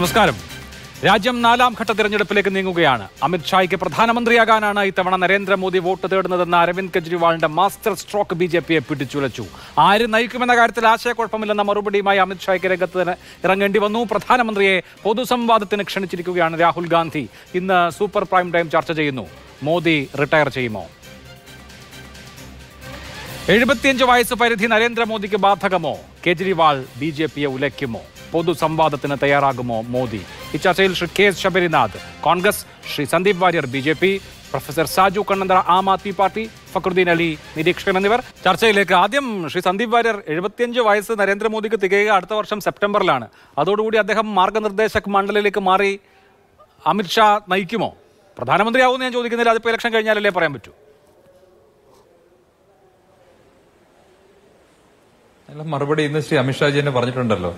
നമസ്കാരം. രാജ്യം നാലാം ഘട്ട തിരഞ്ഞെടുപ്പിലേക്ക് നീങ്ങുകയാണ്. അമിത്ഷായ്ക്ക് പ്രധാനമന്ത്രിയാകാനാണ് ഇത്തവണ നരേന്ദ്രമോദി വോട്ട് തേടുന്നതെന്ന അരവിന്ദ് കെജ്രിവാളിന്റെ മാസ്റ്റർ സ്ട്രോക്ക് ബി ജെ പിയെ പിടിച്ചുലച്ചു. ആര് നയിക്കുമെന്ന കാര്യത്തിൽ ആശയക്കുഴപ്പമില്ലെന്ന മറുപടിയുമായി അമിത്ഷായ്ക്ക് രംഗത്ത് ഇറങ്ങേണ്ടി വന്നു. പ്രധാനമന്ത്രിയെ പൊതുസംവാദത്തിന് ക്ഷണിച്ചിരിക്കുകയാണ് രാഹുൽ ഗാന്ധി. ഇന്ന് സൂപ്പർ പ്രൈം ടൈം ചർച്ച ചെയ്യുന്നു. മോദി റിട്ടയർ ചെയ്യുമോ? എഴുപത്തിയഞ്ച് വയസ്സ് പരിധി നരേന്ദ്രമോദിക്ക് ബാധകമോ? കെജ്രിവാൾ ബി ജെ പിയെ ഉലയ്ക്കുമോ? പൊതുസംവാദത്തിന് തയ്യാറാകുമോ മോദി? ഈ ചർച്ചയിൽ Shri K Sabarinath Congress Shri Sandeep Warrier B J P professor Saju Kannanthara Aam Aadmi Party Fakhruddin Ali നിരീക്ഷകൻ എന്നിവർ. ചർച്ചയിലേക്ക് ആദ്യം ശ്രീ സന്ദീപ് വാര്യർ എഴുപത്തിയഞ്ച് വയസ്സ് നരേന്ദ്രമോദിക്ക് തികയുക അടുത്ത വർഷം സെപ്റ്റംബറിലാണ്. അതോടുകൂടി അദ്ദേഹം മാർഗനിർദ്ദേശക് മണ്ഡലിലേക്ക് മാറി അമിത്ഷാ നയിക്കുമോ? പ്രധാനമന്ത്രിയാവുമെന്ന് ഞാൻ ചോദിക്കുന്നില്ല. അതിപ്പോൾ ഇലക്ഷൻ കഴിഞ്ഞാലല്ലേ പറയാൻ പറ്റൂ. മറുപടി ഇന്ന് ശ്രീ അമിത്ഷാജി തന്നെ പറഞ്ഞിട്ടുണ്ടല്ലോ.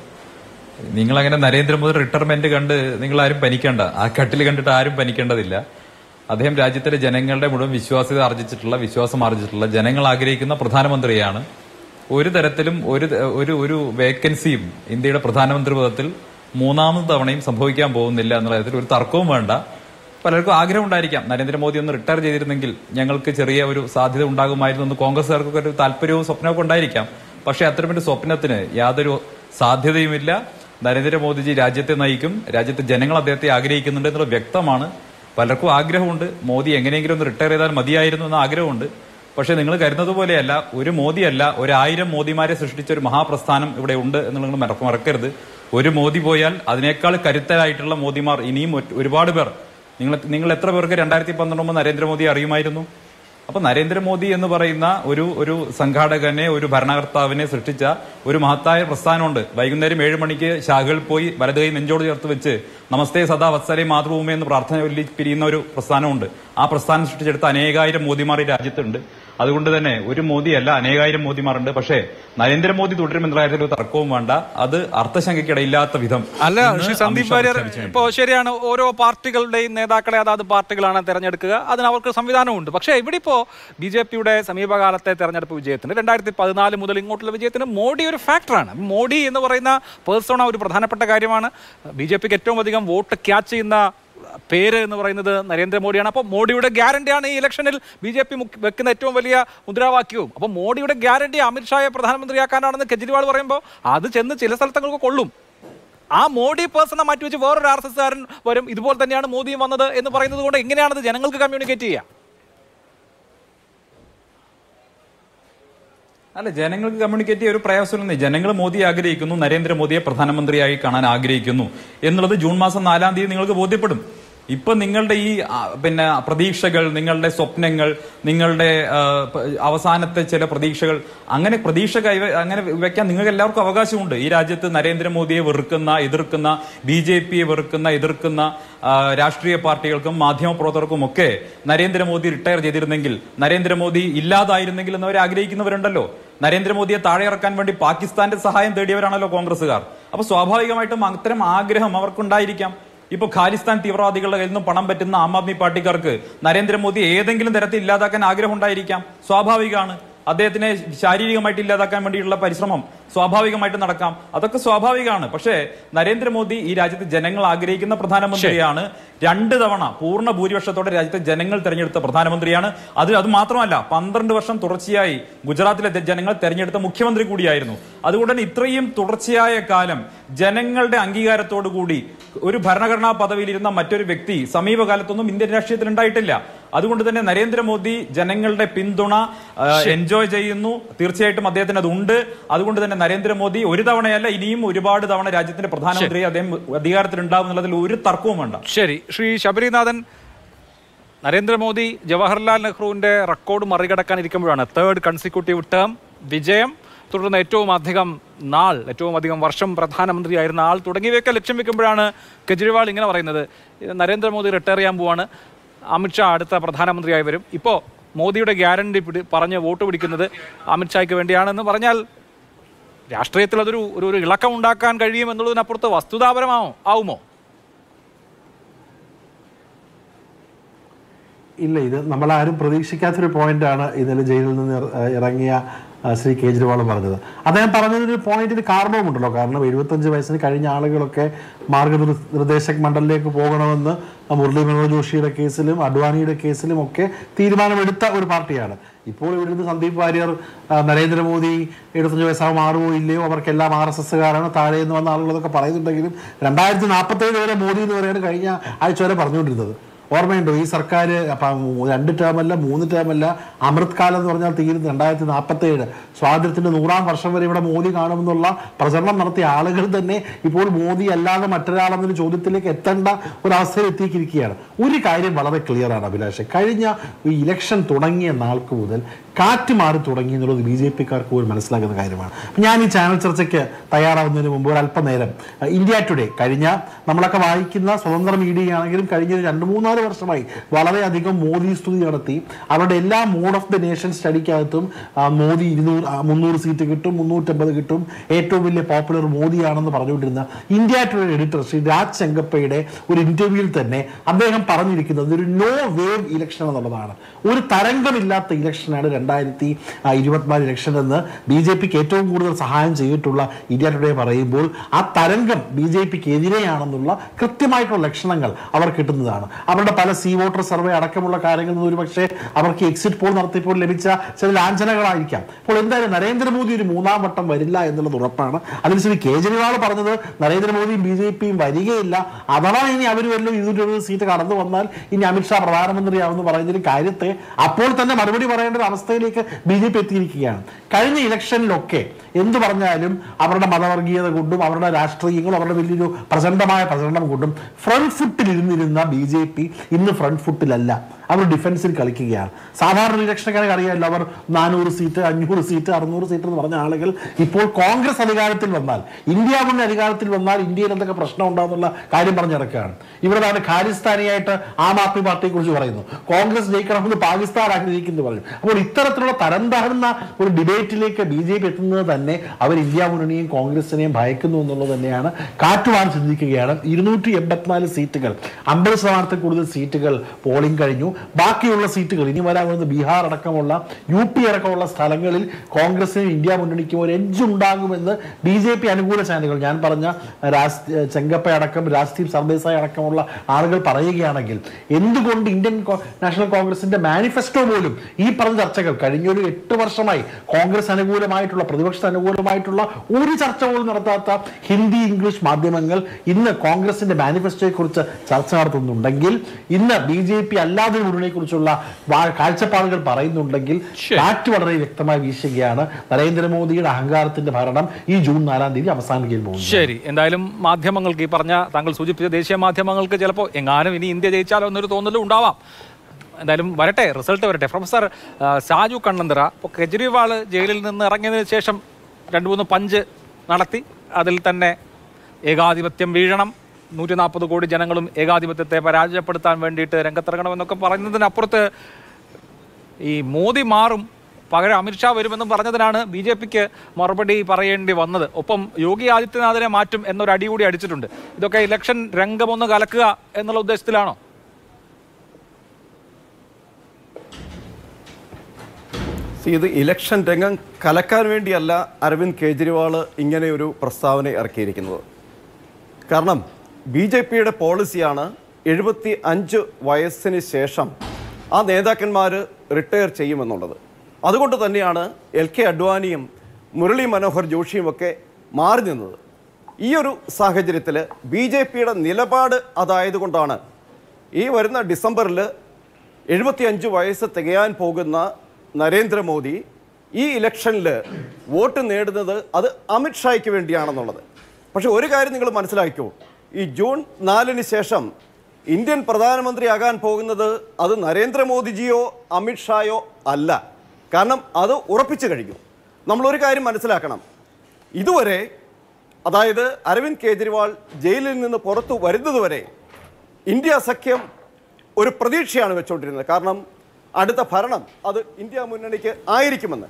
നിങ്ങൾ അങ്ങനെ നരേന്ദ്രമോദി റിട്ടയർമെന്റ് കണ്ട് നിങ്ങൾ ആരും പനിക്കേണ്ട. ആ കട്ടിൽ കണ്ടിട്ട് ആരും പനിക്കേണ്ടതില്ല. അദ്ദേഹം രാജ്യത്തിലെ ജനങ്ങളുടെ മുഴുവൻ വിശ്വാസ്യത ആർജിച്ചിട്ടുള്ള വിശ്വാസം ആർജിച്ചിട്ടുള്ള ജനങ്ങൾ ആഗ്രഹിക്കുന്ന പ്രധാനമന്ത്രിയാണ്. ഒരു തരത്തിലും ഒരു ഒരു ഒരു വേക്കൻസിയും ഇന്ത്യയുടെ പ്രധാനമന്ത്രി പദത്തിൽ മൂന്നാമത് തവണയും സംഭവിക്കാൻ പോകുന്നില്ല എന്നുള്ള കാര്യത്തിൽ ഒരു തർക്കവും വേണ്ട. പലർക്കും ആഗ്രഹം ഉണ്ടായിരിക്കാം നരേന്ദ്രമോദി ഒന്ന് റിട്ടയർ ചെയ്തിരുന്നെങ്കിൽ ഞങ്ങൾക്ക് ചെറിയ ഒരു സാധ്യത ഉണ്ടാകുമായിരുന്നു എന്ന് കോൺഗ്രസുകാർക്കൊക്കെ ഒരു താല്പര്യവും സ്വപ്നവും ഉണ്ടായിരിക്കാം. പക്ഷേ അത്തരമൊരു സ്വപ്നത്തിന് യാതൊരു സാധ്യതയുമില്ല. നരേന്ദ്രമോദിജി രാജ്യത്തെ നയിക്കും രാജ്യത്തെ ജനങ്ങൾ അദ്ദേഹത്തെ ആഗ്രഹിക്കുന്നുണ്ട് എന്നുള്ളത് വ്യക്തമാണ്. പലർക്കും ആഗ്രഹമുണ്ട് മോദി എങ്ങനെയെങ്കിലും ഒന്ന് റിട്ടയർ ചെയ്താൽ മതിയായിരുന്നു എന്ന ആഗ്രഹമുണ്ട്. പക്ഷേ നിങ്ങൾ കരുതുന്നത് പോലെയല്ല ഒരു മോദിയല്ല ഒരായിരം മോദിമാരെ സൃഷ്ടിച്ച ഒരു മഹാപ്രസ്ഥാനം ഇവിടെ ഉണ്ട് എന്ന് നിങ്ങൾ മറക്ക- മറക്കരുത്. ഒരു മോദി പോയാൽ അതിനേക്കാൾ കരുത്തരായിട്ടുള്ള മോദിമാർ ഇനിയും ഒരുപാട് പേർ. നിങ്ങൾ നിങ്ങൾ എത്ര പേർക്ക് രണ്ടായിരത്തി പന്ത്രണ്ട് നരേന്ദ്രമോദി അറിയുമായിരുന്നു? അപ്പൊ നരേന്ദ്രമോദി എന്ന് പറയുന്ന ഒരു ഒരു സംഘാടകനെ ഒരു ഭരണകർത്താവിനെ സൃഷ്ടിച്ച ഒരു മഹത്തായ പ്രസ്ഥാനമുണ്ട്. വൈകുന്നേരം ഏഴ് മണിക്ക് ശാഖകളിൽ പോയി വലത് കൈ നെഞ്ചോട് ചേർത്ത് വെച്ച് നമസ്തേ സദാ വത്സലേ മാതൃഭൂമി എന്ന് പ്രാർത്ഥന പിരിയുന്ന ഒരു പ്രസ്ഥാനമുണ്ട്. ആ പ്രസ്ഥാനം സൃഷ്ടിച്ചെടുത്ത അനേകായിരം മോദിമാർ രാജ്യത്തുണ്ട്. അതുകൊണ്ട് തന്നെ ഒരു മോദിയല്ല അനേകായിരം മോദിമാരുണ്ട്. പക്ഷേ നരേന്ദ്രമോദി തുടരുമെന്ന കാര്യത്തിൽ തർക്കവും വേണ്ട. അത് അർത്ഥശങ്കയ്ക്കിടയില്ലാത്ത വിധം. അല്ല ശ്രീ സന്ദീപ് വാര്യർ. ഇപ്പോൾ ശരിയാണ് ഓരോ പാർട്ടികളുടെയും നേതാക്കളെ അതാത് പാർട്ടികളാണ് തെരഞ്ഞെടുക്കുക. അതിന് അവർക്ക് സംവിധാനമുണ്ട് പക്ഷേ ഇവിടെ ഇപ്പോ ബി ജെ പിയുടെ സമീപകാലത്തെ തെരഞ്ഞെടുപ്പ് വിജയത്തിന് രണ്ടായിരത്തി പതിനാല് മുതൽ ഇങ്ങോട്ടുള്ള വിജയത്തിന് മോഡി ഒരു ഫാക്ടറാണ്. മോഡി എന്ന് പറയുന്ന പേഴ്സണ ഒരു പ്രധാനപ്പെട്ട കാര്യമാണ്. ബി ജെ പിക്ക് ഏറ്റവും അധികം വോട്ട് ക്യാച്ച് ചെയ്യുന്ന പേര് എന്ന് പറയുന്നത് നരേന്ദ്രമോദിയാണ്. അപ്പോൾ മോഡിയുടെ ഗ്യാരണ്ടിയാണ് ഈ ഇലക്ഷനിൽ ബി ജെ പി വെക്കുന്ന ഏറ്റവും വലിയ മുദ്രാവാക്യവും. അപ്പോൾ മോഡിയുടെ ഗ്യാരണ്ടി അമിത്ഷായെ പ്രധാനമന്ത്രിയാക്കാനാണെന്ന് കെജ്രിവാൾ പറയുമ്പോൾ അത് ചെന്ന് ചില സ്ഥലത്തങ്ങൾക്ക് കൊള്ളും. ആ മോഡി പേഴ്സണെ മാറ്റി വെച്ച് വേറൊരു ആർ എസ് എസ്കാരൻ വരും. ഇതുപോലെ തന്നെയാണ് മോദിയും വന്നത് എന്ന് പറയുന്നത് കൊണ്ട് എങ്ങനെയാണത് ജനങ്ങൾക്ക് കമ്മ്യൂണിക്കേറ്റ് ചെയ്യുക അല്ല ജനങ്ങൾക്ക് കമ്മ്യൂണിക്കേറ്റ് ചെയ്യാൻ ഒരു പ്രയാസമില്ലെന്നേ. ജനങ്ങൾ മോദി ആഗ്രഹിക്കുന്നു നരേന്ദ്രമോദിയെ പ്രധാനമന്ത്രിയായി കാണാൻ ആഗ്രഹിക്കുന്നു എന്നുള്ളത് ജൂൺ മാസം നാലാം തീയതി നിങ്ങൾക്ക് ബോധ്യപ്പെടും. ഇപ്പൊ നിങ്ങളുടെ ഈ പിന്നെ പ്രതീക്ഷകൾ നിങ്ങളുടെ സ്വപ്നങ്ങൾ നിങ്ങളുടെ അവസാനത്തെ ചില പ്രതീക്ഷകൾ അങ്ങനെ പ്രതീക്ഷ കൈ അങ്ങനെ വെക്കാൻ നിങ്ങൾക്ക് എല്ലാവർക്കും അവകാശമുണ്ട്. ഈ രാജ്യത്ത് നരേന്ദ്രമോദിയെ വെറുക്കുന്ന എതിർക്കുന്ന ബി ജെ പിയെ വെറുക്കുന്ന എതിർക്കുന്ന രാഷ്ട്രീയ പാർട്ടികൾക്കും മാധ്യമപ്രവർത്തകർക്കും ഒക്കെ നരേന്ദ്രമോദി റിട്ടയർ ചെയ്തിരുന്നെങ്കിൽ നരേന്ദ്രമോദി ഇല്ലാതായിരുന്നെങ്കിൽ എന്നവർ ആഗ്രഹിക്കുന്നവരുണ്ടല്ലോ. നരേന്ദ്രമോദിയെ താഴെ ഇറക്കാൻ വേണ്ടി പാകിസ്ഥാന്റെ സഹായം തേടിയവരാണല്ലോ കോൺഗ്രസ്സുകാർ. അപ്പൊ സ്വാഭാവികമായിട്ടും അത്തരം ആഗ്രഹം അവർക്കുണ്ടായിരിക്കാം. ഇപ്പൊ ഖാലിസ്ഥാൻ തീവ്രവാദികളുടെ കയ്യിൽ നിന്നും പണം പറ്റുന്ന ആം ആദ്മി പാർട്ടിക്കാർക്ക് നരേന്ദ്രമോദി ഏതെങ്കിലും തരത്തിൽ ഇല്ലാതാക്കാൻ ആഗ്രഹം ഉണ്ടായിരിക്കാം. സ്വാഭാവികമാണ്. അദ്ദേഹത്തിനെ ശാരീരികമായിട്ട് ഇല്ലാതാക്കാൻ വേണ്ടിയിട്ടുള്ള പരിശ്രമം സ്വാഭാവികമായിട്ട് നടക്കാം. അതൊക്കെ സ്വാഭാവികമാണ്. പക്ഷേ നരേന്ദ്രമോദി ഈ രാജ്യത്തെ ജനങ്ങൾ ആഗ്രഹിക്കുന്ന പ്രധാനമന്ത്രിയാണ്. രണ്ട് തവണ പൂർണ ഭൂരിപക്ഷത്തോടെ രാജ്യത്തെ ജനങ്ങൾ തെരഞ്ഞെടുത്ത പ്രധാനമന്ത്രിയാണ്. അത് അത് മാത്രമല്ല പന്ത്രണ്ട് വർഷം തുടർച്ചയായി ഗുജറാത്തിലെ ജനങ്ങൾ തെരഞ്ഞെടുത്ത മുഖ്യമന്ത്രി കൂടിയായിരുന്നു. അതുകൊണ്ട് തന്നെ ഇത്രയും തുടർച്ചയായ കാലം ജനങ്ങളുടെ അംഗീകാരത്തോടു കൂടി ഒരു ഭരണഘടനാ പദവിയിലിരുന്ന മറ്റൊരു വ്യക്തി സമീപകാലത്തൊന്നും ഇന്ത്യൻ രാഷ്ട്രീയത്തിൽ ഉണ്ടായിട്ടില്ല. അതുകൊണ്ട് തന്നെ നരേന്ദ്രമോദി ജനങ്ങളുടെ പിന്തുണ എൻജോയ് ചെയ്യുന്നു. തീർച്ചയായിട്ടും അദ്ദേഹത്തിന് അത് ഉണ്ട് അതുകൊണ്ട് തന്നെ നരേന്ദ്രമോദി ഒരു തവണയല്ല ഇനിയും ഒരുപാട് തവണ രാജ്യത്തിന്റെ പ്രധാനമന്ത്രി അദ്ദേഹം അധികാരത്തിൽ ഉണ്ടാവും എന്നുള്ളതിൽ ഒരു തർക്കവും വേണ്ട. ശരി. ശ്രീ ശബരിനാഥൻ നരേന്ദ്രമോദി ജവഹർലാൽ നെഹ്റുവിന്റെ റെക്കോർഡ് മറികടക്കാൻ ഇരിക്കുമ്പോഴാണ് തേർഡ് കൺസിക്യൂട്ടീവ് ടേം വിജയം. തുടർന്ന് ഏറ്റവും അധികം നാൾ ഏറ്റവും അധികം വർഷം പ്രധാനമന്ത്രിയായിരുന്ന ആൾ തുടങ്ങിയവയൊക്കെ ലക്ഷ്യം വെക്കുമ്പോഴാണ് കെജ്രിവാൾ ഇങ്ങനെ പറയുന്നത്. നരേന്ദ്രമോദി റിട്ടയർ ചെയ്യാൻ പോവാണ്. അമിത്ഷാ അടുത്ത പ്രധാനമന്ത്രിയായി വരും. ഇപ്പോൾ മോദിയുടെ ഗ്യാരണ്ടി പിടി പറഞ്ഞ് വോട്ട് പിടിക്കുന്നത് അമിത്ഷായ്ക്ക് വേണ്ടിയാണെന്ന് പറഞ്ഞാൽ രാഷ്ട്രീയത്തിൽ അതൊരു ഒരു ഇളക്കം ഉണ്ടാക്കാൻ കഴിയും എന്നുള്ളതിനപ്പുറത്ത് വസ്തുതാപരമാവും ആവുമോ? ഇല്ല ഇത് നമ്മൾ നമ്മളാരും പ്രതീക്ഷിക്കാത്തൊരു പോയിന്റാണ് ഇന്നലെ ജയിലിൽ നിന്ന് ഇറങ്ങിയ ശ്രീ കേജ്രിവാൾ പറഞ്ഞത്. അദ്ദേഹം പറഞ്ഞതിന് പോയിന്റിന് കാരണവുമുണ്ടല്ലോ. കാരണം എഴുപത്തഞ്ച് വയസ്സിന് കഴിഞ്ഞ ആളുകളൊക്കെ മാർഗനിർദ്ദേശക് മണ്ഡലിലേക്ക് പോകണമെന്ന് മുരളി മനോഹർ ജോഷിയുടെ കേസിലും അഡ്വാനിയുടെ കേസിലും ഒക്കെ തീരുമാനമെടുത്ത ഒരു പാർട്ടിയാണ്. ഇപ്പോൾ ഇവിടെ നിന്ന് സന്ദീപ് വാര്യർ നരേന്ദ്രമോദി എഴുപത്തഞ്ച് വയസ്സാകും മാറുമോ ഇല്ലയോ? അവർക്കെല്ലാം ആർ എസ് എസ്സുകാരാണ്. താഴെ വന്ന ആളുകളൊക്കെ പറയുന്നുണ്ടെങ്കിലും രണ്ടായിരത്തി നാൽപ്പത്തേഴ് വരെ മോദി എന്ന് പറയുന്നത് കഴിഞ്ഞ ആഴ്ച വരെ പറഞ്ഞുകൊണ്ടിരുന്നത്. ഓർമ്മയുണ്ടോ? ഈ സർക്കാർ രണ്ട് ടേമല്ല മൂന്ന് ടേമല്ല അമൃത് കാലം എന്ന് പറഞ്ഞാൽ തീരുന്നത് രണ്ടായിരത്തി നാൽപ്പത്തി ഏഴ് സ്വാതന്ത്ര്യത്തിന്റെ നൂറാം വർഷം വരെ ഇവിടെ മോദി കാണുമെന്നുള്ള പ്രചരണം നടത്തിയ ആളുകൾ തന്നെ ഇപ്പോൾ മോദി അല്ലാതെ മറ്റൊരാളെന്നൊരു ചോദ്യത്തിലേക്ക് എത്തേണ്ട ഒരവസ്ഥയിൽ എത്തിയിരിക്കുകയാണ്. ഒരു കാര്യം വളരെ ക്ലിയർ ആണ് അഭിലാഷ്. കഴിഞ്ഞ ഈ ഇലക്ഷൻ തുടങ്ങിയ നാൾക്ക് മുതൽ കാറ്റ് മാറി തുടങ്ങി എന്നുള്ളത് ബി ജെ പിക്കാർക്ക് പോലും മനസ്സിലാക്കുന്ന കാര്യമാണ്. ഞാൻ ഈ ചാനൽ ചർച്ചയ്ക്ക് തയ്യാറാവുന്നതിന് മുമ്പ് ഒരു അല്പനേരം ഇന്ത്യ ടുഡേ കഴിഞ്ഞ നമ്മളൊക്കെ വായിക്കുന്ന സ്വതന്ത്ര മീഡിയ ആണെങ്കിലും കഴിഞ്ഞ രണ്ട് മൂന്നാൽ വർഷമായി വളരെയധികം മോദി സ്തുതി നടത്തി. അവരുടെ എല്ലാ മോഡ് ഓഫ് ദി നേഷൻ സ്റ്റഡിക്കകത്തും മോദി ഇരുന്നൂറ് മുന്നൂറ് സീറ്റ് കിട്ടും മുന്നൂറ്റമ്പത് കിട്ടും. ഏറ്റവും വലിയ പോപ്പുലർ മോദിയാണെന്ന് പറഞ്ഞുകൊണ്ടിരുന്ന India Today editor Shri Raj ചെങ്കപ്പയുടെ ഒരു ഇന്റർവ്യൂവിൽ തന്നെ അദ്ദേഹം പറഞ്ഞിരിക്കുന്നത് ഒരു നോ വേവ് ഇലക്ഷൻ എന്നുള്ളതാണ്. ഒരു തരംഗമില്ലാത്ത ഇലക്ഷനാണ് രണ്ടായിരത്തി ഇരുപത്തിനാല് ഇലക്ഷൻ എന്ന് ബി ജെ പിക്ക് ഏറ്റവും കൂടുതൽ സഹായം ചെയ്തിട്ടുള്ള ഇന്ത്യ ടുഡേ പറയുമ്പോൾ ആ തരംഗം ബി ജെ പിക്ക് എതിരെയാണെന്നുള്ള കൃത്യമായിട്ടുള്ള ലക്ഷണങ്ങൾ അവർ കിട്ടുന്നതാണ്. അവരുടെ പല സീ വോട്ടർ സർവേ അടക്കമുള്ള കാര്യങ്ങളിൽ നിന്ന് ഒരുപക്ഷെ അവർക്ക് എക്സിറ്റ് പോൾ നടത്തിയപ്പോൾ ലഭിച്ച ചില ലാഞ്ചനകളായിരിക്കാം. അപ്പോൾ എന്തായാലും നരേന്ദ്രമോദി ഒരു മൂന്നാം വട്ടം വരില്ല എന്നുള്ളത് ഉറപ്പാണ്. അതിന് ശ്രീ കേജ്രിവാൾ പറഞ്ഞത് നരേന്ദ്രമോദിയും ബി ജെ പിയും വരികയില്ല. അഥവാ ഇനി അവർ വല്ലതും ഇരുന്നൂറ്റി സീറ്റ് കടന്നു വന്നാൽ ഇനി അമിത്ഷാ പ്രധാനമന്ത്രിയാവുമെന്ന് പറയുന്നതിന് കാര്യത്തെ അപ്പോൾ തന്നെ മറുപടി പറയേണ്ട ഒരു അവസ്ഥയിലേക്ക് ബി ജെ പി എത്തിയിരിക്കുകയാണ്. കഴിഞ്ഞ ഇലക്ഷനിലൊക്കെ എന്തു പറഞ്ഞാലും അവരുടെ മതവർഗീയത കൊണ്ടും അവരുടെ രാഷ്ട്രീയങ്ങളും അവരുടെ വലിയൊരു പ്രചണ്ഡമായ പ്രചരണം കൊണ്ടും ഫ്രണ്ട് ഫുട്ടിലിരുന്നിരുന്ന ബി ജെ പി ഇന്ന് ഫ്രണ്ട് ഫുട്ടിലല്ല അവർ ഡിഫൻസിൽ കളിക്കുകയാണ്. സാധാരണ ഇലക്ഷനൊക്കെ അറിയാമല്ലോ അവർ നാനൂറ് സീറ്റ് അഞ്ഞൂറ് സീറ്റ് അറുന്നൂറ് സീറ്റ് എന്ന് പറഞ്ഞ ആളുകൾ ഇപ്പോൾ കോൺഗ്രസ് അധികാരത്തിൽ വന്നാൽ ഇന്ത്യ മുന്നേ അധികാരത്തിൽ വന്നാൽ ഇന്ത്യയിൽ എന്തൊക്കെ പ്രശ്നം ഉണ്ടാകുന്നുള്ള കാര്യം പറഞ്ഞു നടക്കുകയാണ് ഇവിടെ തന്നെ ഖാലിസ്ഥാനിയായിട്ട് ആം ആദ്മി പാർട്ടിയെ കുറിച്ച് പറയുന്നു. കോൺഗ്രസ് ജയിക്കണമെന്ന് പാകിസ്ഥാൻ ആഗ്രഹിക്കുന്നു പറഞ്ഞു. അപ്പോൾ ഇത്തരത്തിലുള്ള തരം താഴ്ന്ന ഒരു ഡിബേറ്റിലേക്ക് ബി ജെ പി എത്തുന്നത് തന്നെ അവർ ഇന്ത്യ മുന്നണിയും കോൺഗ്രസിനെയും ഭയക്കുന്നു എന്നുള്ളത് തന്നെയാണ് കാറ്റുവാൻ ചിന്തിക്കുകയാണ്. ഇരുന്നൂറ്റി എൺപത്തിനാല് സീറ്റുകൾ അമ്പത് ശതമാനത്തിൽ കൂടുതൽ സീറ്റുകൾ പോളിംഗ് കഴിഞ്ഞു. ബാക്കിയുള്ള സീറ്റുകൾ ഇനി വരാവുന്ന ബീഹാർ അടക്കമുള്ള യു പി അടക്കമുള്ള സ്ഥലങ്ങളിൽ കോൺഗ്രസിനും ഇന്ത്യ മുന്നണിക്കും ഒരു എഡ്ജ് ഉണ്ടാകുമെന്ന് ബി ജെ പി അനുകൂല ചാനലുകൾ. ഞാൻ പറഞ്ഞ രാസ് ചെങ്കപ്പ അടക്കം രാജ്ദീപ് സർദേശായി അടക്കമുള്ള ആളുകൾ പറയുകയാണെങ്കിൽ എന്തുകൊണ്ട് ഇന്ത്യൻ നാഷണൽ കോൺഗ്രസിന്റെ മാനിഫെസ്റ്റോ പോലും ഈ പറഞ്ഞ ചർച്ചകൾ കഴിഞ്ഞൊരു എട്ട് വർഷമായി കോൺഗ്രസ് അനുകൂലമായിട്ടുള്ള പ്രതിപക്ഷ അനുകൂലമായിട്ടുള്ള ഒരു ചർച്ച പോലും നടത്താത്ത ഹിന്ദി ഇംഗ്ലീഷ് മാധ്യമങ്ങൾ ഇന്ന് കോൺഗ്രസിന്റെ മാനിഫെസ്റ്റോയെ കുറിച്ച് ചർച്ച നടത്തുന്നുണ്ടെങ്കിൽ ഇന്ന് ബി ജെ പി അല്ലാതെ മുന്നണിയെ കുറിച്ചുള്ള കാഴ്ചപ്പാടുകൾ പറയുന്നുണ്ടെങ്കിൽ. കാറ്റ് വളരെ വ്യക്തമായി വീശുകയാണ്. നരേന്ദ്രമോദിയുടെ അഹങ്കാരത്തിന്റെ ഭരണം ഈ ജൂൺ നാലാം തീയതി അവസാനിക്കാൻ പോകുന്നു. ശരി. എന്തായാലും മാധ്യമങ്ങൾക്ക് ഈ പറഞ്ഞ താങ്കൾ സൂചിപ്പിച്ച ദേശീയ മാധ്യമങ്ങൾക്ക് ചിലപ്പോൾ എങ്ങാനും ഇനി ഇന്ത്യ ജയിച്ചാലോ എന്നൊരു തോന്നലും ഉണ്ടാവാം. എന്തായാലും വരട്ടെ റിസൾട്ട് വരട്ടെ. പ്രൊഫസർ സാജു കണ്ണന്തറ ഇപ്പോൾ കെജ്രിവാൾ ജയിലിൽ നിന്ന് ഇറങ്ങിയതിന് ശേഷം രണ്ട് മൂന്ന് പഞ്ച് നടത്തി അതിൽ തന്നെ ഏകാധിപത്യം വീഴണം. നൂറ്റി നാൽപ്പത് കോടി ജനങ്ങളും ഏകാധിപത്യത്തെ പരാജയപ്പെടുത്താൻ വേണ്ടിയിട്ട് രംഗത്തിറങ്ങണമെന്നൊക്കെ പറയുന്നതിനപ്പുറത്ത് ഈ മോദി മാറും പകരം അമിത്ഷാ വരുമെന്നും പറഞ്ഞതിനാണ് ബി ജെ പിക്ക് മറുപടി പറയേണ്ടി വന്നത്. ഒപ്പം യോഗി ആദിത്യനാഥിനെ മാറ്റും എന്നൊരു അടി കൂടി അടിച്ചിട്ടുണ്ട്. ഇതൊക്കെ ഇലക്ഷൻ രംഗമൊന്ന് കലക്കുക എന്നുള്ള ഉദ്ദേശത്തിലാണോ? ഇത് ഇലക്ഷൻ രംഗം കലക്കാൻ വേണ്ടിയല്ല അരവിന്ദ് കെജ്രിവാൾ ഇങ്ങനെ ഒരു പ്രസ്താവന ഇറക്കിയിരിക്കുന്നത്. കാരണം ബി ജെ പിയുടെ പോളിസിയാണ് എഴുപത്തി അഞ്ച് വയസ്സിന് ശേഷം ആ നേതാക്കന്മാർ റിട്ടയർ ചെയ്യുമെന്നുള്ളത്. അതുകൊണ്ട് തന്നെയാണ് എൽ കെ അഡ്വാനിയും മുരളി മനോഹർ ജോഷിയും ഒക്കെ മാറി നിന്നത്. ഈ ഒരു സാഹചര്യത്തിൽ ബി ജെ പിയുടെ നിലപാട് അതായതുകൊണ്ടാണ് ഈ വരുന്ന ഡിസംബറിൽ എഴുപത്തിയഞ്ച് വയസ്സ് തികയാൻ പോകുന്ന നരേന്ദ്രമോദി ഈ ഇലക്ഷനിൽ വോട്ട് നേടുന്നത് അത് അമിത്ഷായ്ക്ക് വേണ്ടിയാണെന്നുള്ളത്. പക്ഷെ ഒരു കാര്യം നിങ്ങൾ മനസ്സിലാക്കൂ ഈ ജൂൺ നാലിന് ശേഷം ഇന്ത്യൻ പ്രധാനമന്ത്രിയാകാൻ പോകുന്നത് അത് നരേന്ദ്രമോദിജിയോ അമിത്ഷായോ അല്ല. കാരണം അത് ഉറപ്പിച്ചു കഴിഞ്ഞു. നമ്മളൊരു കാര്യം മനസ്സിലാക്കണം. ഇതുവരെ അതായത് അരവിന്ദ് കേജ്രിവാൾ ജയിലിൽ നിന്ന് പുറത്തു വരുന്നതുവരെ ഇന്ത്യ സഖ്യം ഒരു പ്രതീക്ഷയാണ് വെച്ചുകൊണ്ടിരുന്നത് കാരണം അടുത്ത ഭരണം അത് ഇന്ത്യ മുന്നണിക്ക് ആയിരിക്കുമെന്ന്.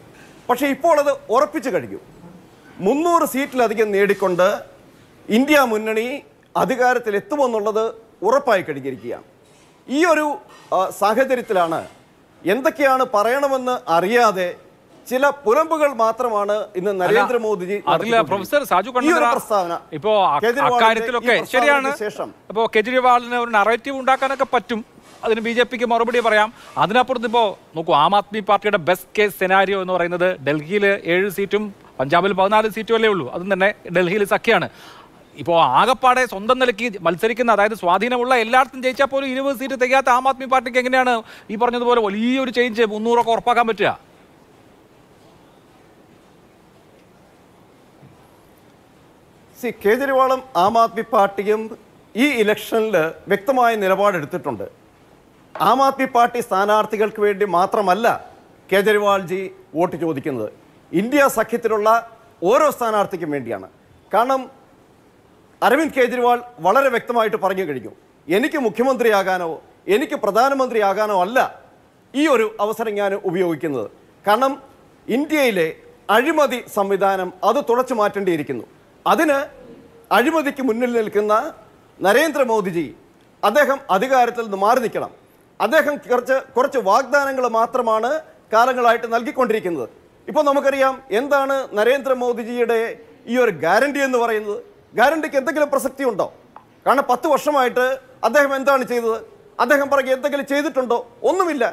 പക്ഷേ ഇപ്പോൾ അത് ഉറപ്പിച്ചു കഴിഞ്ഞു. മുന്നൂറ് സീറ്റിലധികം നേടിക്കൊണ്ട് ഇന്ത്യ മുന്നണി അധികാരത്തിലെത്തുമെന്നുള്ളത് ഉറപ്പായി കഴിഞ്ഞിരിക്കുകയാണ് ഈ ഒരു സാഹചര്യത്തിലാണ് എന്തൊക്കെയാണ് പറയണമെന്ന് അറിയാതെ ചില പുലമ്പുകൾ മാത്രമാണ് ഇന്ന് നരേന്ദ്രമോദിജി അതില്ല. പ്രൊഫസർ സാജു പ്രസ്താവന ഇപ്പോ കാര്യത്തിലൊക്കെ അക്കാര്യത്തിലൊക്കെ ശരിയാണ്. ശേഷം. ഇപ്പോ കെജ്രിവാളിന് ഒരു നറേറ്റീവ് ഉണ്ടാക്കാനൊക്കെ പറ്റും. അതിന് ബി ജെ പിക്ക് മറുപടി പറയാം. അതിനപ്പുറത്ത് ഇപ്പോ നോക്കൂ ആം ആദ്മി പാർട്ടിയുടെ ബെസ്റ്റ് കേസ് സെനാരിയോ എന്ന് പറയുന്നത് ഡൽഹിയിൽ ഏഴ് സീറ്റും പഞ്ചാബിൽ പതിനാല് സീറ്റും അല്ലേ ഉള്ളൂ. അതും തന്നെ ഡൽഹിയിൽ സഖ്യമാണ് ഇപ്പോൾ ആകപ്പാടെ സ്വന്തം നിലയ്ക്ക് മത്സരിക്കുന്ന അതായത് സ്വാധീനമുള്ള എല്ലായിടത്തും ജയിച്ചാൽ പോലും ഇരുപത് സീറ്റ് തികയാത്ത ആം ആദ്മി പാർട്ടിക്ക് എങ്ങനെയാണ് ഈ പറഞ്ഞതുപോലെ വലിയൊരു ചേഞ്ച് മുന്നൂറൊക്കെ ഉറപ്പാക്കാൻ പറ്റുക? സി കേജ്രിവാളും ആം ആദ്മി പാർട്ടിയും ഈ ഇലക്ഷനിൽ വ്യക്തമായ നിലപാടെടുത്തിട്ടുണ്ട്. ആം ആദ്മി പാർട്ടി സ്ഥാനാർത്ഥികൾക്ക് വേണ്ടി മാത്രമല്ല കേജ്രിവാൾജി വോട്ട് ചോദിക്കുന്നത്. ഇന്ത്യ സഖ്യത്തിലുള്ള ഓരോ സ്ഥാനാർത്ഥിക്കും വേണ്ടിയാണ്. കാരണം അരവിന്ദ് കെജ്രിവാൾ വളരെ വ്യക്തമായിട്ട് പറഞ്ഞു കഴിഞ്ഞു. എനിക്ക് മുഖ്യമന്ത്രിയാകാനോ എനിക്ക് പ്രധാനമന്ത്രിയാകാനോ അല്ല ഈ ഒരു അവസരം ഞാൻ ഉപയോഗിക്കുന്നത്. കാരണം ഇന്ത്യയിലെ അഴിമതി സംവിധാനം അത് തുടച്ചു മാറ്റേണ്ടിയിരിക്കുന്നു. അതിന് അഴിമതിക്ക് മുന്നിൽ നിൽക്കുന്ന നരേന്ദ്രമോദിജി അദ്ദേഹം അധികാരത്തിൽ നിന്ന് മാറി നിൽക്കണം. അദ്ദേഹം കുറച്ച് കുറച്ച് വാഗ്ദാനങ്ങൾ മാത്രമാണ് കാലങ്ങളായിട്ട് നൽകിക്കൊണ്ടിരിക്കുന്നത്. ഇപ്പോൾ നമുക്കറിയാം എന്താണ് നരേന്ദ്രമോദിജിയുടെ ഈ ഒരു ഗ്യാരണ്ടി എന്ന് പറയുന്നത്? ഗ്യാരണ്ടിക്ക് എന്തെങ്കിലും പ്രസക്തി ഉണ്ടോ? കാരണം പത്ത് വർഷമായിട്ട് അദ്ദേഹം എന്താണ് ചെയ്തത്? അദ്ദേഹം പറയുക എന്തെങ്കിലും ചെയ്തിട്ടുണ്ടോ? ഒന്നുമില്ല.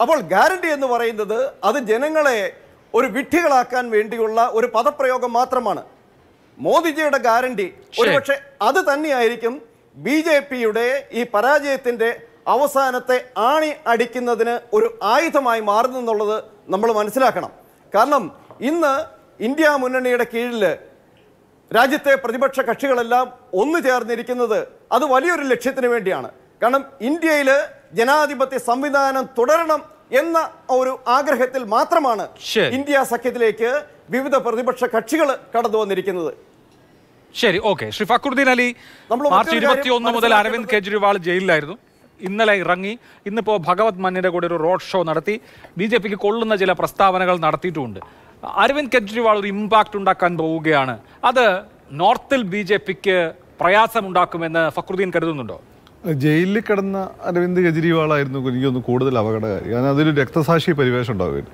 അപ്പോൾ ഗ്യാരണ്ടി എന്ന് പറയുന്നത് അത് ജനങ്ങളെ ഒരു വിഡ്ഢികളാക്കാൻ വേണ്ടിയുള്ള ഒരു പദപ്രയോഗം മാത്രമാണ്. മോദിജിയുടെ ഗ്യാരണ്ടി ഒരുപക്ഷെ അത് തന്നെയായിരിക്കും ബി ജെ പിയുടെ ഈ പരാജയത്തിന്റെ അവസാനത്തെ ആണി അടിക്കുന്നതിന് ഒരു ആയുധമായി മാറുന്നെന്നുള്ളത് നമ്മൾ മനസ്സിലാക്കണം. കാരണം ഇന്ന് ഇന്ത്യ മുന്നണിയുടെ കീഴിൽ രാജ്യത്തെ പ്രതിപക്ഷ കക്ഷികളെല്ലാം ഒന്നു ചേർന്നിരിക്കുന്നത് അത് വലിയൊരു ലക്ഷ്യത്തിന് വേണ്ടിയാണ്. കാരണം ഇന്ത്യയിൽ ജനാധിപത്യ സംവിധാനം തുടരണം എന്ന ഒരു ആഗ്രഹത്തിൽ മാത്രമാണ് ഇന്ത്യ സഖ്യത്തിലേക്ക് വിവിധ പ്രതിപക്ഷ കക്ഷികൾ കടന്നു വന്നിരിക്കുന്നത്. ശരി ഓക്കെ. ശ്രീ ഫക്രുദ്ദീൻ അലി മാർച്ച് ഇരുപത്തി ഒന്ന് മുതൽ അരവിന്ദ് കെജ്രിവാൾ ജയിലിലായിരുന്നു. ഇന്നലെ ഇറങ്ങി ഇന്നിപ്പോ ഭഗവത് മന്നിന്റെ കൂടെ ഒരു റോഡ് ഷോ നടത്തി. ബി ജെ പിക്ക് കൊള്ളുന്ന ചില പ്രസ്താവനകൾ നടത്തിയിട്ടുമുണ്ട് അരവിന്ദ് കെജ്രിവാൾ ഒരു ഇമ്പാക്റ്റ് ഉണ്ടാക്കാൻ പോവുകയാണ്. അത് നോർത്തിൽ ബി ജെ പിക്ക് പ്രയാസമുണ്ടാക്കുമെന്ന് ഫക്രുദ്ദീൻ കരുതുന്നുണ്ടോ? ജയിലിൽ കിടന്ന അരവിന്ദ് കെജ്രിവാളായിരുന്നു എനിക്കൊന്ന് കൂടുതൽ അപകടകാരി. കാരണം അതൊരു രക്തസാക്ഷി പരിവേഷം ഉണ്ടാവുകയാണ്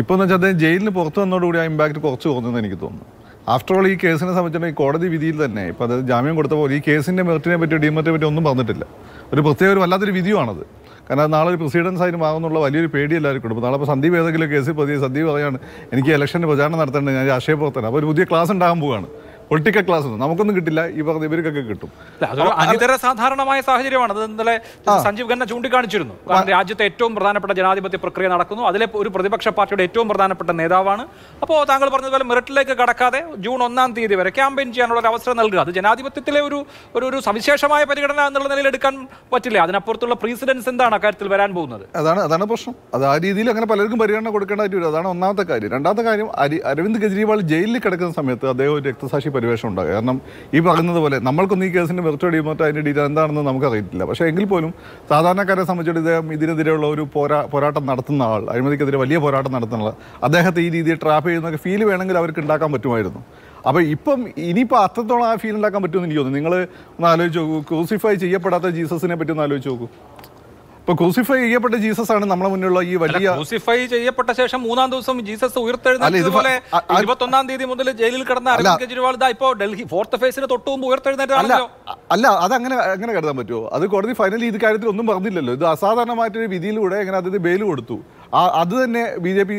ഇപ്പോൾ എന്ന് വെച്ചാൽ അദ്ദേഹം ജയിലിന് പുറത്ത് വന്നതോടുകൂടി ആ ഇമ്പാക്റ്റ് കുറച്ച് കുറഞ്ഞെന്ന് എനിക്ക് തോന്നുന്നു. ആഫ്റ്റർ ഓൾ ഈ കേസിനെ സംബന്ധിച്ചിടത്തോളം ഈ കോടതി വിധിയിൽ തന്നെ ഇപ്പോൾ അത് ജാമ്യം കൊടുത്തപ്പോൾ ഈ കേസിന്റെ മെറിറ്റിനെ പറ്റി ഡിമെറിറ്റിനെ പറ്റി ഒന്നും പറഞ്ഞിട്ടില്ല. ഒരു പ്രത്യേക ഒരു വല്ലാത്തൊരു വിധിയുമാണത് കാരണം അത് നാളെ ഒരു പ്രസിഡൻസ് അതിന് മാറുന്നുള്ള വലിയൊരു പേടി എല്ലാവർക്കും ഉണ്ട്. നാളെ ഇപ്പോൾ സന്ദീപ് ഏതെങ്കിലും കേസിൽ പ്രതി സന്ദീപ് പറയാണ് എനിക്ക് ഇലക്ഷന്റെ പ്രചാരണം നടത്തേണ്ടത് ഞാൻ രാഷ്ട്രീയ പ്രവർത്തനം അപ്പോൾ ഒരു പുതിയ ക്ലാസ് ഉണ്ടാകാൻ പോവുകയാണ് പൊളിറ്റിക്കൽ ക്ലാസ് ഒന്നും. നമുക്കൊന്നും കിട്ടില്ല. ഈ പറഞ്ഞ ഇവർക്കൊക്കെ കിട്ടും. അനിതര സാധാരണമായ സാഹചര്യമാണ്. അത് ഇന്നലെ സഞ്ജീവ് ഖന്ന ചൂണ്ടിക്കാണിച്ചിരുന്നു. കാരണം രാജ്യത്തെ ഏറ്റവും പ്രധാനപ്പെട്ട ജനാധിപത്യ പ്രക്രിയ നടക്കുന്നു. അതിലെ ഒരു പ്രതിപക്ഷ പാർട്ടിയുടെ ഏറ്റവും പ്രധാനപ്പെട്ട നേതാവാണ്. അപ്പോൾ താങ്കൾ പറഞ്ഞതുപോലെ മെറിറ്റിലേക്ക് കടക്കാതെ ജൂൺ ഒന്നാം തീയതി വരെ ക്യാമ്പയിൻ ചെയ്യാനുള്ള ഒരു അവസരം നൽകുക. അത് ജനാധിപത്യത്തിലെ ഒരു ഒരു ഒരു സവിശേഷമായ പരിഗണന എന്നുള്ള നിലയിൽ എടുക്കാൻ പറ്റില്ല. അതിനപ്പുറത്തുള്ള പ്രീസിഡൻസ് എന്താണ് അക്കാര്യത്തിൽ വരാൻ പോകുന്നത്? അതാണ് അതാണ് പ്രശ്നം. അത് ആ രീതിയിൽ അങ്ങനെ പലർക്കും പരിഗണന കൊടുക്കേണ്ടതായിട്ട് വരും അതാണ് ഒന്നാമത്തെ കാര്യം. രണ്ടാമത്തെ കാര്യം അരവിന്ദ് കെജ്രിവാൾ ജയിലിൽ കിടക്കുന്ന സമയത്ത് അദ്ദേഹം ഒരു രക്തസാക്ഷി പരിവേഷം ഉണ്ടാകും. കാരണം ഈ പറയുന്നത് പോലെ നമ്മൾക്കൊന്നും ഈ കേസിന്റെ വെർച്വൽ ഡിമോട്ടോ അതിന്റെ ഡീറ്റെയിൽ എന്താണെന്ന് നമുക്ക് അറിയില്ല പക്ഷേ എങ്കിൽ പോലും സാധാരണക്കാരെ സംബന്ധിച്ചിടത്ത് ഇദ്ദേഹം ഇതിനെതിരെയുള്ള ഒരു പോരാ പോരാട്ടം നടത്തുന്ന ആൾ അഴിമതിക്കെതിരെ വലിയ പോരാട്ടം നടത്തുന്ന ആൾ അദ്ദേഹത്തെ ഈ രീതിയിൽ ട്രാപ്പ് ചെയ്യുന്നൊക്കെ ഫീൽ വേണമെങ്കിൽ അവർക്ക് ഉണ്ടാക്കാൻ പറ്റുമായിരുന്നു. അപ്പോൾ ഇപ്പം ഇനിയിപ്പോൾ അത്രത്തോളം ആ ഫീൽ ഉണ്ടാക്കാൻ പറ്റുമെന്ന് എനിക്ക് തോന്നുന്നു. നിങ്ങൾ ഒന്ന് ആലോചിച്ച് നോക്കൂ. ക്രൂസിഫൈ ചെയ്യപ്പെടാത്ത ജീസസിനെ പറ്റി ഒന്ന് ആലോചിച്ച് നോക്കൂ. ഇപ്പോൾ ക്രൂസിഫൈ ചെയ്യപ്പെട്ട ജീസസ് ആണ് നമ്മളെ മുന്നിലുള്ള ഈ വലിയ ക്രൂസിഫൈ ചെയ്യപ്പെട്ട ശേഷം മൂന്നാം ദിവസം ജീസസ് അല്ല, ഉയർത്തെഴുന്നേറ്റത് ഇത് പോലെ അ- അ- ഇരുപത്തൊന്നാം തീയതി മുതൽ ജയിലിൽ കിടന്ന അരവിന്ദ് കെജ്രിവാൾ ഇപ്പോ ഡൽഹി ഫോർത്ത് ഫേസിന് തൊട്ട് മുമ്പ് ഉയർത്തെഴുന്നേറ്റാണല്ലോ അല്ല അത് അങ്ങനെ അങ്ങനെ കരുതാൻ പറ്റുമോ? അത് കോടതി ഫൈനലി ഇത് കാര്യത്തിൽ ഒന്നും പറഞ്ഞില്ലല്ലോ. ഇത് അസാധാരണമായിട്ടൊരു വിധിയിലൂടെ അങ്ങനെ അതിന് ബെയിൽ കൊടുത്തു. അത് തന്നെ ബി ജെ പി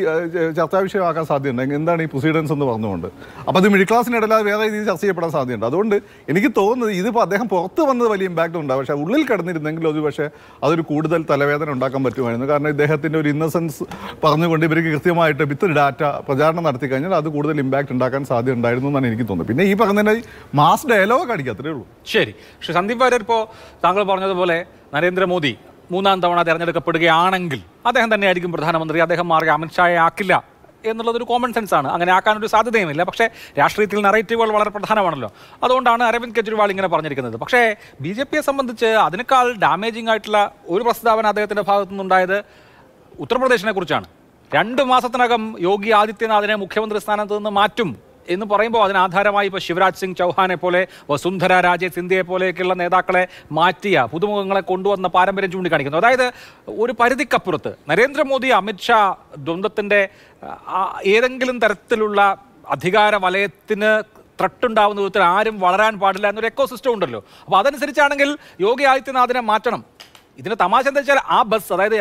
ചർച്ചാ വിഷയമാക്കാൻ സാധ്യതയുണ്ട്. എന്താണ് ഈ പ്രൊസീഡൻസ് എന്ന് പറഞ്ഞുകൊണ്ട്. അപ്പോൾ അത് മിഡിൽ ക്ലാസ്സിനിടയിലാതെ വേറെ രീതിയിൽ ചർച്ച ചെയ്യപ്പെടാൻ സാധ്യതയുണ്ട്. അതുകൊണ്ട് എനിക്ക് തോന്നുന്നത് ഇതിപ്പോൾ അദ്ദേഹം പുറത്ത് വന്നത് വലിയ ഇമ്പാക്റ്റ് ഉണ്ടാകും പക്ഷേ ഉള്ളിൽ കിടന്നിരുന്നെങ്കിൽ അത് പക്ഷേ അതൊരു കൂടുതൽ തലവേദന ഉണ്ടാക്കാൻ പറ്റുമായിരുന്നു. കാരണം ഇദ്ദേഹത്തിന്റെ ഒരു ഇന്നസെൻസ് പറഞ്ഞുകൊണ്ട് ഇവർക്ക് കൃത്യമായിട്ട് വിത്ത് ഡാറ്റ പ്രചാരണം നടത്തി കഴിഞ്ഞാൽ അത് കൂടുതൽ ഇമ്പാക്റ്റ് ഉണ്ടാക്കാൻ സാധ്യത ഉണ്ടായിരുന്നു എന്നാണ് എനിക്ക് തോന്നുന്നത്. പിന്നെ ഈ പറഞ്ഞതിന്റെ മാസ് ഡയലോഗ് കാണിക്കുക അത്രേ ഉള്ളൂ. ശരി. പക്ഷേ സന്ദീപ് വാര്യർ ഇപ്പോൾ താങ്കൾ പറഞ്ഞതുപോലെ നരേന്ദ്രമോദി മൂന്നാം തവണ തിരഞ്ഞെടുക്കപ്പെടുകയാണെങ്കിൽ അദ്ദേഹം തന്നെയായിരിക്കും പ്രധാനമന്ത്രി. അദ്ദേഹം മാറി അമിത്ഷായെ ആക്കില്ല എന്നുള്ളതൊരു കോമൺ സെൻസ് ആണ്. അങ്ങനെ ആക്കാനൊരു സാധ്യതയുമില്ല. പക്ഷേ രാഷ്ട്രീയത്തിൽ നറേറ്റീവുകൾ വളരെ പ്രധാനമാണല്ലോ. അതുകൊണ്ടാണ് അരവിന്ദ് കെജ്രിവാൾ ഇങ്ങനെ പറഞ്ഞിരിക്കുന്നത്. പക്ഷേ ബി ജെ പിയെ സംബന്ധിച്ച് അതിനേക്കാൾ ഡാമേജിംഗ് ആയിട്ടുള്ള ഒരു പ്രസ്താവന അദ്ദേഹത്തിന്റെ ഭാഗത്തു നിന്നുണ്ടായത് ഉത്തർപ്രദേശിനെ കുറിച്ചാണ്. രണ്ട് മാസത്തിനകം യോഗി ആദിത്യനാഥിനെ മുഖ്യമന്ത്രി സ്ഥാനത്ത് നിന്ന് മാറ്റും. എന്ന് പറയുമ്പോൾ അതിനാധാരമായി ഇപ്പോൾ ശിവരാജ് സിംഗ് ചൗഹാനെ പോലെ വസുന്ധര രാജെ സിന്ധ്യയെ പോലെയൊക്കെയുള്ള നേതാക്കളെ മാറ്റിയ പുതുമുഖങ്ങളെ കൊണ്ടുവന്ന പാരമ്പര്യം ചൂണ്ടിക്കാണിക്കുന്നു. അതായത് ഒരു പരിധിക്കപ്പുറത്ത് നരേന്ദ്രമോദി അമിത്ഷാ ദ്വന്ദ്വത്തിന്റെ ഏതെങ്കിലും തരത്തിലുള്ള അധികാര വലയത്തിന് ത്രട്ടുണ്ടാവുന്ന വിധത്തിൽ ആരും വളരാൻ പാടില്ല എന്നൊരു എക്കോ സിസ്റ്റം ഉണ്ടല്ലോ. അപ്പോൾ അതനുസരിച്ചാണെങ്കിൽ യോഗി ആദിത്യനാഥിനെ മാറ്റണം. ഇതിന് തമാശ എന്താ വെച്ചാൽ ആ ബസ് അതായത്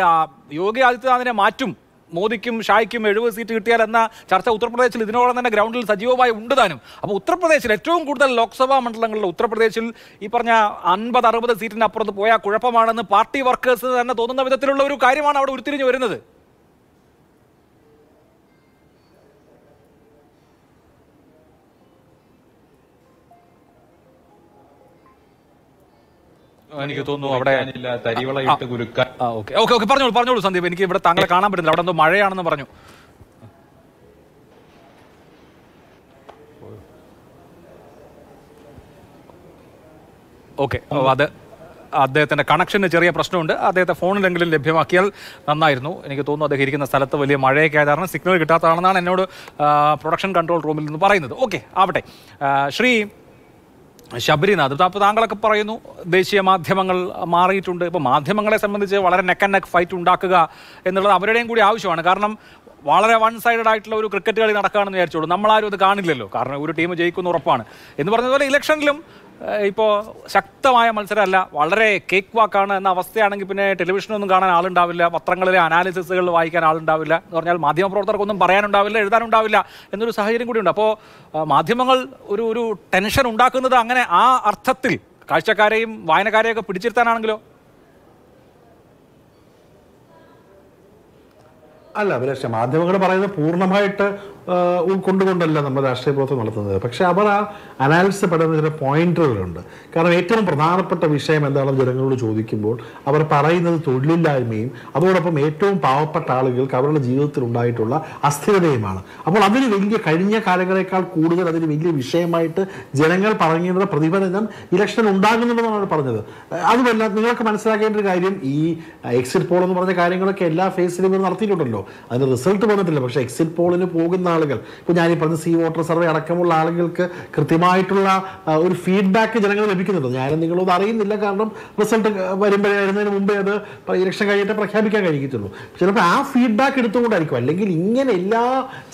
യോഗി ആദിത്യനാഥിനെ മാറ്റും. മോദിക്കും ഷായ്ക്കും എഴുപത് സീറ്റ് കിട്ടിയാൽ എന്ന ചർച്ച ഉത്തർപ്രദേശിൽ ഇതിനോളം തന്നെ ഗ്രൗണ്ടിൽ സജീവമായി ഉണ്ട് താനും. അപ്പോൾ ഉത്തർപ്രദേശിൽ ഏറ്റവും കൂടുതൽ ലോക്സഭാ മണ്ഡലങ്ങളിൽ ഉത്തർപ്രദേശിൽ ഈ പറഞ്ഞ അൻപത് അറുപത് സീറ്റിന് അപ്പുറത്ത് പോയാൽ കുഴപ്പമാണെന്ന് പാർട്ടി വർക്കേഴ്സ് തന്നെ തോന്നുന്ന വിധത്തിലുള്ള ഒരു കാര്യമാണ് അവിടെ ഉരുത്തിരിഞ്ഞു വരുന്നത്. എനിക്ക് തോന്നുന്നു അവിടെ ഓക്കെ. ഓക്കെ ഓക്കെ പറഞ്ഞോളൂ പറഞ്ഞോളൂ സന്ദീപ്. എനിക്ക് ഇവിടെ താങ്കളെ കാണാൻ പറ്റുന്നില്ല അവിടെ എന്തോ മഴയാണെന്ന് പറഞ്ഞു. ഓക്കെ അത് അദ്ദേഹത്തിന്റെ കണക്ഷന് ചെറിയ പ്രശ്നമുണ്ട്. അദ്ദേഹത്തെ ഫോണിലെങ്കിലും ലഭ്യമാക്കിയാൽ നന്നായിരുന്നു. എനിക്ക് തോന്നുന്നു അദ്ദേഹം ഇരിക്കുന്ന സ്ഥലത്ത് വലിയ മഴയൊക്കെ ആയ കാരണം സിഗ്നൽ കിട്ടാത്തതാണെന്നാണ് എന്നോട് പ്രൊഡക്ഷൻ കൺട്രോൾ റൂമിൽ നിന്ന് പറയുന്നത്. ഓക്കെ ആവട്ടെ. ശ്രീ ശബരിനാഥ്. അപ്പോൾ താങ്കളൊക്കെ പറയുന്നു ദേശീയ മാധ്യമങ്ങൾ മാറിയിട്ടുണ്ട്. ഇപ്പോൾ മാധ്യമങ്ങളെ സംബന്ധിച്ച് വളരെ നെക്ക് നെക്ക് ഫൈറ്റ് ഉണ്ടാക്കുക എന്നുള്ളത് അവരുടെയും കൂടി ആവശ്യമാണ്. കാരണം വളരെ വൺ സൈഡഡ് ആയിട്ടുള്ള ഒരു ക്രിക്കറ്റ് കളി നടക്കുകയാണെന്ന് വിചാരിച്ചോളൂ. നമ്മളാരും അത് കാണില്ലല്ലോ. കാരണം ഒരു ടീം ജയിക്കുന്ന ഉറപ്പാണ്. എന്ന് പറഞ്ഞതുപോലെ ഇലക്ഷനിലും ഇപ്പോൾ ശക്തമായ മത്സരമല്ല വളരെ കേക്ക് വാക്കാണ് എന്ന അവസ്ഥയാണെങ്കിൽ പിന്നെ ടെലിവിഷനൊന്നും കാണാൻ ആളുണ്ടാവില്ല പത്രങ്ങളിലെ അനാലിസിസുകൾ വായിക്കാൻ ആളുണ്ടാവില്ല എന്ന് പറഞ്ഞാൽ മാധ്യമപ്രവർത്തകർക്കൊന്നും പറയാനുണ്ടാവില്ല എഴുതാനുണ്ടാവില്ല എന്നൊരു സാഹചര്യം കൂടിയുണ്ട്. അപ്പോൾ മാധ്യമങ്ങൾ ഒരു ഒരു ടെൻഷൻ ഉണ്ടാക്കുന്നത് അങ്ങനെ ആ അർത്ഥത്തിൽ കാഴ്ചക്കാരെയും വായനക്കാരെയും ഒക്കെ പിടിച്ചിരുത്താനാണെങ്കിലോ? അല്ല അഭിലാഷ മാധ്യമങ്ങൾ പറയുന്നത് പൂർണമായിട്ട് ഉൾക്കൊണ്ടുകൊണ്ടല്ല നമ്മൾ രാഷ്ട്രീയ പ്രവർത്തനം നടത്തുന്നത്. പക്ഷെ അവർ ആ അനാലിസിസ് പെടുന്ന ചില പോയിന്റുകളുണ്ട് കാരണം ഏറ്റവും പ്രധാനപ്പെട്ട വിഷയം എന്താണെന്ന് ജനങ്ങളോട് ചോദിക്കുമ്പോൾ അവർ പറയുന്നത് തൊഴിലില്ലായ്മയും അതോടൊപ്പം ഏറ്റവും പാവപ്പെട്ട ആളുകൾക്ക് അവരുടെ ജീവിതത്തിൽ ഉണ്ടായിട്ടുള്ള അസ്ഥിരതയുമാണ്. അപ്പോൾ അതിന് വലിയ കഴിഞ്ഞ കാലങ്ങളെക്കാൾ കൂടുതൽ അതിന് വലിയ വിഷയമായിട്ട് ജനങ്ങൾ പറയുന്നത് പ്രതിഫലനം ഇലക്ഷൻ ഉണ്ടാകുന്നുണ്ടെന്നാണ് അവർ പറഞ്ഞത്. അതുമല്ല നിങ്ങൾക്ക് മനസ്സിലാക്കേണ്ട ഒരു കാര്യം ഈ എക്സിറ്റ് പോൾ എന്ന് പറഞ്ഞ കാര്യങ്ങളൊക്കെ എല്ലാ ഫേസിലും ഇവർ നടത്തിയിട്ടുണ്ടല്ലോ. അതിന് റിസൾട്ട് വന്നിട്ടില്ല. പക്ഷേ എക്സിറ്റ് പോളിന് പോകുന്ന ആളുകൾ. ഇപ്പോൾ ഞാൻ ഈ പറഞ്ഞ സീ വോട്ടർ സർവേ അടക്കമുള്ള ആളുകൾക്ക് കൃത്യമായിട്ടുള്ള ഒരു ഫീഡ്ബാക്ക് ജനങ്ങൾ ലഭിക്കുന്നുണ്ട്. ഞാനും നിങ്ങളൊന്നും അറിയുന്നില്ല. കാരണം റിസൾട്ട് വരുമ്പോഴേ വരുന്നതിന് മുമ്പേ അത് ഇലക്ഷൻ കഴിഞ്ഞിട്ട് പ്രഖ്യാപിക്കാൻ കഴിയത്തുള്ളൂ ചിലപ്പോൾ ആ ഫീഡ്ബാക്ക് എടുത്തുകൊണ്ടായിരിക്കും. അല്ലെങ്കിൽ ഇങ്ങനെ എല്ലാ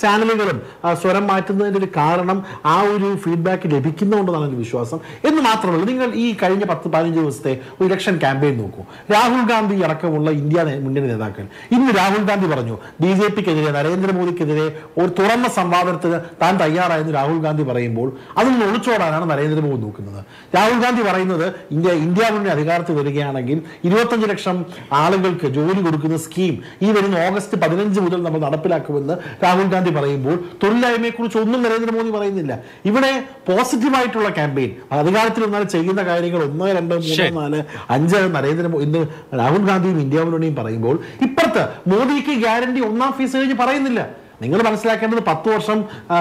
ചാനലുകളും സ്വരം മാറ്റുന്നതിന്റെ ഒരു കാരണം ആ ഒരു ഫീഡ്ബാക്ക് ലഭിക്കുന്നതുകൊണ്ടാണ് എന്റെ വിശ്വാസം. എന്ന് മാത്രമല്ല നിങ്ങൾ ഈ കഴിഞ്ഞ പത്ത് പതിനഞ്ച് ദിവസത്തെ ഒരു ഇലക്ഷൻ ക്യാമ്പയിൻ നോക്കൂ. രാഹുൽ ഗാന്ധി അടക്കമുള്ള ഇന്ത്യ മുന്നണി നേതാക്കൾ. ഇന്ന് രാഹുൽ ഗാന്ധി പറഞ്ഞു ബി ജെ പിക്കെതിരെ നരേന്ദ്രമോദിക്കെതിരെ ഒരു തുറന്ന സംവാദത്തിന് താൻ തയ്യാറായെന്ന് രാഹുൽ ഗാന്ധി പറയുമ്പോൾ അതിൽ നിന്ന് ഒളിച്ചോടാനാണ് നരേന്ദ്രമോദി നോക്കുന്നത്. രാഹുൽ ഗാന്ധി പറയുന്നത് ഇന്ത്യ ഇന്ത്യ മുന്നണി അധികാരത്തിൽ വരികയാണെങ്കിൽ ഇരുപത്തഞ്ച് ലക്ഷം ആളുകൾക്ക് ജോലി കൊടുക്കുന്ന സ്കീം ഈ വരുന്ന ഓഗസ്റ്റ് പതിനഞ്ച് മുതൽ നമ്മൾ നടപ്പിലാക്കുമെന്ന് രാഹുൽ ഗാന്ധി പറയുമ്പോൾ തൊഴിലില്ലായ്മയെക്കുറിച്ച് ഒന്നും നരേന്ദ്രമോദി പറയുന്നില്ല. ഇവിടെ പോസിറ്റീവായിട്ടുള്ള ക്യാമ്പയിൻ അധികാരത്തിൽ വന്നാൽ ചെയ്യുന്ന കാര്യങ്ങൾ ഒന്ന് രണ്ട് മൂന്ന്. നാല് അഞ്ച് നരേന്ദ്രമോദി ഇന്ന് രാഹുൽ ഗാന്ധിയും ഇന്ത്യ മുന്നണിയും പറയുമ്പോൾ ഇപ്പുറത്ത് മോദിക്ക് ഗ്യാരണ്ടി ഒന്നാം ഫീസ് കഴിഞ്ഞ് പറയുന്നില്ല. നിങ്ങൾ മനസ്സിലാക്കേണ്ടത് പത്ത് വർഷം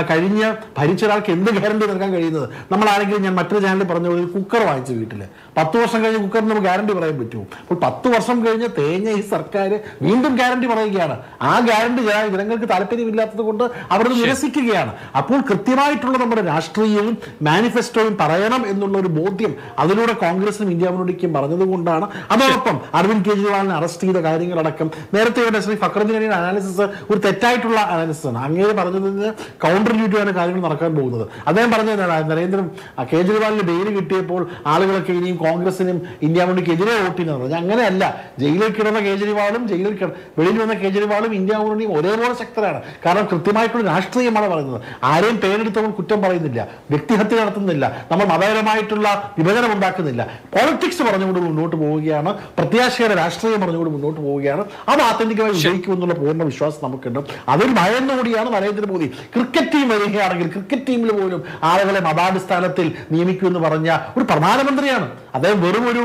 കഴിഞ്ഞ് ഭരിച്ച ഒരാൾക്ക് എന്ത് ഗ്യാരണ്ടി നൽകാൻ കഴിയുന്നത്? നമ്മൾ ആരെങ്കിലും ഞാൻ മറ്റൊരു ചാനലിൽ പറഞ്ഞ ഒരു കുക്കർ വാങ്ങിച്ചു വീട്ടിൽ പത്ത് വർഷം കഴിഞ്ഞ് കുക്കറിന് നമുക്ക് ഗ്യാരണ്ടി പറയാൻ പറ്റുമോ? അപ്പോൾ പത്ത് വർഷം കഴിഞ്ഞ് തേഞ്ഞ ഈ സർക്കാർ വീണ്ടും ഗ്യാരണ്ടി പറയുകയാണ്. ആ ഗ്യാരണ്ടി ജനങ്ങൾക്ക് താല്പര്യമില്ലാത്തത് കൊണ്ട് അവർ നിരസിക്കുകയാണ്. അപ്പോൾ കൃത്യമായിട്ടുള്ള നമ്മുടെ രാഷ്ട്രീയവും മാനിഫെസ്റ്റോയും പറയണം എന്നുള്ള ഒരു ബോധ്യം അതിലൂടെ കോൺഗ്രസും ഇന്ത്യ മുന്നണിക്കും പറഞ്ഞതുകൊണ്ടാണ്. അതോടൊപ്പം അരവിന്ദ് കെജ്രിവാളിനെ അറസ്റ്റ് ചെയ്ത കാര്യങ്ങളടക്കം നേരത്തെ ഇവിടെ ശ്രീ ഫക്രദിനിയുടെ അനാലിസിസ് ഒരു തെറ്റായിട്ടുള്ള അനാലിസിസ് ആണ്. അങ്ങേര് പറഞ്ഞതിന് കൗണ്ടർ ഡ്യൂട്ടിയാണ് കാര്യങ്ങൾ നടക്കാൻ പോകുന്നത്. അദ്ദേഹം പറഞ്ഞത് നരേന്ദ്രൻ കേജ്രിവാളിന് ബെയിൽ കിട്ടിയപ്പോൾ ആളുകളൊക്കെ ഇനിയും കോൺഗ്രസിനും ഇന്ത്യ മുന്നിക്ക് എതിരെ വോട്ട് ചെയ്യുന്നത് പറഞ്ഞു അങ്ങനെയല്ല. ജയിലിൽ കിടന്ന കേജ്രിവാളും ജയിലിൽ വെളിയിൽ വന്ന കേജ്രിവാളും ഇന്ത്യ മുന്നണിയും ഒരേപോലെ ശക്തരാണ്. കാരണം കൃത്യമായിട്ടുള്ള രാഷ്ട്രീയമാണ് പറയുന്നത്. ആരെയും പേരെടുത്തവൻ കുറ്റം പറയുന്നില്ല. വ്യക്തിഹത്യ നടത്തുന്നില്ല. നമ്മൾ മതപരമായിട്ടുള്ള വിഭജനം ഉണ്ടാക്കുന്നില്ല. പോളിറ്റിക്സ് പറഞ്ഞുകൊണ്ട് മുന്നോട്ട് പോവുകയാണ്. പ്രത്യാശയുടെ രാഷ്ട്രീയം പറഞ്ഞുകൊണ്ട് മുന്നോട്ട് പോവുകയാണ്. അത് ആത്യന്തികമായി വിജയിക്കുമെന്നുള്ള പൂർണ വിശ്വാസം നമുക്കുണ്ട്. അതിൽ ഭയന്നുകൂടിയാണ് നരേന്ദ്രമോദി ക്രിക്കറ്റ് ടീം വരികയാണെങ്കിൽ ക്രിക്കറ്റ് ടീമിൽ പോലും ആളുകളെ മതാടിസ്ഥാനത്തിൽ നിയമിക്കുമെന്ന് പറഞ്ഞ ഒരു പ്രധാനമന്ത്രിയാണ്. അദ്ദേഹം വെറും ഒരു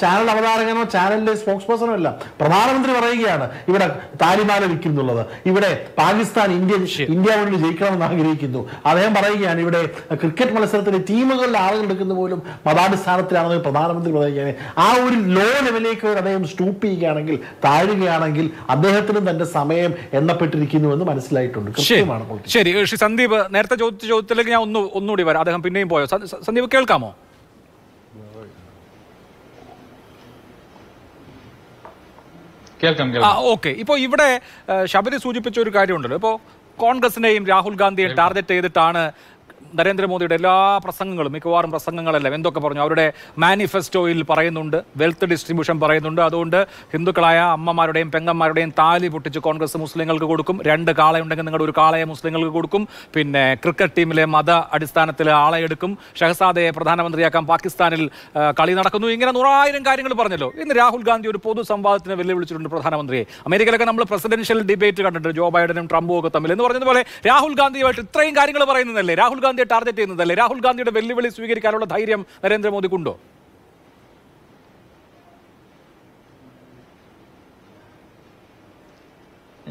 ചാനൽ അവതാരകനോ ചാനലിലെ സ്പോക്സ് പേഴ്സണോ അല്ല. പ്രധാനമന്ത്രി പറയുകയാണ് ഇവിടെ താലിമാല വിൽക്കുന്നുള്ളത്. ഇവിടെ പാകിസ്ഥാൻ ഇന്ത്യ ഇന്ത്യ വേണ്ടി ജയിക്കണമെന്ന് ആഗ്രഹിക്കുന്നു. അദ്ദേഹം പറയുകയാണ് ഇവിടെ ക്രിക്കറ്റ് മത്സരത്തിലെ ടീമുകളിലെ ആളുകൾ എടുക്കുന്ന പോലും മതാടിസ്ഥാനത്തിലാണെന്ന് പ്രധാനമന്ത്രി പറയുകയാണ്. ആ ഒരു ലോ ലെവലിലേക്ക് അദ്ദേഹം സ്റ്റൂപ്പ് ചെയ്യുകയാണെങ്കിൽ താഴുകയാണെങ്കിൽ അദ്ദേഹത്തിനും തന്റെ സമയം എണ്ണപ്പെട്ടിരിക്കുന്നു എന്ന് മനസ്സിലായിട്ടുണ്ട്. ശരി. കൃത്യമാണ് ശരി സന്ദീപ് നേരത്തെ ചോദിച്ച ചോദ്യത്തിലേക്ക് ഞാൻ ഒന്ന് ഒന്നുകൂടി വരാം. അദ്ദേഹം പിന്നെയും പോയോ? സന്ദീപ് കേൾക്കാമോ? കേൾക്കാം ആ ഓക്കെ. ഇപ്പോൾ ഇവിടെ ശബരി സൂചിപ്പിച്ച ഒരു കാര്യമുണ്ടല്ലോ. ഇപ്പോൾ കോൺഗ്രസിനെയും രാഹുൽ ഗാന്ധിയെയും ടാർഗറ്റ് ചെയ്തിട്ടാണ് നരേന്ദ്രമോദിയുടെ എല്ലാ പ്രസംഗങ്ങളും മിക്കവാറും പ്രസംഗങ്ങളെല്ലാം? എന്തൊക്കെ പറഞ്ഞു? അവരുടെ മാനിഫെസ്റ്റോയിൽ പറയുന്നുണ്ട് വെൽത്ത് ഡിസ്ട്രിബ്യൂഷൻ പറയുന്നുണ്ട്. അതുകൊണ്ട് ഹിന്ദുക്കളായ അമ്മമാരുടെയും പെങ്ങന്മാരുടെയും താലി പൊട്ടിച്ച് കോൺഗ്രസ് മുസ്ലിങ്ങൾക്ക് കൊടുക്കും. രണ്ട് കാളയുണ്ടെങ്കിൽ നിങ്ങളുടെ ഒരു കാളയെ മുസ്ലിങ്ങൾക്ക് കൊടുക്കും. പിന്നെ ക്രിക്കറ്റ് ടീമിലെ മത അടിസ്ഥാനത്തിൽ ആളെ എടുക്കും. ഷഹസാദയെ പ്രധാനമന്ത്രിയാക്കാൻ പാകിസ്ഥാനിൽ കളി നടക്കുന്നു. ഇങ്ങനെ നൂറായിരം കാര്യങ്ങൾ പറഞ്ഞല്ലോ. ഇന്ന് രാഹുൽ ഗാന്ധി ഒരു പൊതു സംവാദത്തിന് വെല്ലുവിളിച്ചിട്ടുണ്ട് പ്രധാനമന്ത്രിയെ. അമേരിക്കയിലൊക്കെ നമ്മൾ പ്രസിഡൻഷ്യൽ ഡിബേറ്റ് കണ്ടിട്ടുണ്ട് ജോ ബൈഡനും ട്രംപും ഒക്കെ തമ്മിൽ. എന്ന് പറഞ്ഞതുപോലെ രാഹുൽ ഗാന്ധിയുമായിട്ട് ഇത്രയും കാര്യങ്ങൾ പറയുന്നതല്ലേ? രാഹുൽ ഗാന്ധിയെ ടാർഗറ്റ് ചെയ്യുന്നതല്ലേ? രാഹുൽ ഗാന്ധിയുടെ വെല്ലുവിളി സ്വീകരിക്കാനുള്ള ധൈര്യം നരേന്ദ്രമോദിക്കുണ്ടോ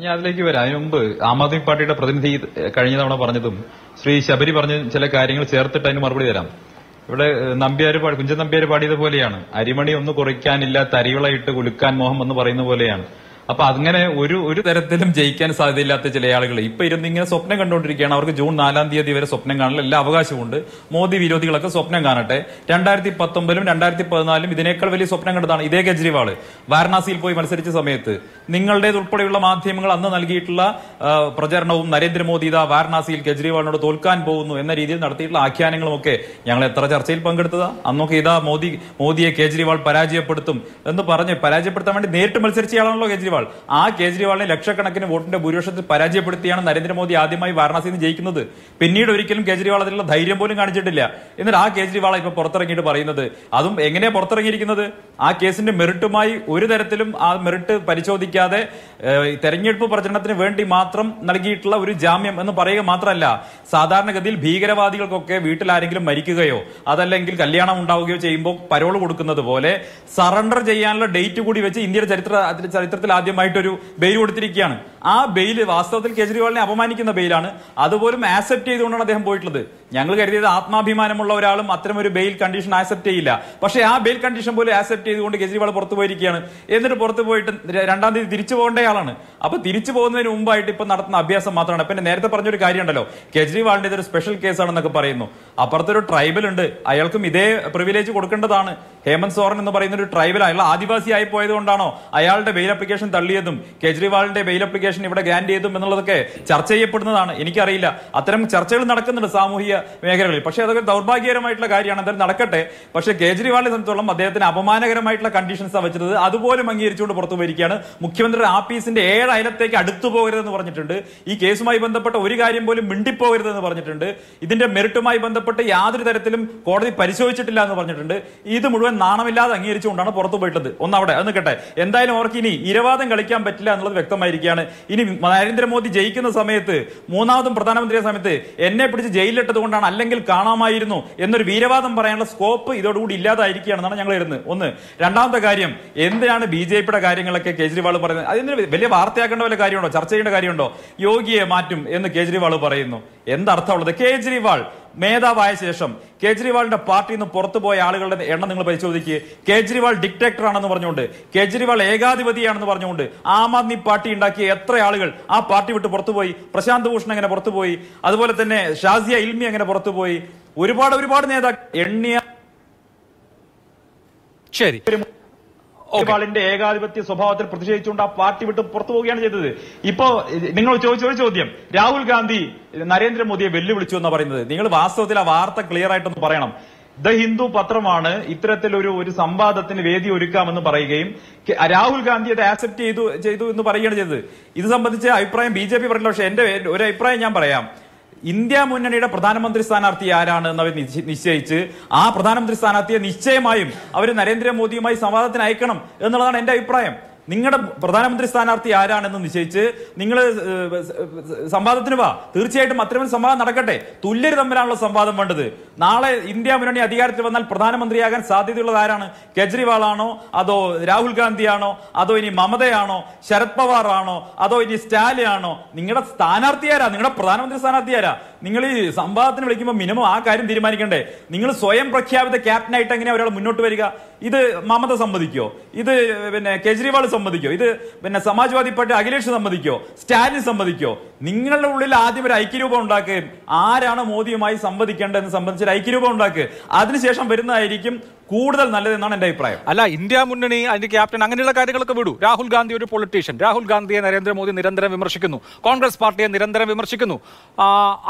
ഞാൻ അതിലേക്ക് വരാം. അതിനു മുമ്പ് ആം ആദ്മി പാർട്ടിയുടെ പ്രതിനിധി കഴിഞ്ഞ തവണ പറഞ്ഞതും ശ്രീ ശബരി പറഞ്ഞ ചില കാര്യങ്ങൾ ചേർത്തിട്ട് അതിന് മറുപടി തരാം. ഇവിടെ നമ്പ്യാർ നമ്പ്യാര് പാടി കുഞ്ചൻ നമ്പ്യാര് പാടിയത് പോലെയാണ്. അരിമണി ഒന്ന് കുറയ്ക്കാനില്ല തരിവളയിട്ട് കുലുക്കാൻ മോഹം എന്ന് പറയുന്ന പോലെയാണ്. അപ്പൊ അങ്ങനെ ഒരു ഒരു തരത്തിലും ജയിക്കാൻ സാധ്യതയില്ലാത്ത ചില ആളുകൾ ഇപ്പൊ ഇരുന്ന് ഇങ്ങനെ സ്വപ്നം കണ്ടുകൊണ്ടിരിക്കുകയാണ്. അവർക്ക് ജൂൺ നാലാം തീയതി വരെ സ്വപ്നം കാണാൻ എല്ലാ അവകാശമുണ്ട് മോദി വിരോധികളൊക്കെ സ്വപ്നം കാണട്ടെ. രണ്ടായിരത്തി പത്തൊമ്പതിലും രണ്ടായിരത്തി പതിനാലിലും ഇതിനേക്കാൾ വലിയ സ്വപ്നം കണ്ടതാണ് ഇതേ കെജ്രിവാൾ. വാരണാസിയിൽ പോയി മത്സരിച്ച സമയത്ത് നിങ്ങളുടേതുൾപ്പെടെയുള്ള മാധ്യമങ്ങൾ അന്ന് നൽകിയിട്ടുള്ള പ്രചരണവും നരേന്ദ്രമോദി ഇതാ വാരണാസിയിൽ കെജ്രിവാളിനോട് തോൽക്കാൻ പോകുന്നു എന്ന രീതിയിൽ നടത്തിയിട്ടുള്ള ആഖ്യാനങ്ങളും ഒക്കെ ഞങ്ങൾ എത്ര ചർച്ചയിൽ പങ്കെടുത്തതാ? അന്നൊക്കെ ഇതാ മോദി മോദിയെ കേജ്രിവാൾ പരാജയപ്പെടുത്തും എന്ന് പറഞ്ഞ് പരാജയപ്പെടുത്താൻ വേണ്ടി നേരിട്ട് മത്സരിച്ചയാളാണല്ലോ കേജ്രിവാൾ. ആ കേജ്രിവാളിനെ ലക്ഷക്കണക്കിന് വോട്ടിന്റെ ഭൂരിപക്ഷത്തിൽ പരാജയപ്പെടുത്തിയാണ് നരേന്ദ്രമോദി ആദ്യമായി വാരണാസിയിൽ നിന്ന് ജയിക്കുന്നത്. പിന്നീട് ഒരിക്കലും കേജ്രിവാൾ അതിനുള്ള ധൈര്യം പോലും കാണിച്ചിട്ടില്ല. എന്നിട്ട് ആ കേജ്രിവാൾ ഇപ്പൊ പുറത്തിറങ്ങിയിട്ട് പറയുന്നത്. അതും എങ്ങനെയാ പുറത്തിറങ്ങിയിരിക്കുന്നത്? ആ കേസിന്റെ മെറിറ്റുമായി ഒരു തരത്തിലും ആ മെറിറ്റ് പരിശോധിക്കാതെ തെരഞ്ഞെടുപ്പ് പ്രചരണത്തിന് വേണ്ടി മാത്രം നൽകിയിട്ടുള്ള ഒരു ജാമ്യം എന്ന് പറയുക മാത്രമല്ല സാധാരണഗതിയിൽ ഭീകരവാദികൾക്കൊക്കെ വീട്ടിൽ ആരെങ്കിലും മരിക്കുകയോ അതല്ലെങ്കിൽ കല്യാണം ഉണ്ടാവുകയോ ചെയ്യുമ്പോൾ പരോൾ കൊടുക്കുന്നത് പോലെ സറണ്ടർ ചെയ്യാനുള്ള ഡേറ്റ് കൂടി വെച്ച് ഇന്ത്യയുടെ ചരിത്ര ചരിത്രത്തിൽ ചരിത്രത്തിൽ ആദ്യമായിട്ടൊരു ബെയിൽ കൊടുത്തിരിക്കുകയാണ്. ആ ബെയിൽ വാസ്തവത്തിൽ കേജ്രിവാളിനെ അപമാനിക്കുന്ന ബെയിലാണ് അതുപോലും ആക്സെപ്റ്റ് ചെയ്തുകൊണ്ടാണ് അദ്ദേഹം പോയിട്ടുള്ളത്. ഞങ്ങൾ കരുതിയത് ആത്മാഭിമാനമുള്ള ഒരാളും അത്തരം ഒരു ബെയിൽ കണ്ടീഷൻ ആക്സെപ്റ്റ് ചെയ്യില്ല. പക്ഷേ ആ ബെയിൽ കണ്ടീഷൻ പോലും ആക്സെപ്റ്റ് ചെയ്തുകൊണ്ട് കേജ്രിവാൾ പുറത്തു പോയിരിക്കുകയാണ്. എന്നിട്ട് പുറത്തു പോയിട്ട് രണ്ടാം തീയതി തിരിച്ചു പോകേണ്ടയാളാണ് അപ്പൊ തിരിച്ചു പോകുന്നതിന് മുമ്പായിട്ട് ഇപ്പൊ നടത്തുന്ന അഭ്യാസം മാത്രമാണ്. പിന്നെ നേരത്തെ പറഞ്ഞൊരു കാര്യമുണ്ടല്ലോ. കേജ്രിവാളിന്റെ ഇതൊരു സ്പെഷ്യൽ കേസാണെന്നൊക്കെ പറയുന്നു. അപ്പുറത്തൊരു ട്രൈബൽ ഉണ്ട്. അയാൾക്കും ഇതേ പ്രിവിലേജ് കൊടുക്കേണ്ടതാണ്. ഹേമന്ത് സോറൻ എന്ന് പറയുന്ന ഒരു ട്രൈബൽ അയാൾ ആദിവാസിയായി പോയത് കൊണ്ടാണോ അയാളുടെ ബെയിൽ അപ്ലിക്കേഷൻ തള്ളിയതും കേജ്രിവാളിന്റെ ബെയിൽ അപ്ലിക്കേഷൻ ഇവിടെ ഗ്രാൻഡ് ചെയ്തും എന്നുള്ളതൊക്കെ ചർച്ച ചെയ്യപ്പെടുന്നതാണ്. എനിക്കറിയില്ല. അത്തരം ചർച്ചകൾ നടക്കുന്നുണ്ട് സാമൂഹിക മേഖലകളിൽ. പക്ഷേ അതൊക്കെ ദൗർഭാഗ്യകരമായിട്ടുള്ള കാര്യമാണ്. എന്തായാലും നടക്കട്ടെ. പക്ഷേ കേജ്രിവാളിനെ സംബന്ധിച്ചോളം അദ്ദേഹത്തിന് അപമാനകരമായിട്ടുള്ള കണ്ടീഷൻസ് വെച്ചത് അതുപോലും അംഗീകരിച്ചുകൊണ്ട് പുറത്തു പോയിരിക്കുകയാണ്. മുഖ്യമന്ത്രിയുടെ ആഫീസിന്റെ ഏഴ് അയലത്തേക്ക് അടുത്തു പോകരുതെന്ന് പറഞ്ഞിട്ടുണ്ട്. ഈ കേസുമായി ബന്ധപ്പെട്ട ഒരു കാര്യം പോലും മിണ്ടിപ്പോകരുതെന്ന് പറഞ്ഞിട്ടുണ്ട്. ഇതിന്റെ മെറിറ്റുമായി ബന്ധപ്പെട്ട് യാതൊരു തരത്തിലും കോടതി പരിശോധിച്ചിട്ടില്ല എന്ന് പറഞ്ഞിട്ടുണ്ട്. ഇത് മുഴുവൻ നാണമില്ലാതെ അംഗീകരിച്ചുകൊണ്ടാണ് പുറത്തു പോയിട്ടുള്ളത്. ഒന്നവിടെ അത് നിൽക്കട്ടെ. എന്തായാലും അവർക്ക് ഇനി ഇരവാദം കളിക്കാൻ പറ്റില്ല എന്നുള്ളത് വ്യക്തമായിരിക്കുകയാണ്. ഇനി നരേന്ദ്രമോദി ജയിക്കുന്ന സമയത്ത് മൂന്നാമതും പ്രധാനമന്ത്രിയുടെ സമയത്ത് എന്നെ പിടിച്ച് ജയിലിലിട്ടത് കൊണ്ടാണ് അല്ലെങ്കിൽ കാണാമായിരുന്നു എന്നൊരു വീരവാദം പറയാനുള്ള സ്കോപ്പ് ഇതോടുകൂടി ഇല്ലാതായിരിക്കുകയാണെന്നാണ് ഞങ്ങൾ വരുന്നത് ഒന്ന് രണ്ടാമത്തെ കാര്യം എന്തിനാണ് ബി ജെ പിയുടെ കാര്യങ്ങളൊക്കെ കേജ്രിവാൾ പറയുന്നത്? അതിന് വലിയ വാർത്തയാക്കേണ്ട വല്ല കാര്യമുണ്ടോ? ചർച്ച ചെയ്യേണ്ട കാര്യമുണ്ടോ? യോഗിയെ മാറ്റും എന്ന് കേജ്രിവാൾ പറയുന്നു. എന്തർത്ഥമുള്ളത് കേജ്രിവാൾ മേധാവായ ശേഷം കേജ്രിവാളിന്റെ പാർട്ടിയിൽ നിന്ന് പുറത്തുപോയ ആളുകളുടെ എണ്ണം നിങ്ങൾ പരിശോധിക്കുക കേജ്രിവാൾ ഡിക്ടേറ്റർ ആണെന്ന് പറഞ്ഞുകൊണ്ട് കേജ്രിവാൾ ഏകാധിപതിയാണെന്ന് പറഞ്ഞുകൊണ്ട് ആം ആദ്മി പാർട്ടി ഉണ്ടാക്കിയ എത്ര ആളുകൾ ആ പാർട്ടി വിട്ട് പുറത്തുപോയി? പ്രശാന്ത് ഭൂഷൺ എങ്ങനെ പുറത്തുപോയി? അതുപോലെ തന്നെ ഷാസിയ ഇൽമി എങ്ങനെ പുറത്തുപോയി? ഒരുപാട് ഒരുപാട് നേതാക്കൾ എണ്ണിയ ശരി. കേജ്രിവാളിന്റെ ഏകാധിപത്യ സ്വഭാവത്തിൽ പ്രതിഷേധിച്ചുകൊണ്ട് ആ പാർട്ടി വിട്ട് പുറത്തു പോവുകയാണ് ചെയ്തത്. ഇപ്പോ നിങ്ങൾ ചോദിച്ച ഒരു ചോദ്യം. രാഹുൽ ഗാന്ധി നരേന്ദ്രമോദിയെ വെല്ലുവിളിച്ചു എന്ന് പറയുന്നത്. നിങ്ങൾ വാസ്തവത്തിൽ ആ വാർത്ത ക്ലിയർ ആയിട്ടൊന്ന് പറയണം. ദ ഹിന്ദു പത്രമാണ് ഇത്തരത്തിലൊരു ഒരു സംവാദത്തിന് വേദി ഒരുക്കാമെന്ന് പറയുകയും രാഹുൽ ഗാന്ധി അത് ആക്സെപ്റ്റ് ചെയ്തു ചെയ്തു എന്ന് പറയുകയാണ് ചെയ്തത്. ഇത് സംബന്ധിച്ച് അഭിപ്രായം ബി ജെ പി പറഞ്ഞില്ല പക്ഷെ എന്റെ ഒരു അഭിപ്രായം ഞാൻ പറയാം. ഇന്ത്യ മുന്നണിയുടെ പ്രധാനമന്ത്രി സ്ഥാനാർത്ഥി ആരാണ് എന്ന് അവർ നിശ്ചയിച്ച് ആ പ്രധാനമന്ത്രി സ്ഥാനാർത്ഥിയെ നിശ്ചയമായും അവർ നരേന്ദ്രമോദിയുമായി സംവാദത്തിന് അയക്കണം എന്നുള്ളതാണ് എന്റെ അഭിപ്രായം. നിങ്ങളുടെ പ്രധാനമന്ത്രി സ്ഥാനാർത്ഥി ആരാണെന്ന് നിശ്ചയിച്ച് നിങ്ങൾ സംവാദത്തിന് വാ. തീർച്ചയായിട്ടും അത്തരമൊരു സംവാദം നടക്കട്ടെ. തുല്യർ തമ്മിലാണല്ലോ സംവാദം വേണ്ടത്. നാളെ ഇന്ത്യ മുന്നണി അധികാരത്തിൽ വന്നാൽ പ്രധാനമന്ത്രിയാകാൻ സാധ്യതയുള്ളത് ആരാണ്? കെജ്രിവാൾ ആണോ അതോ രാഹുൽ ഗാന്ധിയാണോ? അതോ ഇനി മമതയാണോ? ശരത് പവാർ ആണോ അതോ ഇനി സ്റ്റാലിൻ ആണോ നിങ്ങളുടെ സ്ഥാനാർത്ഥി ആരാ? നിങ്ങളുടെ പ്രധാനമന്ത്രി സ്ഥാനാർത്ഥി ആരാ? നിങ്ങൾ ഈ സംവാദത്തിന് വിളിക്കുമ്പോൾ മിനിമം ആ കാര്യം തീരുമാനിക്കണ്ടേ. നിങ്ങൾ സ്വയം പ്രഖ്യാപിത ക്യാപ്റ്റനായിട്ട് എങ്ങനെയാ ഒരാൾ മുന്നോട്ട് വരിക? ഇത് മമത സമ്മതിക്കോ? ഇത് പിന്നെ കേജ്രിവാൾ സമ്മതിക്കോ? ഇത് പിന്നെ സമാജ്വാദി പാർട്ടി അഖിലേഷ് സമ്മതിക്കോ? സ്റ്റാലിൻ സമ്മതിക്കോ? നിങ്ങളുടെ ഉള്ളിൽ ആദ്യം ഒരു ഐക്യരൂപം ഉണ്ടാക്കുകയും ആരാണ് മോദിയുമായി സംവദിക്കേണ്ടതെന്ന് സംബന്ധിച്ച് ഒരു ഐക്യരൂപം ഉണ്ടാക്കുക അതിനുശേഷം വരുന്നതായിരിക്കും കൂടുതൽ നല്ലതെന്നാണ് എന്റെ അഭിപ്രായം. അല്ല ഇന്ത്യ മുന്നണി അതിന്റെ ക്യാപ്റ്റൻ അങ്ങനെയുള്ള കാര്യങ്ങളൊക്കെ വിടൂ. രാഹുൽ ഗാന്ധി ഒരു പൊളിറ്റീഷ്യൻ രാഹുൽ ഗാന്ധിയെ നരേന്ദ്രമോദി നിരന്തരം വിമർശിക്കുന്നു. കോൺഗ്രസ് പാർട്ടിയെ നിരന്തരം വിമർശിക്കുന്നു.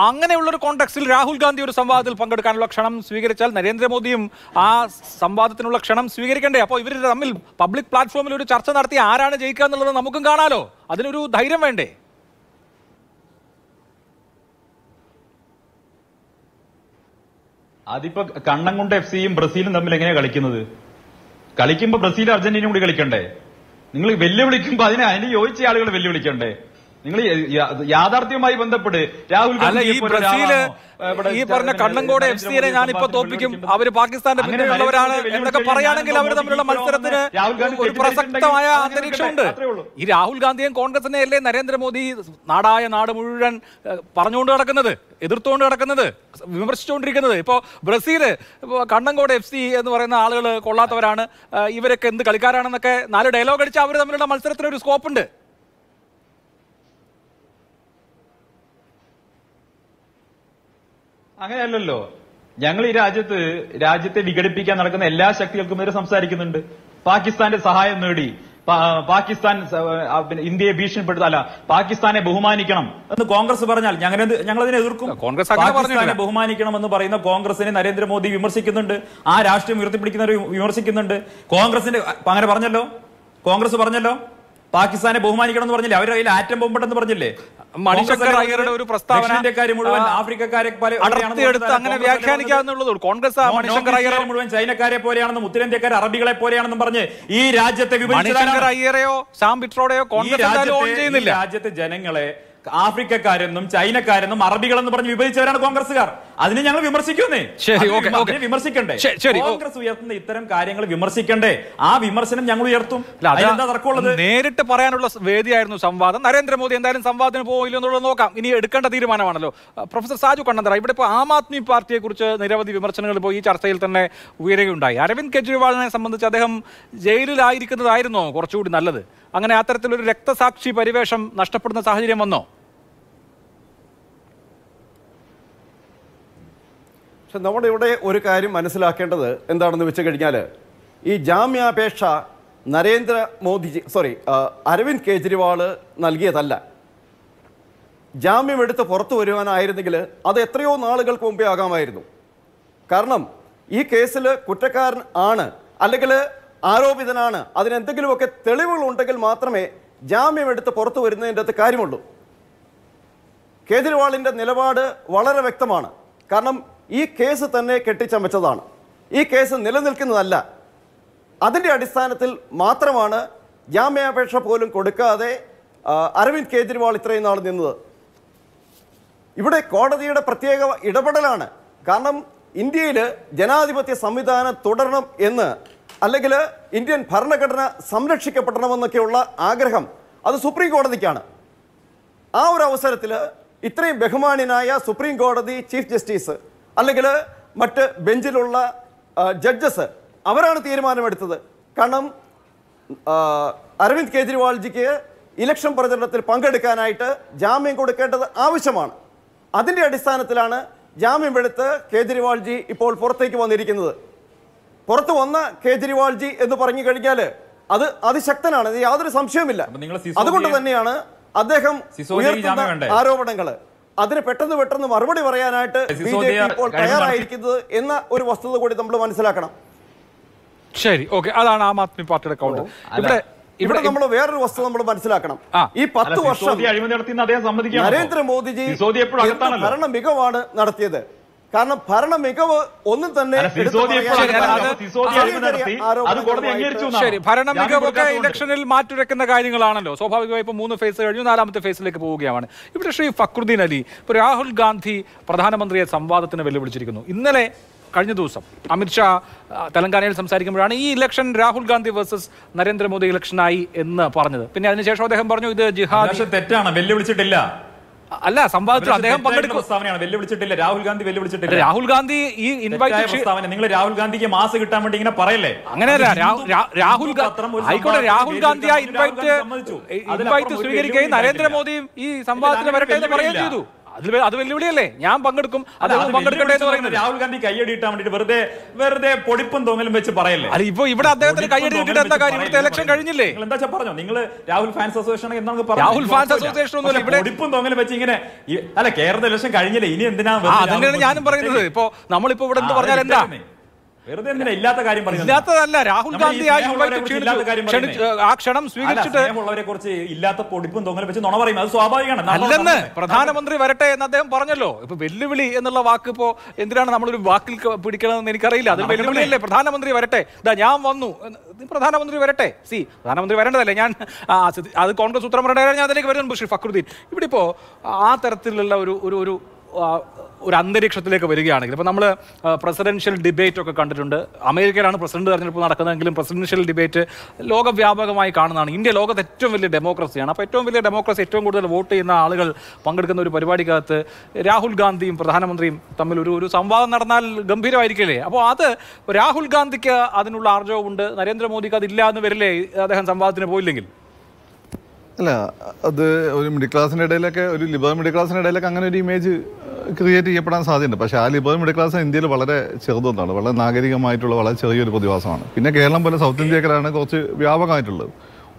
അങ്ങനെയുള്ള ഒരു കോൺടാക്സിൽ രാഹുൽ ഗാന്ധി ഒരു സംവാദത്തിൽ പങ്കെടുക്കാനുള്ള ക്ഷണം സ്വീകരിച്ചാൽ നരേന്ദ്രമോദിയും ആ സംവാദത്തിനുള്ള ക്ഷണം സ്വീകരിക്കണ്ടേ? അപ്പോൾ ഇവർ തമ്മിൽ പബ്ലിക് പ്ലാറ്റ്ഫോമിൽ ഒരു ചർച്ച നടത്തി ആരാണ് ജയിക്കുക എന്നുള്ളത് നമുക്കും കാണാലോ. അതിനൊരു ധൈര്യം വേണ്ടേ? അതിപ്പോ കണ്ണംകുണ്ട് എഫ് സിയും ബ്രസീലും തമ്മിൽ എങ്ങനെയാ കളിക്കുന്നത്? കളിക്കുമ്പോ ബ്രസീലും അർജന്റീനയും കൂടി കളിക്കണ്ടേ? നിങ്ങൾ വെല്ലുവിളിക്കുമ്പോ അതിനെ അതിന് യോജിച്ച ആളുകൾ വെല്ലുവിളിക്കണ്ടേ? നിങ്ങൾ യാഥാർത്ഥ്യവുമായി ബന്ധപ്പെട്ട് രാഹുൽ അല്ല ഈ ബ്രസീൽ ഈ പറഞ്ഞ കണ്ണങ്കോട് എഫ് സിയെ ഞാൻ ഇപ്പൊ തോപ്പിക്കും അവർ പാകിസ്ഥാന്റെ പിന്നിലുള്ളവരാണ് എന്നൊക്കെ പറയുകയാണെങ്കിൽ അവർ തമ്മിലുള്ള മത്സരത്തിന് ഒരു പ്രസക്തമായ അന്തരീക്ഷമുണ്ട്. ഈ രാഹുൽ ഗാന്ധിയും കോൺഗ്രസിനെ അല്ലേ നരേന്ദ്രമോദി നാടായ നാട് മുഴുവൻ പറഞ്ഞുകൊണ്ട് നടക്കുന്നത് എതിർത്തുകൊണ്ട് നടക്കുന്നത് വിമർശിച്ചുകൊണ്ടിരിക്കുന്നത്? ഇപ്പോ ബ്രസീൽ കണ്ണങ്കോട് എഫ് സി എന്ന് പറയുന്ന ആളുകൾ കൊള്ളാത്തവരാണ്. ഇവരൊക്കെ എന്ത് കളിക്കാരാണെന്നൊക്കെ നാല് ഡയലോഗ് അടിച്ച് അവർ തമ്മിലുള്ള മത്സരത്തിന് ഒരു സ്കോപ്പ് ഉണ്ട്. അങ്ങനെയല്ലല്ലോ. ഞങ്ങൾ ഈ രാജ്യത്ത് രാജ്യത്തെ വിഘടിപ്പിക്കാൻ നടക്കുന്ന എല്ലാ ശക്തികൾക്കും എതിരെ സംസാരിക്കുന്നുണ്ട്. പാകിസ്ഥാന്റെ സഹായം നേടി. പാകിസ്ഥാൻ ഇന്ത്യയെ ഭീഷണിപ്പെടുത്തല്ല പാകിസ്ഥാനെ ബഹുമാനിക്കണം എന്ന് കോൺഗ്രസ് പറഞ്ഞാൽ ഞങ്ങൾ അതിനെ എതിർക്കും? കോൺഗ്രസ് പാകിസ്ഥാനെ ബഹുമാനിക്കണം എന്ന് പറയുന്ന കോൺഗ്രസിനെ നരേന്ദ്രമോദി വിമർശിക്കുന്നുണ്ട്. ആ രാഷ്ട്രീയം ഉയർത്തിപ്പിടിക്കുന്നവർ വിമർശിക്കുന്നുണ്ട്. കോൺഗ്രസിന്റെ അങ്ങനെ പറഞ്ഞല്ലോ? കോൺഗ്രസ് പറഞ്ഞല്ലോ? പാകിസ്ഥാനെ ബഹുമാനിക്കണം എന്ന് പറഞ്ഞില്ലേ? അവരുടെ കയ്യിൽ ആറ്റം ബോംബുണ്ടെന്ന് പറഞ്ഞില്ലേ? മണിശങ്കർ അയ്യരുടെ ഒരു പ്രസ്താവന മുഴുവൻ ആഫ്രിക്കക്കാരെ അടർത്തിയെടുത്ത് അങ്ങനെ കോൺഗ്രസ് വ്യാഖ്യാനിക്കാവുന്നുള്ളൂ കോൺഗ്രസ് മണിശങ്കർ നോർത്ത് മുഴുവൻ ചൈനക്കാരെ പോലെയാണെന്നും ഉത്തരേന്ത്യക്കാർ അറബികളെ പോലെയാണെന്നും പറഞ്ഞ് ഈ രാജ്യത്തെ മണിശങ്കർ? അയ്യരെയോ സാം പിട്രോടെയോ കോൺഗ്രസ് രാജ്യത്തെ ജനങ്ങളെ ആഫ്രിക്കക്കാരെന്നും ചൈനക്കാരെന്നും അറബികളെന്നും പറഞ്ഞ് വിഭജിച്ചവരാണ് കോൺഗ്രസ്സുകാർ. അതിനെ ഞങ്ങൾ വിമർശിക്കുന്നേ ശരി, വിമർശിക്കണ്ടേ? ശരി, കോൺഗ്രസ് ഉയർത്തുന്ന ഇത്തരം കാര്യങ്ങൾ വിമർശിക്കണ്ടേ? ആ വിമർശനം ഞങ്ങൾ ഉയർത്തും. നേരിട്ട് പറയാനുള്ള വേദിയായിരുന്നു സംവാദം. നരേന്ദ്രമോദി എന്തായാലും സംവാദത്തിന് പോകില്ല എന്നുള്ളത് നോക്കാം. ഇനി എടുക്കേണ്ട തീരുമാനമാണല്ലോ. പ്രൊഫസർ സാജു കണ്ണന്തറ ഇവിടെ ഇപ്പോൾ ആം ആദ്മി പാർട്ടിയെ കുറിച്ച് നിരവധി വിമർശനങ്ങൾ ഇപ്പോൾ ഈ ചർച്ചയിൽ തന്നെ ഉയരുകയുണ്ടായി. അരവിന്ദ് കെജ്രിവാളിനെ സംബന്ധിച്ച് അദ്ദേഹം ജയിലിലായിരിക്കുന്നതായിരുന്നോ? കുറച്ചുകൂടി നല്ലത്. അങ്ങനെ അത്തരത്തിലൊരു രക്തസാക്ഷി പരിവേഷം നഷ്ടപ്പെടുന്ന സാഹചര്യം വന്നോ? പക്ഷെ നമ്മുടെ ഇവിടെ ഒരു കാര്യം മനസ്സിലാക്കേണ്ടത് എന്താണെന്ന് വെച്ച് കഴിഞ്ഞാൽ ഈ ജാമ്യാപേക്ഷ നരേന്ദ്ര മോദിജി സോറി അരവിന്ദ് കെജ്രിവാൾ നൽകിയതല്ല. ജാമ്യമെടുത്ത് പുറത്തു വരുവാനായിരുന്നെങ്കിൽ അത് എത്രയോ നാളുകൾക്ക് മുമ്പേ ആകാമായിരുന്നു. കാരണം ഈ കേസിൽ കുറ്റക്കാരൻ ആണ് അല്ലെങ്കിൽ ആരോപിതനാണ് അതിനെന്തെങ്കിലുമൊക്കെ തെളിവുകൾ ഉണ്ടെങ്കിൽ മാത്രമേ ജാമ്യമെടുത്ത് പുറത്തു വരുന്നതിന്റെ അകത്ത് കാര്യമുള്ളൂ. കേജ്രിവാളിന്റെ നിലപാട് വളരെ വ്യക്തമാണ്. കാരണം ഈ കേസ് തന്നെ കെട്ടിച്ചമച്ചതാണ്. ഈ കേസ് നിലനിൽക്കുന്നതല്ല. അതിന്റെ അടിസ്ഥാനത്തിൽ മാത്രമാണ് ജാമ്യാപേക്ഷ പോലും കൊടുക്കാതെ അരവിന്ദ് കേജ്രിവാൾ ഇത്രയും നാൾ നിന്നത്. ഇവിടെ കോടതിയുടെ പ്രത്യേക ഇടപെടലാണ്. കാരണം ഇന്ത്യയിൽ ജനാധിപത്യ സംവിധാനം തുടരണം എന്ന് അല്ലെങ്കിൽ ഇന്ത്യൻ ഭരണഘടന സംരക്ഷിക്കപ്പെടണമെന്നൊക്കെയുള്ള ആഗ്രഹം അത് സുപ്രീം കോടതിക്കാണ്. ആ ഒരു അവസരത്തിൽ ഇത്രയും ബഹുമാന്യനായ സുപ്രീം കോടതി ചീഫ് ജസ്റ്റിസ് അല്ലെങ്കിൽ മറ്റ് ബെഞ്ചിലുള്ള ജഡ്ജസ് അവരാണ് തീരുമാനമെടുത്തത്. കാരണം അരവിന്ദ് കെജ്രിവാൾജിക്ക് ഇലക്ഷൻ പ്രചരണത്തിൽ പങ്കെടുക്കാനായിട്ട് ജാമ്യം കൊടുക്കേണ്ടത് ആവശ്യമാണ്. അതിന്റെ അടിസ്ഥാനത്തിലാണ് ജാമ്യം ജാമ്യമെടുത്ത് കേജ്രിവാൾജി ഇപ്പോൾ പുറത്തേക്ക് വന്നിരിക്കുന്നത്. പുറത്തു വന്ന കേജ്രിവാൾജി എന്ന് പറഞ്ഞു കഴിഞ്ഞാൽ അത് അതിശക്തനാണ് യാതൊരു സംശയവുമില്ല. അതുകൊണ്ട് തന്നെയാണ് അദ്ദേഹം ആരോപണങ്ങൾ ഉയർത്തുന്ന ആരോപണങ്ങൾ അതിന് പെട്ടെന്ന് പെട്ടെന്ന് മറുപടി പറയാനായിട്ട് ബി ജെ പി ഇപ്പോൾ തയ്യാറായിരിക്കുന്നത് എന്ന ഒരു വസ്തുത കൂടി നമ്മൾ മനസ്സിലാക്കണം. ശരി ഓക്കെ. അതാണ് ആം ആദ്മി പാർട്ടിയുടെ കൗണ്ടർ ഇവിടെ ഇവിടെ നമ്മൾ വേറൊരു വസ്തു നമ്മൾ മനസ്സിലാക്കണം. ഈ പത്ത് വർഷം? നരേന്ദ്രമോദിജി ഭരണ മികവാണ് നടത്തിയത്? കാരണം ഭരണ മികവ് ഒന്നും തന്നെ എടുത്തു പറയാൻ ശരി, ഭരണ മികവൊക്കെ ഇലക്ഷനിൽ മാറ്റുരക്കുന്ന കാര്യങ്ങളാണല്ലോ. സ്വാഭാവികമായി ഇപ്പോൾ മൂന്ന് ഫേസ് കഴിഞ്ഞു നാലാമത്തെ ഫേസിലേക്ക് പോവുകയാണ്. ഇവിടെ ശ്രീ ഫക്രുദ്ദീൻ അലി ഇപ്പോൾ രാഹുൽ ഗാന്ധി പ്രധാനമന്ത്രിയെ സംവാദത്തിന് വെല്ലുവിളിച്ചിരിക്കുന്നു. ഇന്നലെ കഴിഞ്ഞ ദിവസം അമിത്ഷാ തെലങ്കാനയിൽ സംസാരിക്കുമ്പോഴാണ് ഈ ഇലക്ഷൻ രാഹുൽ ഗാന്ധി വേഴ്സസ് നരേന്ദ്രമോദി ഇലക്ഷനായി എന്ന് പറഞ്ഞത്. പിന്നെ അതിനുശേഷം അദ്ദേഹം പറഞ്ഞു ഇത് ജിഹാദ് തെറ്റാണ് വെല്ലുവിളിച്ചിട്ടില്ല. അല്ല സംവാദത്തിൽ അദ്ദേഹം പങ്കെടുക്കുന്ന പങ്കെടുക്കും. പ്രസ്താവനയാണ്. വെല്ലുവിളിച്ചിട്ടില്ല. രാഹുൽ ഗാന്ധി വെല്ലുവിളിച്ചിട്ടില്ല. രാഹുൽ ഗാന്ധി ഈ ഇൻവൈറ്റ് പ്രസ്താവന. നിങ്ങൾ രാഹുൽ ഗാന്ധിക്ക് മാസ് കിട്ടാൻ വേണ്ടി ഇങ്ങനെ പറയല്ലേ? അങ്ങനെയല്ല രാഹുൽ ആയിക്കോട്ടെ രാഹുൽ ഗാന്ധി ആ ഇൻവൈറ്റ് ഇൻവൈറ്റ് സ്വീകരിക്കുകയും നരേന്ദ്രമോദിയും ഈ സംവാദത്തിന് വരട്ടെ എന്ന് പറയുകയും ചെയ്തു. അതിൽ അത് വെല്ലുവിളിയല്ലേ? ഞാൻ പങ്കെടുക്കും. അത് പങ്കെടുക്കട്ടെ എന്ന് പറയുന്നത്. രാഹുൽ ഗാന്ധി കയ്യടി ഇട്ടാൻ വേണ്ടിട്ട് വെറുതെ വെറുതെ പൊടിപ്പും തൊങ്ങലും വെച്ച് പറയല്ലേ? അല്ല ഇപ്പൊ ഇവിടെ അദ്ദേഹത്തിന് കൈയടി ഇട്ടിട്ട് എന്താ കാര്യം? ഇവിടുത്തെ ഇലക്ഷൻ കഴിഞ്ഞില്ലേ? നിങ്ങൾ എന്താ പറഞ്ഞോ? നിങ്ങൾ രാഹുൽ ഫാൻസ് അസോസിയേഷൻ എന്താണ് രാഹുൽ ഫാൻസ് അസോസിയേഷൻ ഒന്നുമില്ല. ഇവിടെ- പൊടിപ്പും തൊങ്ങലും വെച്ച് ഇങ്ങനെ അല്ല കേരള ഇലക്ഷൻ കഴിഞ്ഞില്ലേ? ഇനി എന്തിനാ അതന്നെയാണ് ഞാനും പറയുന്നത്. ഇപ്പൊ നമ്മളിപ്പോ ഇവിടെ എന്ത് പറഞ്ഞാൽ എന്താ? ഇല്ലാത്ത കാര്യം ഇല്ലാത്തതല്ല രാഹുൽ ഗാന്ധി ആ കാര്യം ആ ക്ഷണം സ്വീകരിച്ചിട്ട് കുറിച്ച് ഇല്ലാത്ത പൊടിപ്പും തൊങ്ങലും വെച്ച് നുണ പറയും. അത് സ്വാഭാവികമാണ്. അല്ലെന്ന് പ്രധാനമന്ത്രി വരട്ടെ എന്ന് അദ്ദേഹം പറഞ്ഞല്ലോ. ഇപ്പൊ വെല്ലുവിളി എന്നുള്ള വാക്ക് ഇപ്പോ എന്തിനാണ് നമ്മളൊരു വാക്കിൽ പിടിക്കണമെന്ന് എനിക്കറിയില്ല. അത്. വെല്ലുവിളിയല്ലേ? പ്രധാനമന്ത്രി വരട്ടെ. ഇതാ ഞാൻ വന്നു. പ്രധാനമന്ത്രി വരട്ടെ. സി പ്രധാനമന്ത്രി വരേണ്ടതല്ലേ? ഞാൻ അത് കോൺഗ്രസ് ഉത്തരം പറയേണ്ട ഞാൻ അതിലേക്ക് വരുന്നുണ്ട് ശ്രീ ഫക്രുദ്ദീൻ. ഇവിടെ ഇപ്പോ ആ തരത്തിലുള്ള ഒരു ഒരു ഒരു അന്തരീക്ഷത്തിലേക്ക് വരികയാണെങ്കിൽ ഇപ്പോൾ നമ്മൾ പ്രസിഡൻഷ്യൽ ഡിബേറ്റ് ഒക്കെ കണ്ടിട്ടുണ്ട്. അമേരിക്കയിലാണ് പ്രസിഡന്റ് തെരഞ്ഞെടുപ്പ് നടക്കുന്നതെങ്കിലും പ്രസിഡൻഷ്യൽ ഡിബേറ്റ് ലോകവ്യാപകമായി കാണുന്നതാണ്. ഇന്ത്യ ലോകത്ത് ഏറ്റവും വലിയ ഡെമോക്രസിയാണ് അപ്പോൾ ഏറ്റവും വലിയ ഡെമോക്രസി ഏറ്റവും കൂടുതൽ വോട്ട് ചെയ്യുന്ന ആളുകൾ പങ്കെടുക്കുന്ന ഒരു പരിപാടിക്കകത്ത് രാഹുൽ ഗാന്ധിയും പ്രധാനമന്ത്രിയും തമ്മിൽ ഒരു ഒരു സംവാദം നടന്നാൽ ഗംഭീരമായിരിക്കില്ലേ? അപ്പോൾ അത് രാഹുൽ ഗാന്ധിക്ക് അതിനുള്ള ആർജവമുണ്ട് നരേന്ദ്രമോദിക്ക് അതില്ല എന്ന് വരില്ലേ? അദ്ദേഹം സംവാദത്തിന് പോയില്ലെങ്കിൽ. അല്ല അത് ഒരു മിഡിൽ ക്ലാസ്സിന്റെ ഇടയിലൊക്കെ ഒരു ലിബറൽ മിഡിൽ ക്ലാസ്സിന്റെ ഇടയിലൊക്കെ അങ്ങനെ ഒരു ഇമേജ് ക്രിയേറ്റ് ചെയ്യപ്പെടാൻ സാധ്യതയുണ്ട്. പക്ഷേ ആ ലിബറൽ മിഡിൽ ക്ലാസ് ഇന്ത്യയിൽ വളരെ ചെറുതൊന്നാണ് വളരെ നാഗരികമായിട്ടുള്ള വളരെ ചെറിയൊരു പ്രതിഭാസമാണ്. പിന്നെ കേരളം പോലെ സൗത്ത് ഇന്ത്യക്കാരാണ് കുറച്ച് വ്യാപകമായിട്ടുള്ളത്.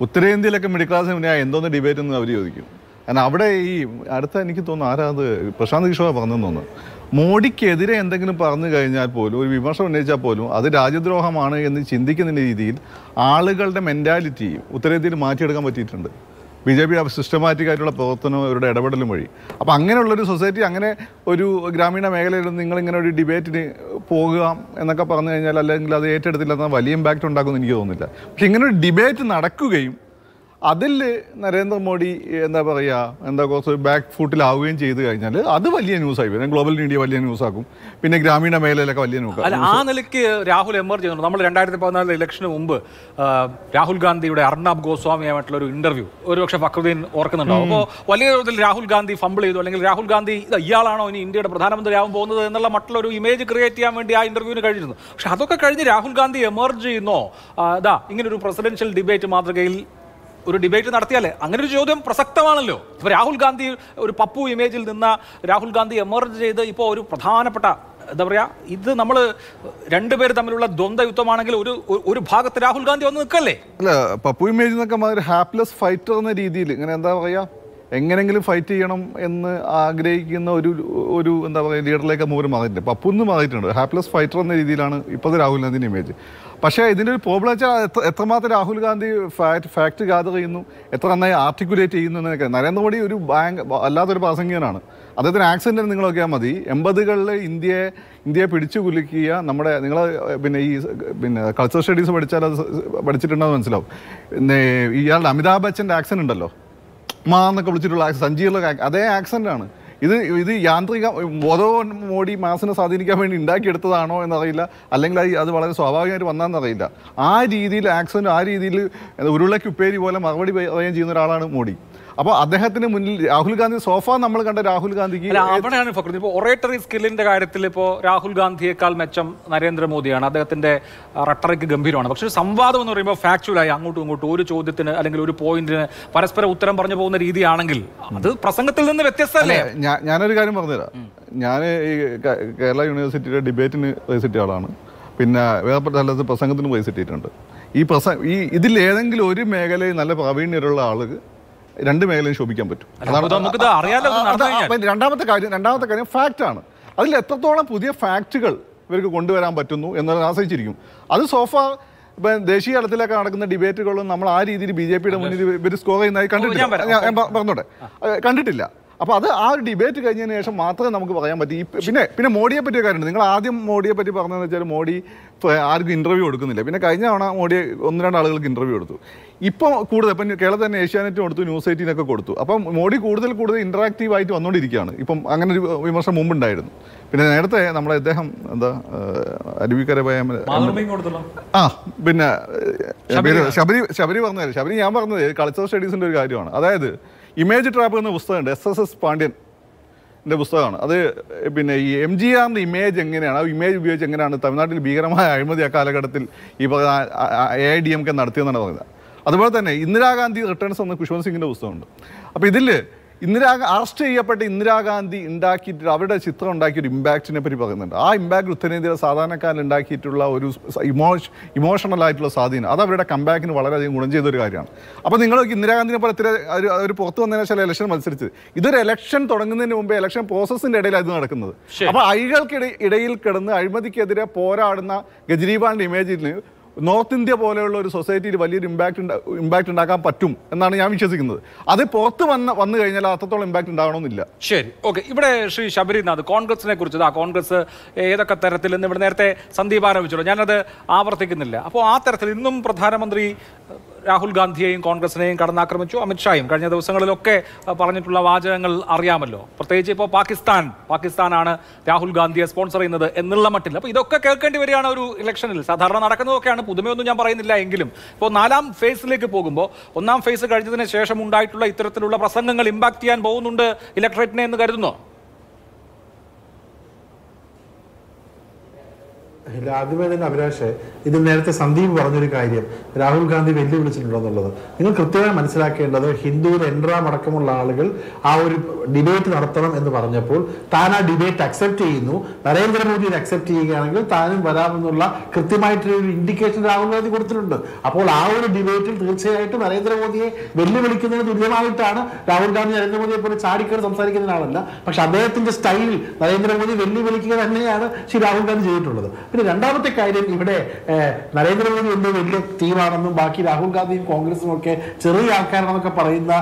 ഉത്തരേന്ത്യയിലൊക്കെ മിഡിൽ ക്ലാസ് എന്തോന്ന് ഡിബേറ്റ് എന്ന് അവർ ചോദിക്കും. കാരണം അവിടെ ഈ അടുത്ത എനിക്ക് തോന്നുന്നു ആരാ അത് പ്രശാന്ത് കിഷോർ പറഞ്ഞെന്ന് തോന്നുന്നു. മോഡിക്കെതിരെ എന്തെങ്കിലും പറഞ്ഞു കഴിഞ്ഞാൽ പോലും ഒരു വിമർശനം ഉന്നയിച്ചാൽ പോലും അത് രാജ്യദ്രോഹമാണ് എന്ന് ചിന്തിക്കുന്ന രീതിയിൽ ആളുകളുടെ മെന്റാലിറ്റി ഉത്തരേന്ത്യയിൽ മാറ്റിയെടുക്കാൻ പറ്റിയിട്ടുണ്ട്. ബി ജെ പി സിസ്റ്റമാറ്റിക് ആയിട്ടുള്ള പ്രവർത്തനവും അവരുടെ ഇടപെടലും വഴി. അപ്പോൾ അങ്ങനെയുള്ളൊരു സൊസൈറ്റി അങ്ങനെ ഒരു ഗ്രാമീണ മേഖലയിൽ നിങ്ങൾ ഇങ്ങനെ ഒരു ഡിബേറ്റിന് പോകുക എന്നൊക്കെ പറഞ്ഞു കഴിഞ്ഞാൽ അല്ലെങ്കിൽ അത് ഏറ്റെടുത്തില്ലെന്ന വലിയ ഇമ്പാക്റ്റ് ഉണ്ടാക്കുമെന്ന് എനിക്ക് തോന്നുന്നില്ല. പക്ഷെ ഇങ്ങനെ ഒരു ഡിബേറ്റ് നടക്കുകയും അതിൽ നരേന്ദ്രമോദി എന്താ പറയുക എന്താ കുറച്ച് ബാക്ക് ഫുട്ടിലാവുകയും ചെയ്തു കഴിഞ്ഞാൽ അത് വലിയ ന്യൂസായി വരും. ഗ്ലോബൽ മീഡിയ വലിയ ന്യൂസാക്കും പിന്നെ ഗ്രാമീണ മേഖലയിലൊക്കെ വലിയ ന്യൂസ് അല്ല ആ നിലയ്ക്ക് രാഹുൽ എമർജ് ചെയ്യുന്നുണ്ട്. നമ്മൾ രണ്ടായിരത്തി പതിനാലിലെ ഇലക്ഷന് മുമ്പ് രാഹുൽ ഗാന്ധിയുടെ അർണാബ് ഗോസ്വാമിയുമായിട്ടുള്ള ഒരു ഇന്റർവ്യൂ ഒരുപക്ഷെ ഫക്രുദ്ദീൻ ഓർക്കുന്നുണ്ടാവും. അപ്പോൾ വലിയ തോതിൽ രാഹുൽ ഗാന്ധി ഫംബിൾ ചെയ്തു. അല്ലെങ്കിൽ രാഹുൽ ഗാന്ധി ഇത് ഇയാളാണോ ഇനി ഇന്ത്യയുടെ പ്രധാനമന്ത്രിയാവാൻ പോകുന്നത് എന്നുള്ള മറ്റുള്ള ഒരു ഇമേജ് ക്രിയേറ്റ് ചെയ്യാൻ വേണ്ടി ആ ഇന്റർവ്യൂവിന് കഴിഞ്ഞിരുന്നു. പക്ഷെ അതൊക്കെ കഴിഞ്ഞ് രാഹുൽ ഗാന്ധി എമർജ് ചെയ്യുന്നോ? അതാ ഇങ്ങനൊരു ഇങ്ങനെ ഒരു പ്രസിഡൻഷ്യൽ ഡിബേറ്റ് മാതൃകയിൽ ഒരു ഡിബേറ്റ് നടത്തിയാലേ അങ്ങനെ ഒരു ചോദ്യം പ്രസക്തമാണല്ലോ. ഇപ്പോൾ രാഹുൽ ഗാന്ധി ഒരു പപ്പു ഇമേജിൽ നിന്ന രാഹുൽ ഗാന്ധി എമർജ് ചെയ്ത് ഇപ്പോൾ ഒരു പ്രധാനപ്പെട്ട എന്താ പറയുക ഇത് നമ്മൾ രണ്ടുപേർ തമ്മിലുള്ള ദ്വന്ദ്വ യുദ്ധമാണെങ്കിൽ ഒരു ഒരു- ഭാഗത്ത് രാഹുൽ ഗാന്ധി വന്ന് നിൽക്കല്ലേ? അല്ല പപ്പു ഇമേജ് എന്നൊക്കെ ഹാപ്ലെസ് ഫൈറ്റർ എന്ന രീതിയിൽ ഇങ്ങനെ എന്താ പറയുക എങ്ങനെങ്കിലും ഫൈറ്റ് ചെയ്യണം എന്ന് ആഗ്രഹിക്കുന്ന ഒരു ഒരു എന്താ പറയുക ലീഡറിലേക്ക് മൂവർ മാറിയിട്ടുണ്ട്. പപ്പു എന്ന് മാറിയിട്ടുണ്ട്. ഹാപ്ലെസ് ഫൈറ്റർ എന്ന രീതിയിലാണ് ഇപ്പോഴത്തെ രാഹുൽ ഗാന്ധിന്റെ ഇമേജ് പക്ഷേ ഇതിന്റെ ഒരു പ്രോബ്ലം വെച്ചാൽ എത്രമാത്രം Rahul Gandhi fact fact gather ചെയ്യുന്നു എത്ര നന്നായി ആർട്ടിക്കുലേറ്റ് ചെയ്യുന്നു എന്നൊക്കെ. നരേന്ദ്രമോദി ഒരു ബാങ്ക് അല്ലാത്തൊരു പ്രാസംഗികനാണ്. അദ്ദേഹത്തിന് ആക്സിഡന്റ് നിങ്ങൾ മതി. എൺപതുകളിൽ ഇന്ത്യയെ ഇന്ത്യയെ പിടിച്ചു കുലുക്കിയ നമ്മുടെ നിങ്ങൾ പിന്നെ ഈ പിന്നെ കൾച്ചർ സ്റ്റഡീസ് പഠിച്ചാൽ അത് പഠിച്ചിട്ടുണ്ടെന്ന് മനസ്സിലാവും. ഇയാളുടെ അമിതാഭ് ബച്ചന്റെ ആക്സിഡന്റ് ഉണ്ടല്ലോ. മാ എന്നൊക്കെ വിളിച്ചിട്ടുള്ള സഞ്ജീവിലൊക്കെ സഞ്ജീവ അതേ ആക്സിഡന്റ് ആണ്. ഇത് ഇത് യാന്ത്രിക ബോധവൻ മോഡി മാസിനെ സ്വാധീനിക്കാൻ വേണ്ടി ഉണ്ടാക്കിയെടുത്തതാണോ എന്നറിയില്ല. അല്ലെങ്കിൽ അത് അത് വളരെ സ്വാഭാവികമായിട്ട് വന്നാന്നറിയില്ല ആ രീതിയിൽ ആക്സിഡന്റ് ആ രീതിയിൽ ഉരുളയ്ക്ക് ഉപ്പേരി പോലെ മറുപടി പറയുകയും ചെയ്യുന്ന ഒരാളാണ് മോഡി. അപ്പോൾ അദ്ദേഹത്തിന് മുന്നിൽ രാഹുൽ ഗാന്ധി സോഫ നമ്മൾ കണ്ട രാഹുൽ ഗാന്ധിക്ക് അവിടെയാണ് ഫക്രുദ്ദീൻ. ഇപ്പോൾ ഒറേറ്ററി സ്കില്ലിന്റെ കാര്യത്തിൽ ഇപ്പോ രാഹുൽ ഗാന്ധിയേക്കാൾ മെച്ചം നരേന്ദ്രമോദിയാണ്. അദ്ദേഹത്തിന്റെ റട്ടറിക്ക് ഗംഭീരമാണ്. പക്ഷെ സംവാദം എന്ന് പറയുമ്പോൾ ഫാക്ച്വലായി അങ്ങോട്ടും ഇങ്ങോട്ടും ഒരു ചോദ്യത്തിന് അല്ലെങ്കിൽ ഒരു പോയിന്റിന് പരസ്പര ഉത്തരം പറഞ്ഞു പോകുന്ന രീതിയാണെങ്കിൽ അത് പ്രസംഗത്തിൽ നിന്ന് വ്യത്യസ്തമല്ലേ? ഞാനൊരു കാര്യം പറഞ്ഞുതരാം. ഞാൻ ഈ കേരള യൂണിവേഴ്സിറ്റിയുടെ ഡിബേറ്റിന് കിട്ടിയ ആളാണ്. പിന്നെ വേറെ സ്ഥലത്ത് പ്രസംഗത്തിന് പ്രൈസ് ഇട്ടിട്ടുണ്ട് ഈ പ്രസംഗ ഈ ഇതിൽ ഏതെങ്കിലും ഒരു മേഖലയിൽ നല്ല പ്രാവീണ്യമുള്ള ആൾക്ക് രണ്ട് മേഖലയും ശോഭിക്കാൻ പറ്റും. രണ്ടാമത്തെ കാര്യം രണ്ടാമത്തെ കാര്യം ഫാക്റ്റ് ആണ് അതിൽ എത്രത്തോളം പുതിയ ഫാക്റ്റുകൾ ഇവർക്ക് കൊണ്ടുവരാൻ പറ്റുന്നു എന്നതിനെ ആശ്രയിച്ചിരിക്കും. അത് സോഫ ഇപ്പം ദേശീയ തലത്തിലൊക്കെ നടക്കുന്ന ഡിബേറ്റുകളും നമ്മൾ ആ രീതിയിൽ ബി ജെ പിയുടെ മുന്നിൽ ഇവർ സ്കോർ ചെയ്യുന്നതായി കണ്ടിട്ടില്ല. ഞാൻ പറഞ്ഞോട്ടെ. കണ്ടിട്ടില്ല. അപ്പോൾ അത് ആ ഒരു ഡിബേറ്റ് കഴിഞ്ഞതിന് ശേഷം മാത്രമേ നമുക്ക് പറയാൻ പറ്റൂ. പിന്നെ പിന്നെ മോഡിയെ പറ്റിയ കാര്യമുണ്ട്. നിങ്ങൾ ആദ്യം മോഡിയെ പറ്റി പറഞ്ഞതെന്ന് വെച്ചാൽ മോഡി ആർക്കും ഇന്റർവ്യൂ കൊടുക്കുന്നില്ല. പിന്നെ കഴിഞ്ഞ തവണ മോഡി ഒന്ന് രണ്ട് ആളുകൾക്ക് ഇന്റർവ്യൂ കൊടുത്തു. ഇപ്പോൾ കൂടുതൽ ഇപ്പം കേരളത്തിൽ തന്നെ ഏഷ്യാനെറ്റ് കൊടുത്തു ന്യൂസ് എയ്റ്റീനൊക്കെ കൊടുത്തു. അപ്പം മോഡി കൂടുതൽ കൂടുതൽ ഇന്ററാക്റ്റീവ് ആയിട്ട് വന്നുകൊണ്ടിരിക്കുകയാണ്. ഇപ്പം അങ്ങനെ ഒരു വിമർശനം മുമ്പുണ്ടായിരുന്നു. പിന്നെ നേരത്തെ നമ്മുടെ അദ്ദേഹം എന്താ അരുവിക്കര മാതൃഭൂമിയും കൊടുത്തല്ലോ. ആ പിന്നെ ശബരി ശബരി പറഞ്ഞത് ശബരി ഞാൻ പറഞ്ഞത് കൾച്ചറൽ സ്റ്റഡീസിന്റെ ഒരു കാര്യമാണ്. അതായത് ഇമേജ് ട്രാപ്പ് എന്ന പുസ്തകമുണ്ട്. എസ് എസ് എസ് പാണ്ഡ്യൻ എന്റെ പുസ്തകമാണ്. അത് പിന്നെ ഈ എം ജി ആറിന്റെ ഇമേജ് എങ്ങനെയാണ്? ആ ഇമേജ് ഉപയോഗിച്ച് എങ്ങനെയാണ് തമിഴ്നാട്ടിൽ ഭീകരമായ അഴിമതി ആ കാലഘട്ടത്തിൽ ഈ A I D M K നടത്തിയെന്നാണ് പറഞ്ഞത്. അതുപോലെ തന്നെ ഇന്ദിരാഗാന്ധി റിട്ടേൺസ് എന്ന കുഷ്വന്ത് സിംഗിന്റെ പുസ്തകമുണ്ട്. അപ്പോൾ ഇതിൽ ഇന്ദിരാ അറസ്റ്റ് ചെയ്യപ്പെട്ട ഇന്ദിരാഗാന്ധി ഉണ്ടാക്കിയിട്ട് അവരുടെ ചിത്രം ഉണ്ടാക്കിയ ഒരു ഇമ്പാക്റ്റിനെ പറ്റി പറയുന്നുണ്ട്. ആ ഇമ്പാക്ട് ഉത്തരേന്ത്യയിലെ സാധാരണക്കാരിൽ ഉണ്ടാക്കിയിട്ടുള്ള ഒരു ഇമോഷ ഇമോഷണൽ ആയിട്ടുള്ള സ്വാധീനം. അത് അവരുടെ കമ്പാക്കിന് വളരെയധികം ഗുണം ചെയ്ത ഒരു കാര്യമാണ്. അപ്പോൾ നിങ്ങൾ ഇന്ദിരാഗാന്ധിനെ പോലെ ഇത്ര ഒരു ഒരു പുറത്തു വന്നതിന് ശേഷം ഇലക്ഷൻ മത്സരിച്ച് ഇതൊരു ഇലക്ഷൻ തുടങ്ങുന്നതിന് മുമ്പേ ഇലക്ഷൻ പ്രോസസ്സിന്റെ ഇടയിൽ അത് നടക്കുന്നത്. അപ്പോൾ അഴികൾക്കിടയിൽ ഇടയിൽ കിടന്ന് അഴിമതിക്കെതിരെ പോരാടുന്ന കെജ്രിവാളിന്റെ ഇമേജിന് നോർത്ത് ഇന്ത്യ പോലെയുള്ള ഒരു സൊസൈറ്റിയിൽ വലിയൊരു ഇമ്പാക്ട് ഇമ്പാക്ട് ഉണ്ടാക്കാൻ പറ്റും എന്നാണ് ഞാൻ വിശ്വസിക്കുന്നത്. അത് പുറത്ത് വന്ന വന്നു കഴിഞ്ഞാൽ അത്രത്തോളം ഇമ്പാക്ട് ഉണ്ടാകണമെന്നില്ല. ശരി. ഓക്കെ. ഇവിടെ ശ്രീ ശബരിനാഥ് കോൺഗ്രസിനെ കുറിച്ച് ആ കോൺഗ്രസ് ഏതൊക്കെ തരത്തിൽ നിന്ന് ഇവിടെ നേരത്തെ സന്ദീപ് ആരംഭിച്ചുള്ളൂ ഞാനത് ആവർത്തിക്കുന്നില്ല. അപ്പോൾ ആ തരത്തിൽ ഇന്നും പ്രധാനമന്ത്രി രാഹുൽ ഗാന്ധിയെയും കോൺഗ്രസിനെയും കടന്നാക്രമിച്ചു. അമിത്ഷായും കഴിഞ്ഞ ദിവസങ്ങളിലൊക്കെ പറഞ്ഞിട്ടുള്ള വാചകങ്ങൾ അറിയാമല്ലോ. പ്രത്യേകിച്ച് ഇപ്പോൾ പാകിസ്ഥാൻ പാകിസ്ഥാനാണ് രാഹുൽ ഗാന്ധിയെ സ്പോൺസർ ചെയ്യുന്നത് എന്നുള്ള മട്ടിൽ. അപ്പോൾ ഇതൊക്കെ കേൾക്കേണ്ടി വരികയാണ് ഒരു ഇലക്ഷനിൽ. സാധാരണ നടക്കുന്നതൊക്കെയാണ്. പുതുമയൊന്നും ഞാൻ പറയുന്നില്ല എങ്കിലും ഇപ്പോൾ നാലാം ഫേസിലേക്ക് പോകുമ്പോൾ ഒന്നാം ഫേസ് കഴിഞ്ഞതിന് ശേഷം ഉണ്ടായിട്ടുള്ള ഇത്തരത്തിലുള്ള പ്രസംഗങ്ങൾ ഇമ്പാക്ട് ചെയ്യാൻ പോകുന്നുണ്ട് ഇലക്ട്രേറ്റിനെ എന്ന് കരുതുന്നോ? ഇല്ല, ആദ്യമേ തന്നെ അഭിലാഷ് ഇത് നേരത്തെ സന്ദീപ് പറഞ്ഞൊരു കാര്യം. രാഹുൽ ഗാന്ധി വെല്ലുവിളിച്ചിട്ടുണ്ടെന്നുള്ളത്. നിങ്ങൾ കൃത്യമായി മനസ്സിലാക്കേണ്ടത് ഹിന്ദുവിൽ എൻറാം അടക്കമുള്ള ആളുകൾ ആ ഒരു ഡിബേറ്റ് നടത്തണം എന്ന് പറഞ്ഞപ്പോൾ താൻ ആ ഡിബേറ്റ് അക്സെപ്റ്റ് ചെയ്യുന്നു. നരേന്ദ്രമോദി ഇത് അക്സെപ്റ്റ് ചെയ്യുകയാണെങ്കിൽ താനും വരാമെന്നുള്ള കൃത്യമായിട്ടൊരു ഇൻഡിക്കേഷൻ രാഹുൽ ഗാന്ധി കൊടുത്തിട്ടുണ്ട്. അപ്പോൾ ആ ഒരു ഡിബേറ്റിൽ തീർച്ചയായിട്ടും നരേന്ദ്രമോദിയെ വെല്ലുവിളിക്കുന്നതിന് തുല്യമായിട്ടാണ് രാഹുൽ ഗാന്ധി നരേന്ദ്രമോദിയെ പോലെ ചാടിക്കറി സംസാരിക്കുന്ന ആളല്ല പക്ഷെ അദ്ദേഹത്തിന്റെ സ്റ്റൈൽ നരേന്ദ്രമോദി വെല്ലുവിളിക്കുക തന്നെയാണ് ശ്രീ രാഹുൽ ഗാന്ധി ചെയ്തിട്ടുള്ളത്. പിന്നെ രണ്ടാമത്തെ കാര്യം ഇവിടെ നരേന്ദ്രമോദി എന്തോ വലിയ ടീമാണെന്നും ബാക്കി രാഹുൽ ഗാന്ധിയും കോൺഗ്രസും ഒക്കെ ചെറിയ ആൾക്കാരാണെന്നൊക്കെ പറയുന്ന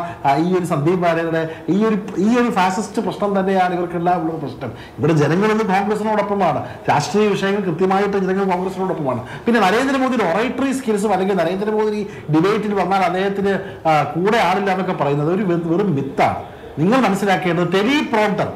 ഈ ഒരു സന്ദീപ് ഭാര്യയുടെ ഈ ഒരു ഈ ഒരു ഫാസിസ്റ്റ് പ്രശ്നം തന്നെയാണ് ഇവർക്കെല്ലാം ഉള്ള പ്രശ്നം. ഇവിടെ ജനങ്ങളൊന്നും കോൺഗ്രസിനോടൊപ്പമാണ്. രാഷ്ട്രീയ വിഷയങ്ങൾ കൃത്യമായിട്ട് ജനങ്ങൾ കോൺഗ്രസിനോടൊപ്പമാണ്. പിന്നെ നരേന്ദ്രമോദിയുടെ ഒറേറ്ററി സ്കിൽസും അല്ലെങ്കിൽ നരേന്ദ്രമോദി ഡിബേറ്റിൽ വന്നാൽ അദ്ദേഹത്തിന് കൂടെ ആളില്ല എന്നൊക്കെ പറയുന്നത് ഒരു വെറും മിത്താണ്. നിങ്ങൾ മനസ്സിലാക്കേണ്ടത് ടെലി പ്രോംപ്റ്റർ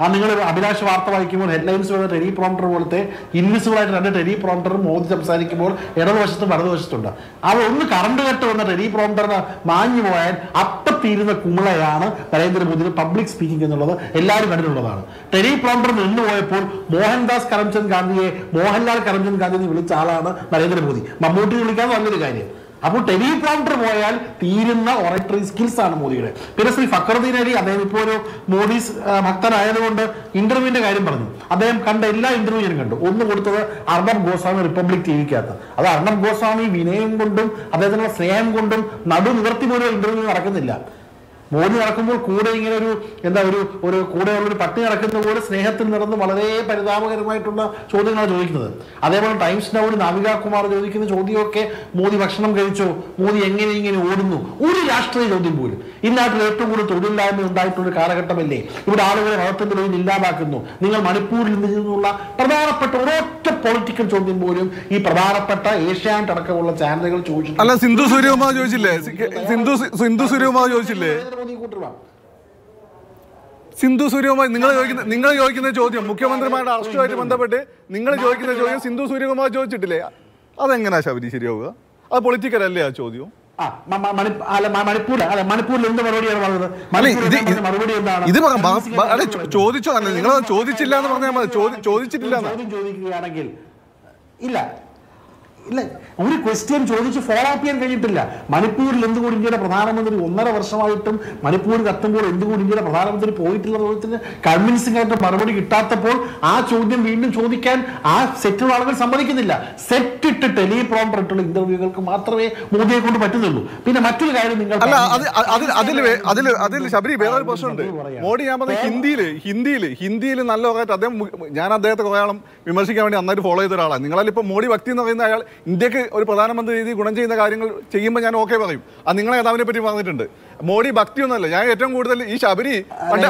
ആ നിങ്ങൾ അഭിലാഷ് വാർത്ത വായിക്കുമ്പോൾ ഹെഡ്ലൈൻസ് വരുന്ന ടെലി പ്രോംപ്റ്റർ പോലത്തെ ഇൻവിസിബിൾ ആയിട്ട് രണ്ട് ടെലി പ്രോംപ്റ്ററും മോദി സംസാരിക്കുമ്പോൾ ഇടതുവശത്തും വലതുവശത്തുണ്ട്. അത് ഒന്ന് കറണ്ട് കട്ട് വന്ന ടെലി പ്രോംപ്റ്ററിന് മാഞ്ഞു പോയാൽ അപ്പത്തീരുന്ന കുമിളയാണ് നരേന്ദ്രമോദിയുടെ പബ്ലിക് സ്പീക്കിംഗ് എന്നുള്ളത് എല്ലാവരും കണ്ടിട്ടുള്ളതാണ്. ടെലി പ്രോംപ്റ്റർ നിന്ന് പോയപ്പോൾ മോഹൻദാസ് കരംചന്ദ് ഗാന്ധിയെ മോഹൻലാൽ കരംചന്ദ് ഗാന്ധി വിളിച്ച ആളാണ് നരേന്ദ്രമോദി. മമ്മൂട്ടി വിളിക്കാൻ നല്ലൊരു കാര്യം. അപ്പോൾ ടെലിപ്രോംപ്റ്റർ പോയാൽ തീരുന്ന ഓറേറ്ററി സ്കിൽസ് ആണ് മോദിയുടെ. പിന്നെ ശ്രീ ഫക്രദീൻ അലി അദ്ദേഹം ഇപ്പോൾ ഒരു മോദി ഭക്തനായതുകൊണ്ട് ഇന്റർവ്യൂവിന്റെ കാര്യം പറഞ്ഞു. അദ്ദേഹം കണ്ട എല്ലാ ഇന്റർവ്യൂവിനും കണ്ടു. ഒന്ന് കൊടുത്തത് അർണബ് ഗോസ്വാമി റിപ്പബ്ലിക് ടിവിക്കകത്ത് അത് അർണബ് ഗോസ്വാമി വിനയം കൊണ്ടും അദ്ദേഹത്തിനുള്ള സ്നേഹം കൊണ്ടും നടു നിവർത്തി പോലും ഇന്റർവ്യൂ നടക്കുന്നില്ല. മോദി നടക്കുമ്പോൾ കൂടെ ഇങ്ങനെ ഒരു എന്താ ഒരു ഒരു കൂടെയുള്ള ഒരു പട്ടി നടക്കുന്ന പോലെ സ്നേഹത്തിൽ നിറന്ന് വളരെ പരിതാപകരമായിട്ടുള്ള ചോദ്യങ്ങളാണ് ചോദിക്കുന്നത്. അതേപോലെ ടൈംസ് നൗ നാവിക കുമാർ ചോദിക്കുന്ന ചോദ്യമൊക്കെ മോദി ഭക്ഷണം കഴിച്ചോ? മോദി എങ്ങനെ ഇങ്ങനെ ഓടുന്നു? ഒരു രാഷ്ട്രീയ ചോദ്യം പോലും. ഈ നാട്ടിൽ ഏറ്റവും കൂടുതൽ തൊഴിലില്ലായ്മ ഉണ്ടായിട്ടുള്ള കാലഘട്ടമല്ലേ? ഇവിടെ ആളുകളെ വളർത്തുന്ന പേരിൽ ഇല്ലാതാക്കുന്നു. നിങ്ങൾ മണിപ്പൂരിൽ നിന്നുള്ള പ്രധാനപ്പെട്ട ഒരൊറ്റ പൊളിറ്റിക്കൽ ചോദ്യം പോലും ഈ പ്രധാനപ്പെട്ട ഏഷ്യാനെറ്റ് അടക്കമുള്ള ചാനലുകൾ ചോദിച്ചു അല്ല സിന്ധു സൂര്യകുമാർ ചോദിച്ചില്ലേ? സിന്ധു സിന്ധു സൂര്യകുമാർ ചോദിച്ചില്ലേ? സിന്ധു സൂര്യകുമാർ നിങ്ങൾ ചോദിക്കുന്ന നിങ്ങൾ ചോദിക്കുന്ന ചോദ്യം മുഖ്യമന്ത്രിമാരുടെ അറസ്റ്റുമായിട്ട് ബന്ധപ്പെട്ട് നിങ്ങൾ ചോദിക്കുന്ന ചോദ്യം സിന്ധു സൂര്യകുമാർ ചോദിച്ചിട്ടില്ലേ? അതെങ്ങനെയാ ശബരി ശരിയാവുക? അത് പൊളിറ്റിക്കലല്ലേ ആ ചോദ്യം? ഇത് ചോദിച്ചോ അല്ല നിങ്ങൾ ചോദിച്ചില്ല എന്ന് പറഞ്ഞാൽ മതി ചോദിച്ചിട്ടില്ല ചോദ്യം ചോദിക്കുകയാണെങ്കിൽ ഇല്ല ഇല്ല ഒരു ക്വസ്റ്റ്യൻ ചോദിച്ച് ഫോളോ അപ്പ് ചെയ്യാൻ കഴിഞ്ഞിട്ടില്ല. മണിപ്പൂരിൽ എന്തുകൊണ്ട് ഇന്ത്യയുടെ പ്രധാനമന്ത്രി ഒന്നര വർഷമായിട്ടും മണിപ്പൂർ കത്തുമ്പോൾ എന്തുകൊണ്ട് ഇന്ത്യയുടെ പ്രധാനമന്ത്രി പോയിട്ടില്ല ചോദ്യത്തിന് കൺവിൻസിംഗ് ആയിട്ട് മറുപടി കിട്ടാത്തപ്പോൾ ആ ചോദ്യം വീണ്ടും ചോദിക്കാൻ ആ സെറ്റ് ആളുകൾ സമ്മതിക്കുന്നില്ല. സെറ്റ് ഇട്ട് ടെലിപ്രോംപ്റ്റർ ഇട്ടുള്ള ഇന്റർവ്യൂകൾക്ക് മാത്രമേ മോദിയെ കൊണ്ട് പറ്റുന്നുള്ളൂ. പിന്നെ മറ്റൊരു കാര്യം നിങ്ങൾ അതിൽ അതിൽ ശബരി പ്രശ്നമുണ്ട്. മോഡി ഞാൻ പറഞ്ഞ ഹിന്ദിയിൽ ഹിന്ദിയിൽ നല്ല അദ്ദേഹം ഞാൻ അദ്ദേഹത്തെ കുറേ ആളും വിമർശിക്കാൻ വേണ്ടി നന്നായിട്ട് ഫോളോ ചെയ്ത ഒരാളാണ് നിങ്ങളാൽ ഇപ്പോൾ മോഡി ഭക്തി എന്ന് പറയുന്ന അയാൾ ഇന്ത്യയ്ക്ക് ഒരു പ്രധാനമന്ത്രി രീതി ഗുണം ചെയ്യുന്ന കാര്യങ്ങൾ ചെയ്യുമ്പോൾ ഞാൻ ഓക്കെ പറയും. അത് നിങ്ങളെ നേതാവിനെ പറ്റി പറഞ്ഞിട്ടുണ്ട്. മോഡി ഭക്തിയൊന്നുമല്ല ഞാൻ ഏറ്റവും കൂടുതൽ ഈ ശബരി പണ്ട്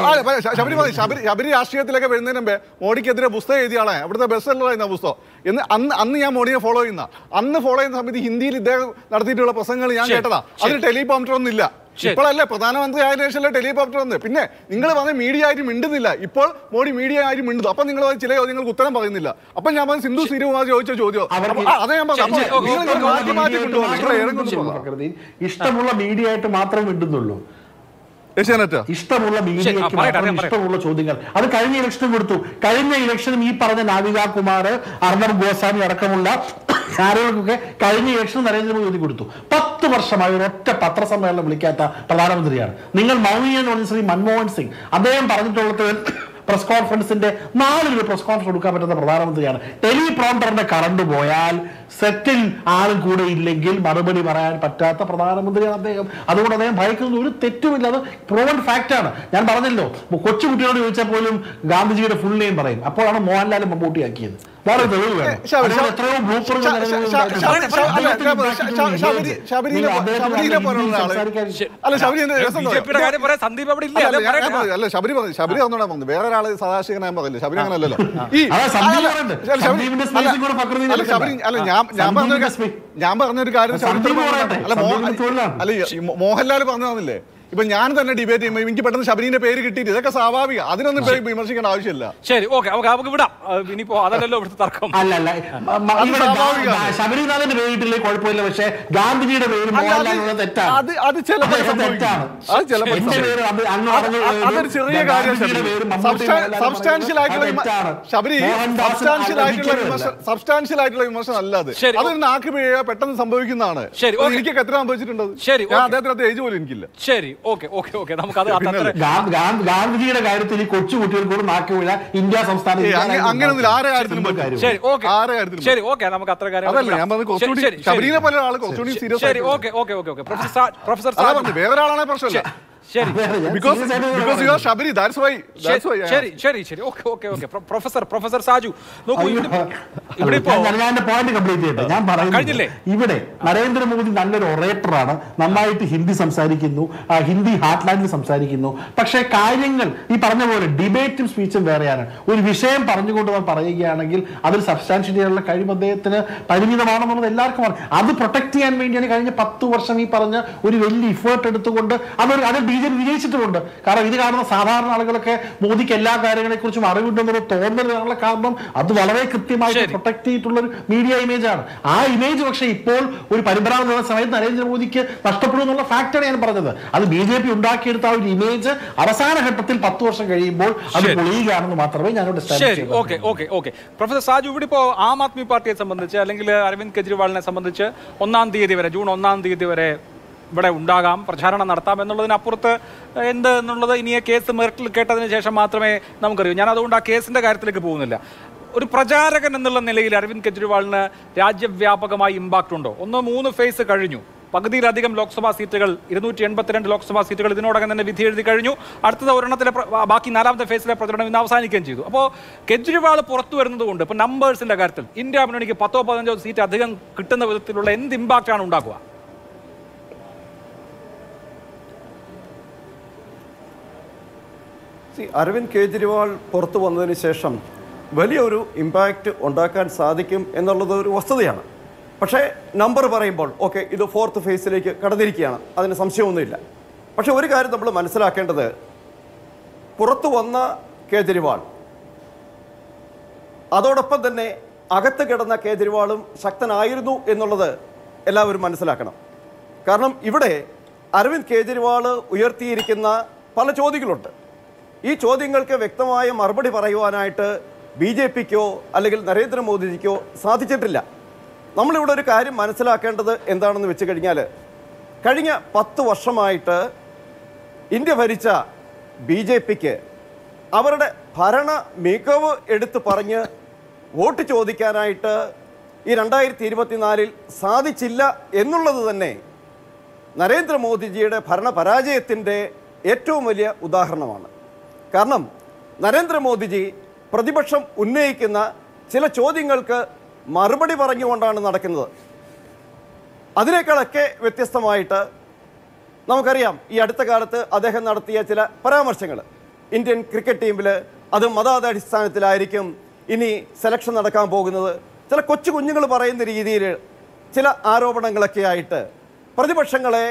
ശബരി ശബരി ശബരി രാഷ്ട്രീയത്തിലൊക്കെ വരുന്നതിന് മുമ്പേ മോഡിക്കെതിരെ പുസ്തകം എഴുതിയ ആളെ. അവിടുത്തെ ബെസ്റ്റ് സെല്ലറായിരുന്ന പുസ്തകം. എന്ന് അന്ന് അന്ന് ഞാൻ മോഡിയെ ഫോളോ ചെയ്യുന്ന. അന്ന് ഫോളോ ചെയ്യുന്ന സമയത്ത് ഹിന്ദിയിൽ ഇദ്ദേഹം നടത്തിയിട്ടുള്ള പ്രസംഗങ്ങൾ ഞാൻ കേട്ടതാ. അതിന് ടെലിപോംറ്റർ ഒന്നും ഇല്ല. ഇപ്പോഴല്ലേ പ്രധാനമന്ത്രി ആയതിനു ശേഷമല്ലേ ടെലികോപ്റ്റർ വന്ന് പിന്നെ നിങ്ങൾ പറഞ്ഞ മീഡിയ ആയിട്ട് മിണ്ടുന്നില്ല. ഇപ്പോൾ മോഡി മീഡിയ ആയിട്ട് മിണ്ടുന്നു. അപ്പൊ നിങ്ങൾ ചില ചോദ്യങ്ങൾക്ക് ഉത്തരം പറയുന്നില്ല. അപ്പൊ ഞാൻ പറഞ്ഞു സിന്ധു ശ്രീകുമാർ ചോദിച്ച ചോദ്യം. അതെ ഞാൻ പറഞ്ഞു ഇഷ്ടമുള്ള മീഡിയ ആയിട്ട് മാത്രമേ മിണ്ടുന്നുള്ളൂ. ഇഷ്ടമുള്ള പറയട്ടെ, മാത്രം ഇഷ്ടമുള്ള ചോദ്യങ്ങൾ. അത് കഴിഞ്ഞ ഇലക്ഷനും കൊടുത്തു. കഴിഞ്ഞ ഇലക്ഷനും ഈ പറഞ്ഞ നാവിക കുമാർ അർണബ് ഗോസ്വാമി അടക്കമുള്ള ആളുകൾക്കൊക്കെ കഴിഞ്ഞ ഇലക്ഷൻ നരേന്ദ്രമോദി ഊതി കൊടുത്തു. പത്ത് വർഷമായി ഒരൊറ്റ പത്രസമ്മേളനം വിളിക്കാത്ത പ്രധാനമന്ത്രിയാണ്. നിങ്ങൾ മൗനിയെന്ന് ശ്രീ മൻമോഹൻ സിംഗ് അദ്ദേഹം പറഞ്ഞിട്ടുള്ളത് പ്രസ് കോൺഫറൻസിന്റെ നാലൊരു പ്രസ് കോൺഫറൻസ് കൊടുക്കാൻ പറ്റുന്ന പ്രധാനമന്ത്രിയാണ്. ടെലി ടെലിപ്രോംപ്റ്ററിന്റെ കറണ്ട് പോയാൽ സെറ്റിൽ ആളും കൂടെ ഇല്ലെങ്കിൽ മറുപടി പറയാൻ പറ്റാത്ത പ്രധാനമന്ത്രിയാണ് അദ്ദേഹം. അതുകൊണ്ട് അദ്ദേഹം ഭയക്കുന്ന. ഒരു തെറ്റുമില്ല അത് പ്രോവൻ ഫാക്റ്റാണ് ഞാൻ പറഞ്ഞല്ലോ കൊച്ചു കുട്ടികളോട് ചോദിച്ചാൽ പോലും ഗാന്ധിജിയുടെ ഫുൾ നെയിം പറയും. അപ്പോഴാണ് മോഹൻലാൽ മമ്മൂട്ടിയാക്കിയത്. അല്ല, ശബരി-. പറഞ്ഞു. ശബരി ഒന്നുകൂടെ പറഞ്ഞു വേറെ ഒരാൾ സദാശിവൻ ഞാൻ പറഞ്ഞില്ല? ശബരി അങ്ങനെ അല്ലല്ലോ അല്ല, ഞാൻ ഞാൻ പറഞ്ഞൊരു ഞാൻ പറഞ്ഞൊരു കാര്യം. അല്ല മോഹൻലാൽ പറഞ്ഞു തന്നില്ലേ ഇപ്പൊ ഞാൻ തന്നെ ഡിബേറ്റ് ചെയ്യുമ്പോൾ എനിക്ക് പെട്ടെന്ന് ശബരിന്റെ പേര് കിട്ടിയിട്ട് ഇതൊക്കെ സ്വാഭാവിക. അതിനൊന്നും പേര് വിമർശിക്കേണ്ട ആവശ്യമില്ല. ശരി ഓക്കെ നമുക്ക് വിടാം. ഇനിയിപ്പോ അതല്ലല്ലോ ഇവിടുത്തെ തർക്കം. അല്ല അല്ല. അത്. ശബരിനാഥന്റെ പേരിട്ടില്ലേ കുഴപ്പമില്ല. പക്ഷെ ഗാന്ധിജിയുടെ പേര് അത് തെറ്റാണ്. അത് അത് ചിലപ്പോൾ തെറ്റാണ്. അത് ചിലപ്പോൾ. പേര് അത് അത് അത് അതൊരു ചെറിയ പേര് കാര്യം പേര് സബ്സ്റ്റാൻഷ്യൽ ആയിട്ടുള്ള. ശബരി സബ്സ്റ്റാൻഷ്യൽ ആയിട്ടുള്ള സബ്സ്റ്റാൻഷ്യൽ ആയിട്ടുള്ള വിമർശനം അല്ല അത്. ശരി, അതൊരു നാക്ക് പെട്ടെന്ന് സംഭവിക്കുന്നതാണ്. ശരി, അത് ഓക്കേ. എനിക്കൊക്കെ എത്ര സംഭവിച്ചിട്ടുണ്ട് ശരി, ഞാൻ ഓക്കേ. അദ്ദേഹത്തിന്റെ ഏജ് പോലും എനിക്കില്ല. ശരി ഓക്കെ ഓക്കെ ഓക്കെ. നമുക്ക് അത് ഗാന്ധിജിയുടെ കാര്യത്തിൽ ഈ കൊച്ചു കുട്ടികൾക്കൂടെ നാക്കി വീഴ ഇന്ത്യ സംസ്ഥാനം അങ്ങനെ. ശരി ഓക്കെ. നമുക്ക് അത്ര കാര്യം പ്രൊഫസർ പ്രൊഫസർ വേറെ ആളാണെ പ്രശ്നമില്ല. ശരി അതെ, അതെ, ഞാൻ ബിക്കോസ് serious ആയിട്ട് because you are Sabari that's why that's why ശരി ശരി ശരി okay okay okay. Professor professor Saju നോക്കൂ അയ്യോ, ഇവിടെ ഇവിടെ ഇപ്പോ ഞാൻ- ഞാൻ എന്റെ പോയിന്റ് കംപ്ലീറ്റ് ചെയ്യട്ടെ. ഞാൻ കഴിഞ്ഞില്ലേ? പറയുന്നത് ഇവിടെ നരേന്ദ്രമോദി നല്ലൊരു ഒറേറ്ററാണ് നന്നായിട്ട് ഹിന്ദി സംസാരിക്കുന്നു. ഹിന്ദി ഹാർട്ട് ലാൻഡിൽ സംസാരിക്കുന്നു. പക്ഷേ കാര്യങ്ങൾ ഈ പറഞ്ഞ പോലെ ഡിബേറ്റും സ്പീച്ചും വേറെയാണ്. ഒരു വിഷയം പറഞ്ഞുകൊണ്ട് അവൻ പറയുകയാണെങ്കിൽ അതിൽ സബ്സ്റ്റാൻഷ്യൽ ചെയ്യാനുള്ള കഴിവ് അദ്ദേഹത്തിന് പരിമിതമാണെന്നുള്ളത് എല്ലാവർക്കും അറിയാം. അത് പ്രൊട്ടക്ട് ചെയ്യാൻ വേണ്ടിയാണ് കഴിഞ്ഞ പത്ത് വർഷം ഈ പറഞ്ഞ ഒരു വലിയ ഇഫേർട്ട് എടുത്തുകൊണ്ട് അതൊരു അത് ബി ജെ പി വിജയിച്ചിട്ടുമുണ്ട് കാരണം ഇത് കാണുന്ന സാധാരണ ആളുകളൊക്കെ മോദിക്ക് എല്ലാ കാര്യങ്ങളെക്കുറിച്ചും അറിവുണ്ടെന്നുള്ള തോന്നലാണ് കാരണം അത് വളരെ കൃത്യമായിട്ട്. പ്രൊട്ടക്ട് ചെയ്തിട്ടുള്ള ഒരു മീഡിയ ഇമേജ് ആണ് ആ ഇമേജ് പക്ഷേ ഇപ്പോൾ ഒരു പരിഭ്രാമം നിന്ന സമയത്ത് നരേന്ദ്രമോദിക്ക് നഷ്ടപ്പെടും എന്നുള്ള ഫാക്റ്റാണ് ഞാൻ പറഞ്ഞത് അത് ബി ജെ പി ഉണ്ടാക്കിയെടുത്ത ആ ഒരു ഇമേജ് അവസാന ഘട്ടത്തിൽ പത്ത് വർഷം കഴിയുമ്പോൾ അത്. പൊളിയുകയാണെന്ന് മാത്രമേ ഞാൻ. Okay okay okay professor Saju ഇവിടെ ഇപ്പോ ആം ആദ്മി പാർട്ടിയെ സംബന്ധിച്ച് അല്ലെങ്കിൽ അരവിന്ദ് കെജ്രിവാളിനെ സംബന്ധിച്ച് ഒന്നാം തീയതി വരെ ജൂൺ ഒന്നാം തീയതി വരെ ഇവിടെ ഉണ്ടാകാം. പ്രചാരണം നടത്താം എന്നുള്ളതിനപ്പുറത്ത് എന്ത് എന്നുള്ളത് ഇനി കേസ് മെറിറ്റിൽ കേട്ടതിന് ശേഷം മാത്രമേ നമുക്കറിയൂ. ഞാൻ അതുകൊണ്ട് ആ കേസിന്റെ കാര്യത്തിലേക്ക് പോകുന്നില്ല. ഒരു പ്രചാരകൻ എന്നുള്ള നിലയിൽ അരവിന്ദ് കെജ്രിവാളിന് രാജ്യവ്യാപകമായി ഇമ്പാക്റ്റ് ഉണ്ടോ? ഒന്ന് മൂന്ന് ഫേസ് കഴിഞ്ഞു. പകുതിയിലധികം ലോക്സഭാ സീറ്റുകൾ ഇരുന്നൂറ്റി എൺപത്തിരണ്ട് ലോക്സഭാ സീറ്റുകൾ ഇതിനോടകം തന്നെ വിധി എഴുതി കഴിഞ്ഞു. അടുത്തത് ഒരെണ്ണത്തിലെ ബാക്കി നാലാമത്തെ ഫേസിലെ പ്രചരണം ഇന്ന് അവസാനിക്കുകയും ചെയ്തു. അപ്പോൾ കെജ്രിവാൾ പുറത്തു വരുന്നത് കൊണ്ട് ഇപ്പോൾ നമ്പേഴ്സിന്റെ കാര്യത്തിൽ ഇന്ത്യ മുന്നണിക്ക് പത്തോ പതിനഞ്ചോ സീറ്റ് അധികം കിട്ടുന്ന വിധത്തിലുള്ള എന്ത് ഇമ്പാക്റ്റാണ് ഉണ്ടാക്കുക See, അരവിന്ദ് കെജ്രിവാൾ പുറത്തു വന്നതിന് ശേഷം വലിയൊരു ഇമ്പാക്റ്റ് ഉണ്ടാക്കാൻ സാധിക്കും എന്നുള്ളത് ഒരു വസ്തുതയാണ്. പക്ഷേ നമ്പർ പറയുമ്പോൾ ഓക്കെ ഇത് ഫോർത്ത് ഫേസിലേക്ക് കടന്നിരിക്കുകയാണ്. അതിന് സംശയമൊന്നുമില്ല. പക്ഷേ ഒരു കാര്യം നമ്മൾ മനസ്സിലാക്കേണ്ടത് പുറത്തു വന്ന കേജ്രിവാൾ അതോടൊപ്പം തന്നെ അകത്ത് കിടന്ന കേജ്രിവാളും ശക്തനായിരുന്നു എന്നുള്ളത് എല്ലാവരും മനസ്സിലാക്കണം. കാരണം ഇവിടെ അരവിന്ദ് കേജ്രിവാൾ ഉയർത്തിയിരിക്കുന്ന പല ചോദ്യങ്ങളുണ്ട്. ഈ ചോദ്യങ്ങൾക്ക് വ്യക്തമായ മറുപടി പറയുവാനായിട്ട് ബി ജെ പിക്കോ അല്ലെങ്കിൽ നരേന്ദ്രമോദിജിക്കോ സാധിച്ചിട്ടില്ല. നമ്മളിവിടെ ഒരു കാര്യം മനസ്സിലാക്കേണ്ടത് എന്താണെന്ന് വെച്ച് കഴിഞ്ഞാൽ കഴിഞ്ഞ പത്ത് വർഷമായിട്ട് ഇന്ത്യ ഭരിച്ച ബി ജെ പിക്ക് അവരുടെ ഭരണ മികവ് എടുത്തു പറഞ്ഞ് വോട്ട് ചോദിക്കാനായിട്ട് ഈ രണ്ടായിരത്തി ഇരുപത്തിനാലിൽ സാധിച്ചില്ല എന്നുള്ളത് തന്നെ നരേന്ദ്രമോദിജിയുടെ ഭരണ പരാജയത്തിന്റെ ഏറ്റവും വലിയ ഉദാഹരണമാണ്. കാരണം നരേന്ദ്രമോദിജി പ്രതിപക്ഷം ഉന്നയിക്കുന്ന ചില ചോദ്യങ്ങൾക്ക് മറുപടി പറഞ്ഞുകൊണ്ടാണ് നടക്കുന്നത്. അതിനേക്കാളൊക്കെ വ്യത്യസ്തമായിട്ട് നമുക്കറിയാം ഈ അടുത്ത കാലത്ത് അദ്ദേഹം നടത്തിയ ചില പരാമർശങ്ങൾ. ഇന്ത്യൻ ക്രിക്കറ്റ് ടീമിൽ അത് മതാതടിസ്ഥാനത്തിലായിരിക്കും ഇനി സെലക്ഷൻ നടക്കാൻ പോകുന്നത്. ചില കൊച്ചു കുഞ്ഞുങ്ങൾ പറയുന്ന രീതിയിൽ ചില ആരോപണങ്ങളൊക്കെ ആയിട്ട് പ്രതിപക്ഷങ്ങളെ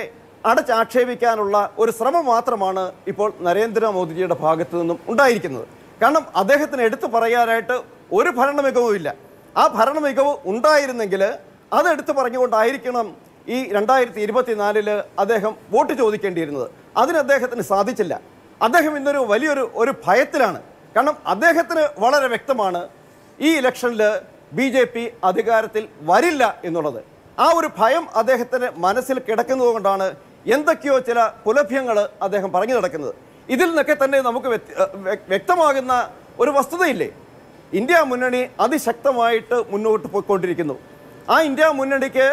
അടച്ചാക്ഷേപിക്കാനുള്ള ഒരു ശ്രമം മാത്രമാണ് ഇപ്പോൾ നരേന്ദ്രമോദിജിയുടെ ഭാഗത്തു നിന്നും ഉണ്ടായിരിക്കുന്നത്. കാരണം അദ്ദേഹത്തിന് എടുത്തു പറയാനായിട്ട് ഒരു ഭരണ മികവുമില്ല ആ ഭരണ മികവ് ഉണ്ടായിരുന്നെങ്കിൽ അത് എടുത്തു പറഞ്ഞുകൊണ്ടായിരിക്കണം ഈ രണ്ടായിരത്തി ഇരുപത്തിനാലിൽ അദ്ദേഹം വോട്ട് ചോദിക്കേണ്ടിയിരുന്നത്. അതിന് അദ്ദേഹത്തിന് സാധിച്ചില്ല. അദ്ദേഹം ഇന്നൊരു വലിയൊരു ഒരു ഭയത്തിലാണ്. കാരണം അദ്ദേഹത്തിന് വളരെ വ്യക്തമാണ് ഈ ഇലക്ഷനിൽ ബി ജെ പി അധികാരത്തിൽ വരില്ല എന്നുള്ളത്. ആ ഒരു ഭയം അദ്ദേഹത്തിന് മനസ്സിൽ കിടക്കുന്നത് കൊണ്ടാണ് എന്തൊക്കെയോ ചില പുലഭ്യങ്ങൾ അദ്ദേഹം പറഞ്ഞു നടക്കുന്നത്. ഇതിൽ നിന്നൊക്കെ തന്നെ നമുക്ക് വ്യക്തമാകുന്ന ഒരു വസ്തുതയില്ലേ? ഇന്ത്യ മുന്നണി അതിശക്തമായിട്ട് മുന്നോട്ട് പോയിക്കൊണ്ടിരിക്കുന്നു. ആ ഇന്ത്യ മുന്നണിക്ക്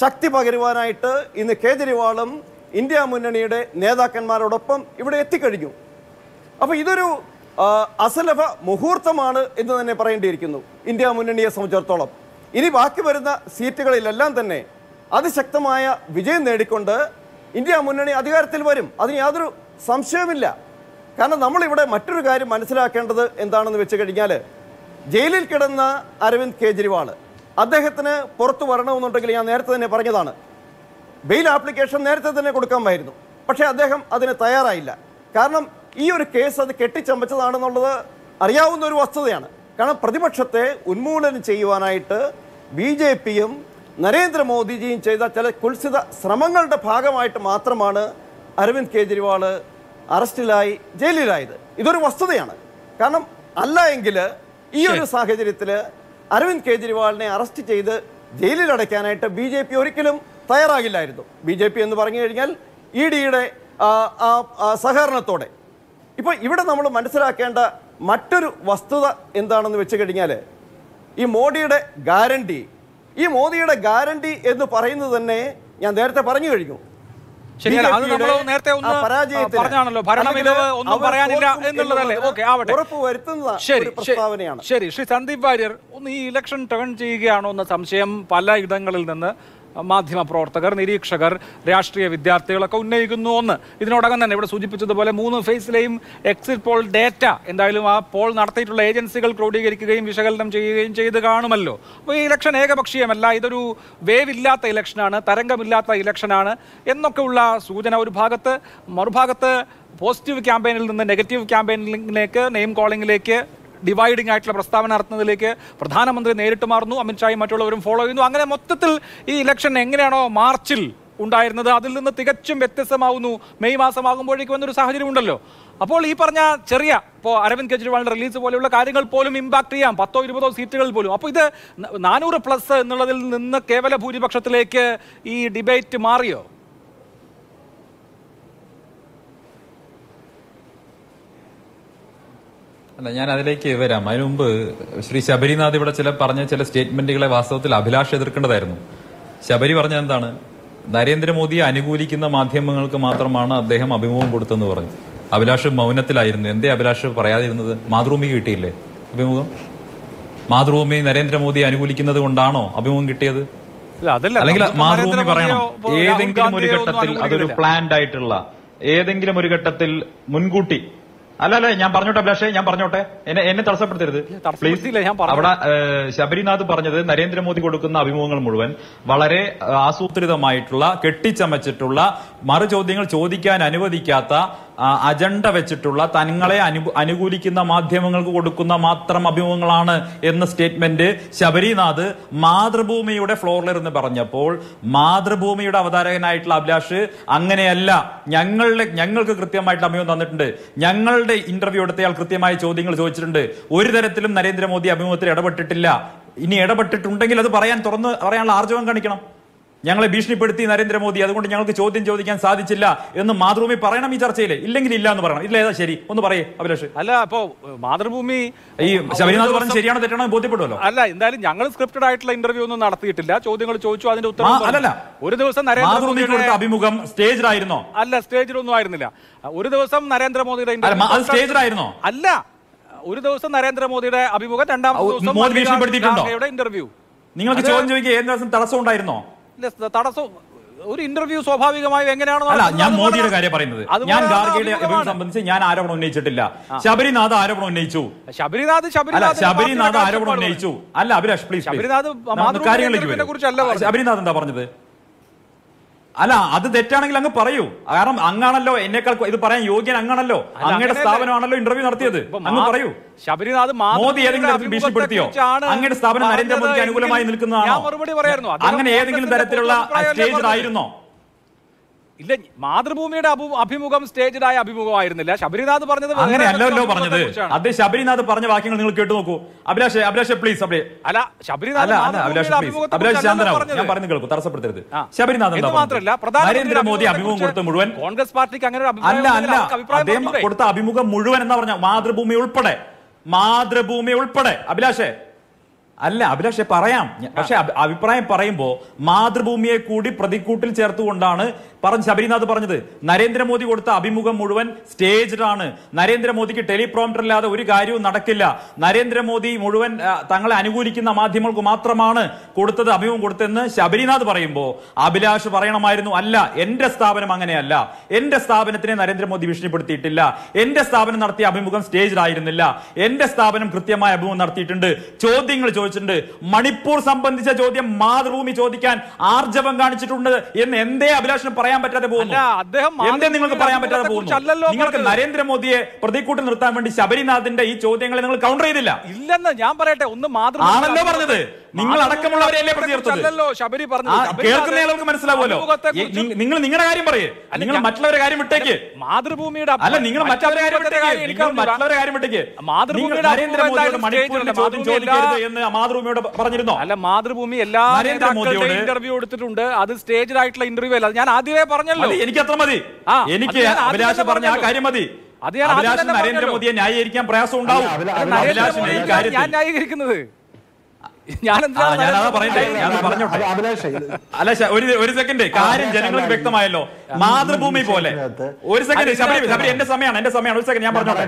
ശക്തി പകരുവാനായിട്ട് ഇന്ന് കേജ്രിവാളും ഇന്ത്യ മുന്നണിയുടെ നേതാക്കന്മാരോടൊപ്പം ഇവിടെ എത്തിക്കഴിഞ്ഞു. അപ്പോൾ ഇതൊരു അസലഭ മുഹൂർത്തമാണ് എന്ന് തന്നെ പറയേണ്ടിയിരിക്കുന്നു ഇന്ത്യ മുന്നണിയെ സംബന്ധിച്ചിടത്തോളം. ഇനി ബാക്കി വരുന്ന സീറ്റുകളിലെല്ലാം തന്നെ അതിശക്തമായ വിജയം നേടിക്കൊണ്ട് ഇന്ത്യ മുന്നണി അധികാരത്തിൽ വരും. അതിന് യാതൊരു സംശയവുമില്ല. കാരണം നമ്മളിവിടെ മറ്റൊരു കാര്യം മനസ്സിലാക്കേണ്ടത് എന്താണെന്ന് വെച്ച് കഴിഞ്ഞാൽ ജയിലിൽ കിടന്ന അരവിന്ദ് കെജ്രിവാൾ. അദ്ദേഹത്തിന് പുറത്തു വരണമെന്നുണ്ടെങ്കിൽ ഞാൻ നേരത്തെ തന്നെ പറഞ്ഞതാണ്. ബെയിൽ ആപ്ലിക്കേഷൻ നേരത്തെ തന്നെ കൊടുക്കാമായിരുന്നു. പക്ഷേ അദ്ദേഹം അതിന് തയ്യാറായില്ല. കാരണം ഈ ഒരു കേസ് അത് കെട്ടിച്ചമച്ചതാണെന്നുള്ളത് അറിയാവുന്ന ഒരു വസ്തുതയാണ്. കാരണം പ്രതിപക്ഷത്തെ ഉന്മൂലനം ചെയ്യുവാനായിട്ട് ബി ജെ പിയും നരേന്ദ്രമോദിജിയും ചെയ്ത ചില കുൽസിത ശ്രമങ്ങളുടെ ഭാഗമായിട്ട് മാത്രമാണ് അരവിന്ദ് കെജ്രിവാൾ അറസ്റ്റിലായി ജയിലിലായത്. ഇതൊരു വസ്തുതയാണ്. കാരണം അല്ല എങ്കിൽ ഈ ഒരു സാഹചര്യത്തിൽ അരവിന്ദ് കെജ്രിവാളിനെ അറസ്റ്റ് ചെയ്ത് ജയിലിൽ അടയ്ക്കാനായിട്ട് ബി ജെ പി ഒരിക്കലും തയ്യാറാകില്ലായിരുന്നു. ബി ജെ പി എന്ന് പറഞ്ഞു കഴിഞ്ഞാൽ ഇ ഡിയുടെ സഹകരണത്തോടെ. ഇപ്പോൾ ഇവിടെ നമ്മൾ മനസ്സിലാക്കേണ്ട മറ്റൊരു വസ്തുത എന്താണെന്ന് വെച്ച് കഴിഞ്ഞാൽ ഈ മോഡിയുടെ ഗ്യാരണ്ടി ഈ മോദിയുടെ ഗ്യാരണ്ടി എന്ന് പറയുന്നത് തന്നെ ഞാൻ നേരത്തെ പറഞ്ഞു കഴിഞ്ഞു. അത് നമ്മൾ നേരത്തെ ഒന്ന് പറഞ്ഞാണല്ലോ. ഒന്നും പറയാനില്ല എന്നുള്ളതല്ലേ? ഓക്കെ ആവട്ടെ. ശരി ശ്രീ സന്ദീപ് വാര്യർ ഒന്ന് ഈ ഇലക്ഷൻ ടേൺ ചെയ്യുകയാണോ എന്ന സംശയം പല ഇടങ്ങളിൽ നിന്ന് മാധ്യമ പ്രവർത്തകർ നിരീക്ഷകർ രാഷ്ട്രീയ വിദ്യാർത്ഥികളൊക്കെ ഉന്നയിക്കുന്നു ഒന്ന്. ഇതിനോടകം തന്നെ ഇവിടെ സൂചിപ്പിച്ചതുപോലെ മൂന്ന് ഫേസിലെയും എക്സിറ്റ് പോൾ ഡേറ്റ എന്തായാലും ആ പോൾ നടത്തിയിട്ടുള്ള ഏജൻസികൾ ക്രോഡീകരിക്കുകയും വിശകലനം ചെയ്യുകയും ചെയ്ത് കാണുമല്ലോ. അപ്പോൾ ഈ ഇലക്ഷൻ ഏകപക്ഷീയമല്ല ഇതൊരു വേവ് ഇല്ലാത്ത ഇലക്ഷനാണ് തരംഗമില്ലാത്ത ഇലക്ഷനാണ് എന്നൊക്കെയുള്ള സൂചന ഒരു ഭാഗത്ത്. മറുഭാഗത്ത് പോസിറ്റീവ് ക്യാമ്പയിനിൽ നിന്ന് നെഗറ്റീവ് ക്യാമ്പയിനിലേക്ക് നെയിം കോളിംഗിലേക്ക് ഡിവൈഡിംഗ് ആയിട്ടുള്ള പ്രസ്താവന നടത്തുന്നതിലേക്ക് പ്രധാനമന്ത്രി നേരിട്ട് മാറുന്നു. അമിത്ഷായും മറ്റുള്ളവരും ഫോളോ ചെയ്യുന്നു. അങ്ങനെ മൊത്തത്തിൽ ഈ ഇലക്ഷൻ എങ്ങനെയാണോ മാർച്ചിൽ ഉണ്ടായിരുന്നത് അതിൽ നിന്ന് തികച്ചും വ്യത്യസ്തമാവുന്നു. മെയ് മാസമാകുമ്പോഴേക്കും എന്നൊരു സാഹചര്യം ഉണ്ടല്ലോ. അപ്പോൾ ഈ പറഞ്ഞ ചെറിയ ഇപ്പോൾ അരവിന്ദ് കെജ്രിവാളിന്റെ റിലീസ് പോലെയുള്ള കാര്യങ്ങൾ പോലും ഇമ്പാക്ട് ചെയ്യാം. പത്തോ ഇരുപതോ സീറ്റുകൾ പോലും. അപ്പോൾ ഇത് നാനൂറ് പ്ലസ് എന്നുള്ളതിൽ നിന്ന് കേവല ഭൂരിപക്ഷത്തിലേക്ക് ഈ ഡിബേറ്റ് മാറിയോ? അല്ല ഞാൻ അതിലേക്ക് വരാം. അതിനു മുമ്പ് ശ്രീ ശബരിനാഥ് ഇവിടെ ചില പറഞ്ഞ ചില സ്റ്റേറ്റ്മെന്റുകളെ വാസ്തവത്തിൽ അഭിലാഷ് എതിർക്കേണ്ടതായിരുന്നു. ശബരി പറഞ്ഞ എന്താണ്? നരേന്ദ്രമോദിയെ അനുകൂലിക്കുന്ന മാധ്യമങ്ങൾക്ക് മാത്രമാണ് അദ്ദേഹം അഭിമുഖം കൊടുത്തെന്ന് പറഞ്ഞു. അഭിലാഷ് മൗനത്തിലായിരുന്നു. എന്തേ അഭിലാഷ് പറയാതിരുന്നത്? മാതൃഭൂമി കിട്ടിയില്ലേ? അഭിമുഖം? മാതൃഭൂമി നരേന്ദ്രമോദിയെ അനുകൂലിക്കുന്നത് കൊണ്ടാണോ അഭിമുഖം കിട്ടിയത്? അല്ലെങ്കിൽ മാതൃഭൂമി പറയണം. ഏതെങ്കിലും ഒരു ഘട്ടത്തിൽ അതൊരു. പ്ലാൻഡ് ആയിട്ടുള്ള ഏതെങ്കിലും ഒരു ഘട്ടത്തിൽ മുൻകൂട്ടി അല്ല അല്ല ഞാൻ പറഞ്ഞോട്ടെ അഭിലാഷേ ഞാൻ പറഞ്ഞോട്ടെ എന്നെ എന്നെ തടസ്സപ്പെടുത്തരുത് പറഞ്ഞു. അവിടെ ശബരിനാഥ് പറഞ്ഞത് നരേന്ദ്രമോദി കൊടുക്കുന്ന അഭിമുഖങ്ങൾ മുഴുവൻ വളരെ ആസൂത്രിതമായിട്ടുള്ള കെട്ടിച്ചമച്ചിട്ടുള്ള മറു ചോദ്യങ്ങൾ ചോദിക്കാൻ അനുവദിക്കാത്ത അജണ്ട വെച്ചിട്ടുള്ള തങ്ങളെ അനു- അനുകൂലിക്കുന്ന മാധ്യമങ്ങൾക്ക് കൊടുക്കുന്ന മാത്രം അഭിമുഖങ്ങളാണ് എന്ന സ്റ്റേറ്റ്മെന്റ് ശബരിനാഥ് മാതൃഭൂമിയുടെ ഫ്ലോറിലിരുന്ന് പറഞ്ഞപ്പോൾ മാതൃഭൂമിയുടെ അവതാരകനായിട്ടുള്ള അഭിലാഷ് അങ്ങനെയല്ല ഞങ്ങളുടെ ഞങ്ങൾക്ക് കൃത്യമായിട്ട് അഭിമുഖം തന്നിട്ടുണ്ട്. ഞങ്ങളുടെ ഇന്റർവ്യൂ എടുത്തയാൾ കൃത്യമായ ചോദ്യങ്ങൾ ചോദിച്ചിട്ടുണ്ട്. ഒരു തരത്തിലും നരേന്ദ്രമോദി അഭിമുഖത്തിൽ ഇടപെട്ടിട്ടില്ല. ഇനി ഇടപെട്ടിട്ടുണ്ടെങ്കിൽ അത് പറയാൻ തുറന്ന് പറയാനുള്ള ആർജവം കാണിക്കണം. ഞങ്ങളെ ഭീഷണിപ്പെടുത്തി നരേന്ദ്രമോദി അതുകൊണ്ട് ഞങ്ങൾക്ക് ചോദ്യം ചോദിക്കാൻ സാധിച്ചില്ല എന്ന് മാതൃഭൂമി പറയണം ഈ ചർച്ചയിൽ ഇല്ലെങ്കിൽ ഇല്ല എന്ന് പറയണം. ഇല്ല ഏതാ ശരി? ഒന്ന് പറയേ അഭിലാഷ്. അല്ല അപ്പോ മാതൃഭൂമി ഈ ശബരിനാഥ് പറഞ്ഞ ശരിയാണോ തെറ്റാണോ ബോധ്യപ്പെടുമല്ലോ. അല്ല എന്തായാലും ഞങ്ങൾ സ്ക്രിപ്റ്റഡ് ആയിട്ടുള്ള ഇന്റർവ്യൂ ഒന്നും നടത്തിയിട്ടില്ല. ചോദ്യങ്ങൾ ചോദിച്ചു അതിന്റെ ഉത്തരം അല്ല. അല്ലല്ല. ഒരു ദിവസം നരേന്ദ്രമോദിയുടെ അഭിമുഖം സ്റ്റേജിലായിരുന്നോ? അല്ല സ്റ്റേജിലൊന്നും ആയിരുന്നില്ല. ഒരു ദിവസം നരേന്ദ്രമോദിയുടെ സ്റ്റേജിലായിരുന്നോ? അല്ല ഒരു ദിവസം നരേന്ദ്രമോദിയുടെ അഭിമുഖം രണ്ടാമത്തെ ദിവസം? ഇന്റർവ്യൂ നിങ്ങൾക്ക് ചോദ്യം ചോദിക്കുക ഏത് ദിവസം തടസ്സം ഉണ്ടായിരുന്നോ തടസ്സം ഒരു ഇന്റർവ്യൂ സ്വാഭാവികമായും എങ്ങനെയാണോ അല്ല ഞാൻ മോദിയുടെ കാര്യം പറയുന്നത്. ഞാൻ ഗാർഗിയുടെ സംബന്ധിച്ച് ഞാൻ ആരോപണം ഉന്നയിച്ചിട്ടില്ല. ശബരിനാഥ് ആരോപണം ഉന്നയിച്ചു. ശബരിനാഥ് ശബരിനാഥ് ശബരിനാഥ് ആരോപണം ഉന്നയിച്ചു. അല്ല അഭിലാഷ് പ്ലീസ് ശബരിനാഥ് കാര്യങ്ങളിലേക്ക് കുറിച്ചല്ല. ശബരിനാഥ് എന്താ പറഞ്ഞത്? അല്ല അത് തെറ്റാണെങ്കിൽ അങ്ങ് പറയൂ. കാരണം അങ്ങാണല്ലോ എന്നേക്കാൾ ഇത് പറയാൻ യോഗ്യൻ അങ്ങാണല്ലോ. അങ്ങയുടെ സ്ഥാപനമാണല്ലോ ഇന്റർവ്യൂ നടത്തിയത്. അങ്ങ് പറയൂ. ശബരിനാഥ് മോദി ഏതെങ്കിലും തരത്തിൽ ഭീഷണിപ്പെടുത്തിയോ? അങ്ങയുടെ സ്ഥാപനം നരേന്ദ്രമോദിക്ക് അനുകൂലമായി നിൽക്കുന്നതാണോ? അങ്ങനെ ഏതെങ്കിലും തരത്തിലുള്ള സ്റ്റേജ് സ്റ്റേജിലായിരുന്നോ ഇല്ല മാതൃഭൂമിയുടെ അഭി- അഭിമുഖം സ്റ്റേജിലായ അഭിമുഖമായിരുന്നില്ല. ശബരിനാഥ് പറഞ്ഞത് അങ്ങനെയല്ലോ പറഞ്ഞത്. അത് ശബരിനാഥ് പറഞ്ഞ വാക്യങ്ങൾ നിങ്ങൾ കേട്ടു നോക്കൂ. അഭിലാഷ് അഭിലാഷ് പ്ലീസ് അല്ല ശബരിനാഥ്. ഞാൻ പറഞ്ഞു കേൾക്കൂ തടസ്സപ്പെടുത്തരുത്. ശബരിനാഥ് മാത്രമല്ല നരേന്ദ്രമോദി അഭിമുഖം കൊടുത്ത മുഴുവൻ കോൺഗ്രസ് പാർട്ടിക്ക് അങ്ങനെ അല്ല അല്ല. അഭിപ്രായം അദ്ദേഹം കൊടുത്ത അഭിമുഖം മുഴുവൻ എന്ന് പറഞ്ഞ? മാതൃഭൂമി ഉൾപ്പെടെ. മാതൃഭൂമി ഉൾപ്പെടെ. അഭിലാഷേ അല്ല അഭിലാഷെ പറയാം. പക്ഷെ അഭിപ്രായം പറയുമ്പോ മാതൃഭൂമിയെ കൂടി പ്രതിക്കൂട്ടിൽ ചേർത്തുകൊണ്ടാണ് പറഞ്ഞ് ശബരിനാഥ് പറഞ്ഞത്. നരേന്ദ്രമോദി കൊടുത്ത അഭിമുഖം മുഴുവൻ സ്റ്റേജ്ഡാണ്. നരേന്ദ്രമോദിക്ക് ടെലിപ്രോംപ്റ്റർ ഇല്ലാതെ ഒരു കാര്യവും നടക്കില്ല. നരേന്ദ്രമോദി മുഴുവൻ തങ്ങളെ അനുകൂലിക്കുന്ന മാധ്യമങ്ങൾക്ക് മാത്രമാണ് കൊടുത്തത് അഭിമുഖം കൊടുത്തെന്ന് ശബരിനാഥ് പറയുമ്പോൾ അഭിലാഷ് പറയണമായിരുന്നു അല്ല എന്റെ സ്ഥാപനം അങ്ങനെയല്ല. എന്റെ സ്ഥാപനത്തിനെ നരേന്ദ്രമോദി ഭീഷണിപ്പെടുത്തിയിട്ടില്ല. എന്റെ സ്ഥാപനം നടത്തിയ അഭിമുഖം സ്റ്റേജിലായിരുന്നില്ല എന്റെ സ്ഥാപനം കൃത്യമായ അഭിമുഖം നടത്തിയിട്ടുണ്ട്. ചോദ്യങ്ങൾ ചോദിച്ചിട്ടുണ്ട് മണിപ്പൂർ സംബന്ധിച്ച ചോദ്യം മാതൃഭൂമി ചോദിക്കാൻ ആർജവം കാണിച്ചിട്ടുണ്ട് എന്ന് എന്തേ അഭിലാഷം പറയാൻ പറ്റാതെ പോകുന്നു എന്തേ നിങ്ങൾക്ക് പറയാൻ പറ്റാതെ പോകുന്നു നിങ്ങൾക്ക്. നരേന്ദ്രമോദിയെ പ്രതിക്കൂട്ടിൽ നിർത്താൻ വേണ്ടി ശബരിനാഥിന്റെ ഈ ചോദ്യങ്ങളെ നിങ്ങൾ കൗണ്ടർ ചെയ്തില്ല ഇല്ലെന്ന് ഞാൻ പറയട്ടെ ഒന്ന് മാതൃഭൂമി ആണല്ലോ പറഞ്ഞത്. നിങ്ങൾ അടക്കമുള്ളവരെയല്ലേ പ്രതിയർത്തല്ലോ അല്ലല്ലോ ശബരി പറഞ്ഞു പറഞ്ഞത് കേൾക്കുന്ന ആളുകൾക്ക് മനസ്സിലാവുമല്ലോ. നിങ്ങൾ നിങ്ങളുടെ കാര്യം പറയേ. നിങ്ങൾ മറ്റുള്ളവരെ മറ്റുള്ളവരുടെ കാര്യം വിട്ടേക്ക്. മാതൃഭൂമിയുടെ അല്ല നിങ്ങൾ മറ്റുള്ളവരുടെ കാര്യം വിട്ടേക്ക്. നിങ്ങൾ അറിഞ്ഞൂടാ. മറ്റുള്ളവരുടെ കാര്യം വിട്ടേക്ക്. മാതൃഭൂമിയുടെ നിങ്ങൾ നരേന്ദ്രമോദിയോട് അഭിമുഖം മണിപ്പൂരിന്റെ ചോദ്യം ചോദിക്കരുത് എന്ന് മാതൃഭൂമിയോട് പറഞ്ഞിരുന്നോ അല്ല മാതൃഭൂമി എല്ലാ ഇന്റർവ്യൂ എടുത്തിട്ടുണ്ട്. അത് സ്റ്റേജിൽ ആയിട്ടുള്ള ഇന്റർവ്യൂ അല്ല. ഞാൻ ആദ്യമേ പറഞ്ഞല്ലോ. എനിക്ക് അത്ര മതി. ആ, എനിക്ക് അഭിലാഷ പറഞ്ഞ ആ കാര്യം മതി. അത് ഞാൻ നരേന്ദ്രമോദിയെ ന്യായീകരിക്കാൻ പ്രയാസം ഉണ്ടാവും ഞാൻ ന്യായീകരിക്കുന്നത്. അല്ല ഒരു ഒരു സെക്കൻഡ്. കാര്യം ജനങ്ങൾക്ക് വ്യക്തമായല്ലോ. മാതൃഭൂമി പോലെ. ഒരു സെക്കൻഡ് ശബരി ശബരി എന്റെ സമയമാണ് എന്റെ സമയമാണ് ഒരു സെക്കൻഡ് ഞാൻ പറഞ്ഞോട്ടെ.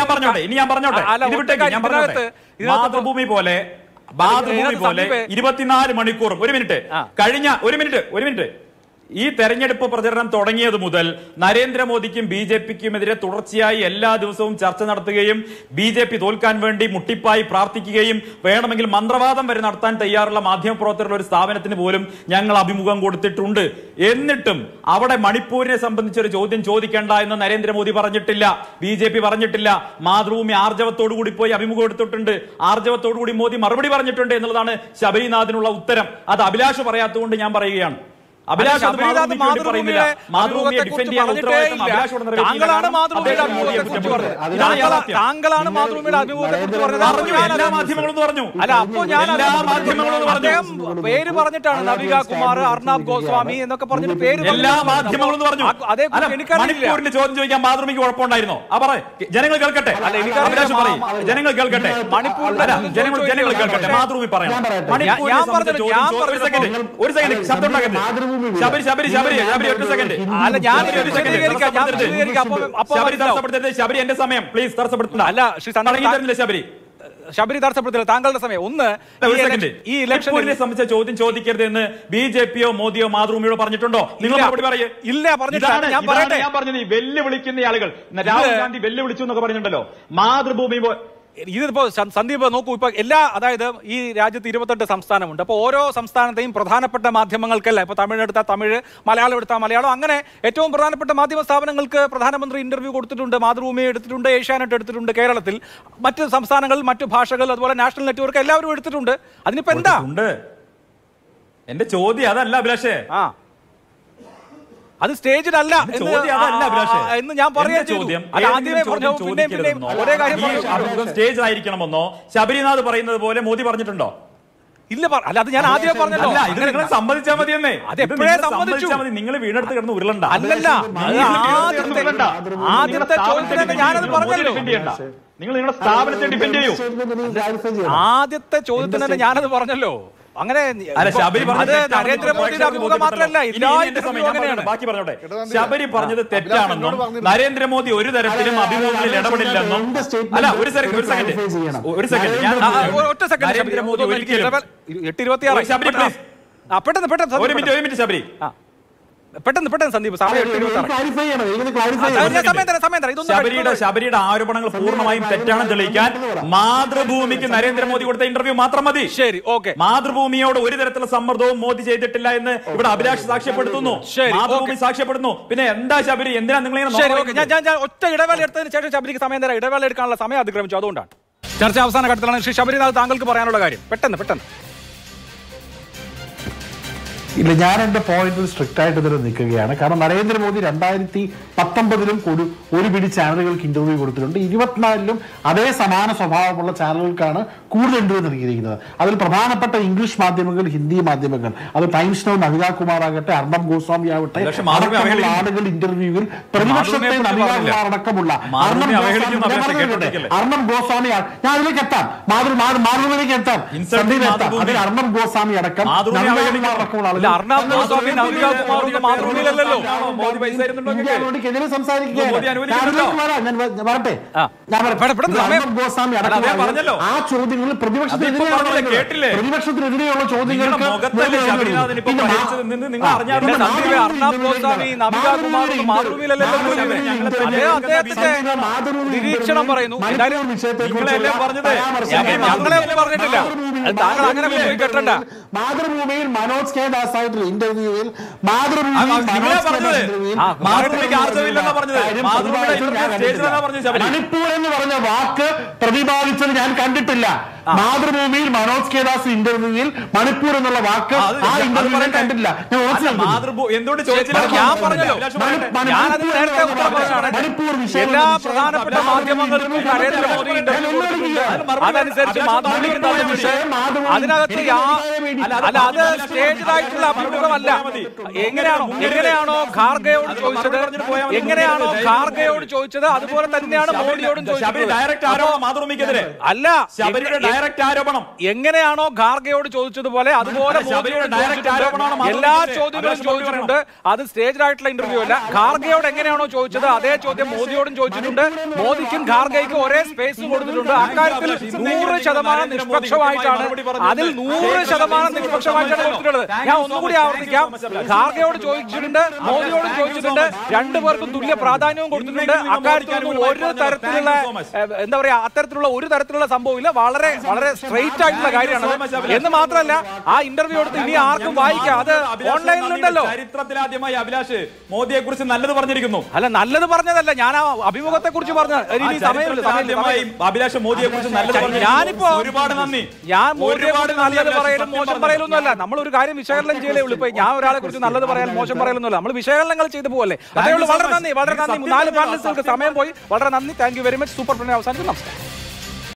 ഞാൻ പറഞ്ഞോട്ടെ ഇനി ഞാൻ പറഞ്ഞോട്ടെ. ഇത് വിട്ടേക്ക് ഞാൻ പറഞ്ഞോട്ടെ. മാതൃഭൂമി പോലെ മാതൃഭൂമി പോലെ ഇരുപത്തിനാല് മണിക്കൂറും. ഒരു മിനിറ്റ്. കഴിഞ്ഞ ഒരു മിനിറ്റ് ഒരു മിനിറ്റ്. ഈ തെരഞ്ഞെടുപ്പ് പ്രചരണം തുടങ്ങിയത് മുതൽ നരേന്ദ്രമോദിക്കും ബി ജെ പിക്കുമെതിരെ തുടർച്ചയായി എല്ലാ ദിവസവും ചർച്ച നടത്തുകയും ബി ജെ പി തോൽക്കാൻ വേണ്ടി മുട്ടിപ്പായി പ്രാർത്ഥിക്കുകയും വേണമെങ്കിൽ മന്ത്രവാദം വരെ നടത്താൻ തയ്യാറുള്ള മാധ്യമപ്രവർത്തകരുടെ ഒരു സ്ഥാപനത്തിന് പോലും ഞങ്ങൾ അഭിമുഖം കൊടുത്തിട്ടുണ്ട്. എന്നിട്ടും അവിടെ മണിപ്പൂരിനെ സംബന്ധിച്ചൊരു ചോദ്യം ചോദിക്കേണ്ട എന്ന് നരേന്ദ്രമോദി പറഞ്ഞിട്ടില്ല. ബി ജെ പി പറഞ്ഞിട്ടില്ല. മാതൃഭൂമി ആർജവത്തോടു കൂടി പോയി അഭിമുഖം എടുത്തിട്ടുണ്ട്. ആർജവത്തോടു കൂടി മോദി മറുപടി പറഞ്ഞിട്ടുണ്ട് എന്നുള്ളതാണ് ശബരിനാഥിനുള്ള ഉത്തരം. അത് അഭിലാഷ് പറയാത്തതുകൊണ്ട് ഞാൻ പറയുകയാണ്. താങ്കളാണ് മാതൃഭൂമിയുടെ അഭിമുഖത്തെ പറഞ്ഞു. പറഞ്ഞു അല്ല അപ്പോ ഞാൻ പറഞ്ഞു. അദ്ദേഹം പേര് പറഞ്ഞിട്ടാണ് നവിക കുമാർ അർണാബ് ഗോസ്വാമി എന്നൊക്കെ പറഞ്ഞിട്ട് പേര് എല്ലാ. മാധ്യമങ്ങളും എന്ന് പറഞ്ഞു. അതേപോലെ അതേ എനിക്കറിയില്ല. ചോദ്യം ചോദിക്കാൻ മാതൃഭൂമിക്ക് കുഴപ്പമുണ്ടായിരുന്നോ? ആ പറ ജനങ്ങൾ കേൾക്കട്ടെ. അല്ല, എനിക്ക് അഭിലാഷ് ജനങ്ങൾ കേൾക്കട്ടെ. മണിപ്പൂരിൽ ജനങ്ങൾ ജനങ്ങൾ കേൾക്കട്ടെ. മാതൃഭൂമി പറയാം ഞാൻ പറഞ്ഞു ഞാൻ ചോ- ഒരു സെക്കൻഡ് ഒരു സെക്കൻഡ് അല്ല, ശബ്ദം. ശബരി ശബരി ശബരി. ശബരി ഒറ്റ സെക്കൻഡ് അല്ല ഞാൻ ഒരു സെക്കൻഡ് തടസ്സപ്പെടുത്തരുത്. ശബരി എന്റെ സമയം. പ്ലീസ് തടസ്സപ്പെടുത്തണ്ട. അല്ല, ശ്രീ സന്തോഷ് തുടങ്ങി തരുന്നില്ല ശബരി. ശബരി തടസ്സപ്പെടുത്തില്ല താങ്കളുടെ സമയം. ഒന്ന് ഈ ഇലക്ഷൻ- സംബന്ധിച്ച ചോദ്യം ചോദിക്കരുത് എന്ന് ബി ജെ പിയോ മോദിയോ മാതൃഭൂമിയോ പറഞ്ഞിട്ടുണ്ടോ? നിങ്ങൾ ഇല്ല. മറുപടി പറയേ. ഇല്ല, പറഞ്ഞിട്ടില്ല. ഞാൻ ഇതാണ് പറയട്ടെ. ഞാൻ പറഞ്ഞത്. ഈ വെല്ലുവിളിക്കുന്ന ആളുകൾ. രാഹുൽ ഗാന്ധി വെല്ലുവിളിച്ചു എന്നൊക്കെ പറഞ്ഞിട്ടുണ്ടല്ലോ. മാതൃഭൂമി പോ- ഇതിപ്പോ സ- സന്ദീപ് നോക്കൂ ഇപ്പൊ എല്ലാ അതായത് ഈ രാജ്യത്ത് ഇരുപത്തെട്ട് സംസ്ഥാനമുണ്ട്. അപ്പോൾ ഓരോ സംസ്ഥാനത്തെയും പ്രധാനപ്പെട്ട മാധ്യമങ്ങൾക്കല്ല ഇപ്പൊ തമിഴ് എടുത്താൽ തമിഴ് മലയാളം എടുത്താൽ മലയാളം. അങ്ങനെ ഏറ്റവും പ്രധാനപ്പെട്ട മാധ്യമ സ്ഥാപനങ്ങൾക്ക് പ്രധാനമന്ത്രി ഇന്റർവ്യൂ കൊടുത്തിട്ടുണ്ട് മാതൃഭൂമി എടുത്തിട്ടുണ്ട് ഏഷ്യാനെറ്റ് എടുത്തിട്ടുണ്ട് കേരളത്തിൽ. മറ്റ് സംസ്ഥാനങ്ങൾ മറ്റു ഭാഷകൾ അതുപോലെ നാഷണൽ നെറ്റ്വർക്ക് എല്ലാവരും എടുത്തിട്ടുണ്ട്. അതിനിപ്പോ എന്താ? ഉണ്ട് എന്റെ ചോദ്യം അതല്ല അഭിലാഷേ. ആ. അത് സ്റ്റേജിലല്ല എന്ന് ഞാൻ പറയാൻ ചോദ്യം സ്റ്റേജ് ആയിരിക്കണമെന്നോ ശബരിനാഥ് പറയുന്നത് പോലെ മോദി പറഞ്ഞിട്ടുണ്ടോ ഇല്ല അല്ല അത് ഞാൻ ആദ്യമേ പറഞ്ഞല്ലോ ഇത് നിങ്ങൾ സമ്മതിച്ചാൽ മതി എന്നേ അത് എപ്പോഴേ സമ്മതിച്ചു. മതി നിങ്ങൾ വീണെടുത്ത് കിടന്ന് ഉരുളണ്ട അല്ലല്ല ആദ്യത്തെ ആദ്യത്തെ ചോദ്യത്തിന് ഞാനത് പറഞ്ഞല്ലോ നിങ്ങൾ നിങ്ങളുടെ സ്ഥാപനത്തെ ഡിപെൻഡ് ചെയ്യൂ ആദ്യത്തെ ചോദ്യത്തിന് തന്നെ ഞാനത് പറഞ്ഞല്ലോ അങ്ങനെ അല്ല ശബരി പറഞ്ഞത് അത് നരേന്ദ്രമോദിയുടെ അഭിമുഖം മാത്രമല്ല അങ്ങനെയാണ്. ബാക്കി പറഞ്ഞോട്ടെ. ശബരി പറഞ്ഞത് തെറ്റാണെന്നും. നരേന്ദ്രമോദി ഒരു തരത്തിലും അഭിമുഖങ്ങളിൽ ഇടപെടില്ലെന്നും അല്ല ഒരു സെക്കൻഡ് ഒരു സെക്കൻഡ് ഒരു സെക്കൻഡ് ഒറ്റ സെക്കൻഡ് നരേന്ദ്രമോദി ഒരിക്കലും എട്ട് ഇരുപത്തിയാറ്. ശബരി, പെട്ടെന്ന് പെട്ടെന്ന് ഒരു മിനിറ്റ് ഒരു മിനിറ്റ് ശബരി. ആ. പെട്ടെന്ന് പെട്ടെന്ന് സന്ദീപ് ശബരിയുടെ ശബരിയുടെ ആരോപണങ്ങൾ പൂർണമായും തെറ്റാണെന്ന് തെളിയിക്കാൻ മാതൃഭൂമിക്ക് നരേന്ദ്രമോദി കൊടുത്ത ഇന്റർവ്യൂ മാത്രം മതി. ശരി ഓക്കെ. മാതൃഭൂമിയോട് ഒരു തരത്തിലുള്ള സമ്മർദ്ദവും മോദി ചെയ്തിട്ടില്ല എന്ന് ഇവിടെ അഭിലാഷ് സാക്ഷ്യപ്പെടുത്തുന്നു. ശരി, മാതൃഭൂമി സാക്ഷ്യപ്പെടുന്നു. പിന്നെ എന്താ ശബരി? എന്തിനാ നിങ്ങൾ ഒറ്റ ഇടവേള എടുത്തതിന് ശേഷം ശബരിക്ക് സമയം തരാം. ഇടവേള എടുക്കാനുള്ള സമയം അതിക്രമിച്ചു. അതുകൊണ്ടാണ്. ചർച്ച അവസാന ഘട്ടത്തിലാണ് ശ്രീ ശബരിനാഥ് താങ്കൾക്ക് പറയാനുള്ള കാര്യം. പെട്ടെന്ന് പെട്ടെന്ന്. ഇല്ല ഞാൻ എന്റെ പോയിന്റിൽ സ്ട്രിക്റ്റ് ആയിട്ട് ഇതിൽ നിൽക്കുകയാണ്. കാരണം നരേന്ദ്രമോദി രണ്ടായിരത്തി പത്തൊമ്പതിലും ഒരു ഒരു പിടി ചാനലുകൾക്ക് ഇന്റർവ്യൂ കൊടുത്തിട്ടുണ്ട്. ഇരുപത്തിനാലിലും അതേ സമാന സ്വഭാവമുള്ള ചാനലുകൾക്കാണ് കൂടുതൽ ഇന്റർവ്യൂ നൽകിയിരിക്കുന്നത്. അതിൽ പ്രധാനപ്പെട്ട ഇംഗ്ലീഷ് മാധ്യമങ്ങൾ ഹിന്ദി മാധ്യമങ്ങൾ. അത് ടൈംസ് നോ നവിക കുമാർ ആകട്ടെ അർണബ് ഗോസ്വാമി ആവട്ടെ അടക്കമുള്ള ആളുകൾ ഇന്റർവ്യൂവിൽ പ്രതിപക്ഷത്തെ നവിക കുമാർ അടക്കമുള്ള അർണബ് ഗോസ്വാമി-? അർണബ് ഗോസ്വാമി ഞാൻ അതിലേക്ക് എത്താം. മാതൃ മാതൃ- മാതൃഭൂമിയിലേക്ക് എത്താം. അതിൽ അർണബ് ഗോസ്വാമി അടക്കം നവിക കുമാർ അടക്കമുള്ള ഇല്ല, അർണബ് ഗോസ്വാമി നവിക മോദി പൈസ തരുന്നുണ്ടോ അനുവദിക്കുന്നുണ്ടോ? ആ. പ്രതിപക്ഷത്തിനെതിരെയാണ്. കേട്ടില്ലേ? പ്രതിപക്ഷത്തിനെതിരെയുള്ള ചോദ്യങ്ങൾക്ക് നിരീക്ഷണം പറയുന്നു. പറഞ്ഞിട്ടില്ല. താങ്കൾ അങ്ങനെ കെട്ടണ്ട. മാതൃഭൂമിയിൽ മനോജ് കെ ദാസ് ആയിട്ടുള്ള ഇന്റർവ്യൂവിൽ. മണിപ്പൂർ എന്ന് പറഞ്ഞ വാക്ക് പ്രതിപാദിച്ചത് ഞാൻ കണ്ടിട്ടില്ല. മാതൃഭൂമിയിൽ മനോജ് കെ ദാസ് ഇന്റർവ്യൂവിൽ മണിപ്പൂർ എന്നുള്ള വാക്ക് ആ, ഇന്റർവ്യൂവിൽ. കണ്ടിട്ടില്ല. ഞാൻ എന്തുകൊണ്ട് ചോദിച്ചില്ല? ഞാൻ പറഞ്ഞല്ലോ. മണിപ്പൂർ എല്ലാ പ്രധാനപ്പെട്ട മാധ്യമങ്ങൾക്കും നരേന്ദ്രമോദി. അതനുസരിച്ച് അതിനകത്ത് അല്ല അത് അഭിമുഖമല്ല. എങ്ങനെയാണോ എങ്ങനെയാണോ ഖാർഗെയോട് ചോദിച്ചത്? എങ്ങനെയാണോ ഖാർഗയോട് ചോദിച്ചത്? അതുപോലെ തന്നെയാണ് മോദിയോടും ചോദിച്ചത്. അല്ല ശബരിയുടെ ഡയറക്റ്റ് ആരോപണം. എങ്ങനെയാണോ ഖാർഗയോട് ചോദിച്ചതുപോലെ അതുപോലെ ഡയറക്റ്റ് ആരോപണമാണ്. എല്ലാ ചോദ്യങ്ങളും ചോദിച്ചിട്ടുണ്ട്. അത് സ്റ്റേജിലായിട്ടുള്ള ഇന്റർവ്യൂ അല്ല. ഖാർഗയോട് എങ്ങനെയാണോ ചോദിച്ചത്? അതേ ചോദ്യം മോദിയോടും ചോദിച്ചിട്ടുണ്ട്. മോദിക്കും ഖാർഗയ്ക്കും ഒരേ സ്പേസ് കൊടുത്തിട്ടുണ്ട്. അക്കാര്യത്തിൽ നൂറ് ശതമാനം നിഷ്പക്ഷമായിട്ടാണ്. അതിൽ നൂറ് ശതമാനം നിഷ്പക്ഷമായിട്ടാണ് കൊടുത്തിട്ടുള്ളത്. ഞാൻ ഒന്നുകൂടി ആവർത്തിക്കാം. ഖാർഗയോട് ചോദിച്ചിട്ടുണ്ട്. മോദിയോടും ചോദിച്ചിട്ടുണ്ട്. രണ്ടുപേർക്കും തുല്യ പ്രാധാന്യവും കൊടുത്തിട്ടുണ്ട്. അക്കാര്യത്തിൽ ഒരു തരത്തിലുള്ള എന്താ പറയാ അത്തരത്തിലുള്ള ഒരു തരത്തിലുള്ള സംഭവമില്ല. വളരെ വളരെ സ്ട്രെയിറ്റ് ആയിട്ടുള്ള കാര്യമാണ്. എന്ന് മാത്രമല്ല ആ ഇന്റർവ്യൂ എടുത്ത് ഇനി ആർക്കും വായിക്കാം. അത് ഓൺലൈനിലുണ്ടല്ലോ. ചരിത്രത്തിലാദ്യമായി അഭിലാഷ് മോദിയെ കുറിച്ച് നല്ലത് പറഞ്ഞിരിക്കുന്നു. അല്ല നല്ലത് പറഞ്ഞതല്ല. ഞാൻ ആ അഭിമുഖത്തെ കുറിച്ച് പറഞ്ഞ ഇനി സമയമില്ല സമയമില്ല ആദ്യമായി അഭിലാഷ് മോദിയെ കുറിച്ച് നല്ലത്. ഞാനിപ്പോ ഒരുപാട് നന്ദി. ഞാൻ ഒരുപാട് നല്ലത് പറയലും മോശം പറഞ്ഞത്. പറയലൊന്നും അല്ല നമ്മൾ ഒരു കാര്യം വിശകലനം ചെയ്യലേ ഉള്ളൂ. ഇപ്പൊ ഞാൻ ഒരാളെ കുറിച്ച് നല്ലത് പറയാൻ മോശം പറയലൊന്നുമല്ല. നമ്മൾ വിശകലനങ്ങൾ ചെയ്തു പോകല്ലേ അതേ ഉള്ളൂ. വളരെ നന്ദി വളരെ നന്ദി. നാല് പാനലിസ്റ്റുകൾക്ക് സമയം പോയി. വളരെ നന്ദി. Thank you very much. Super പ്രണയ അവസാനിച്ചു. നമസ്കാരം.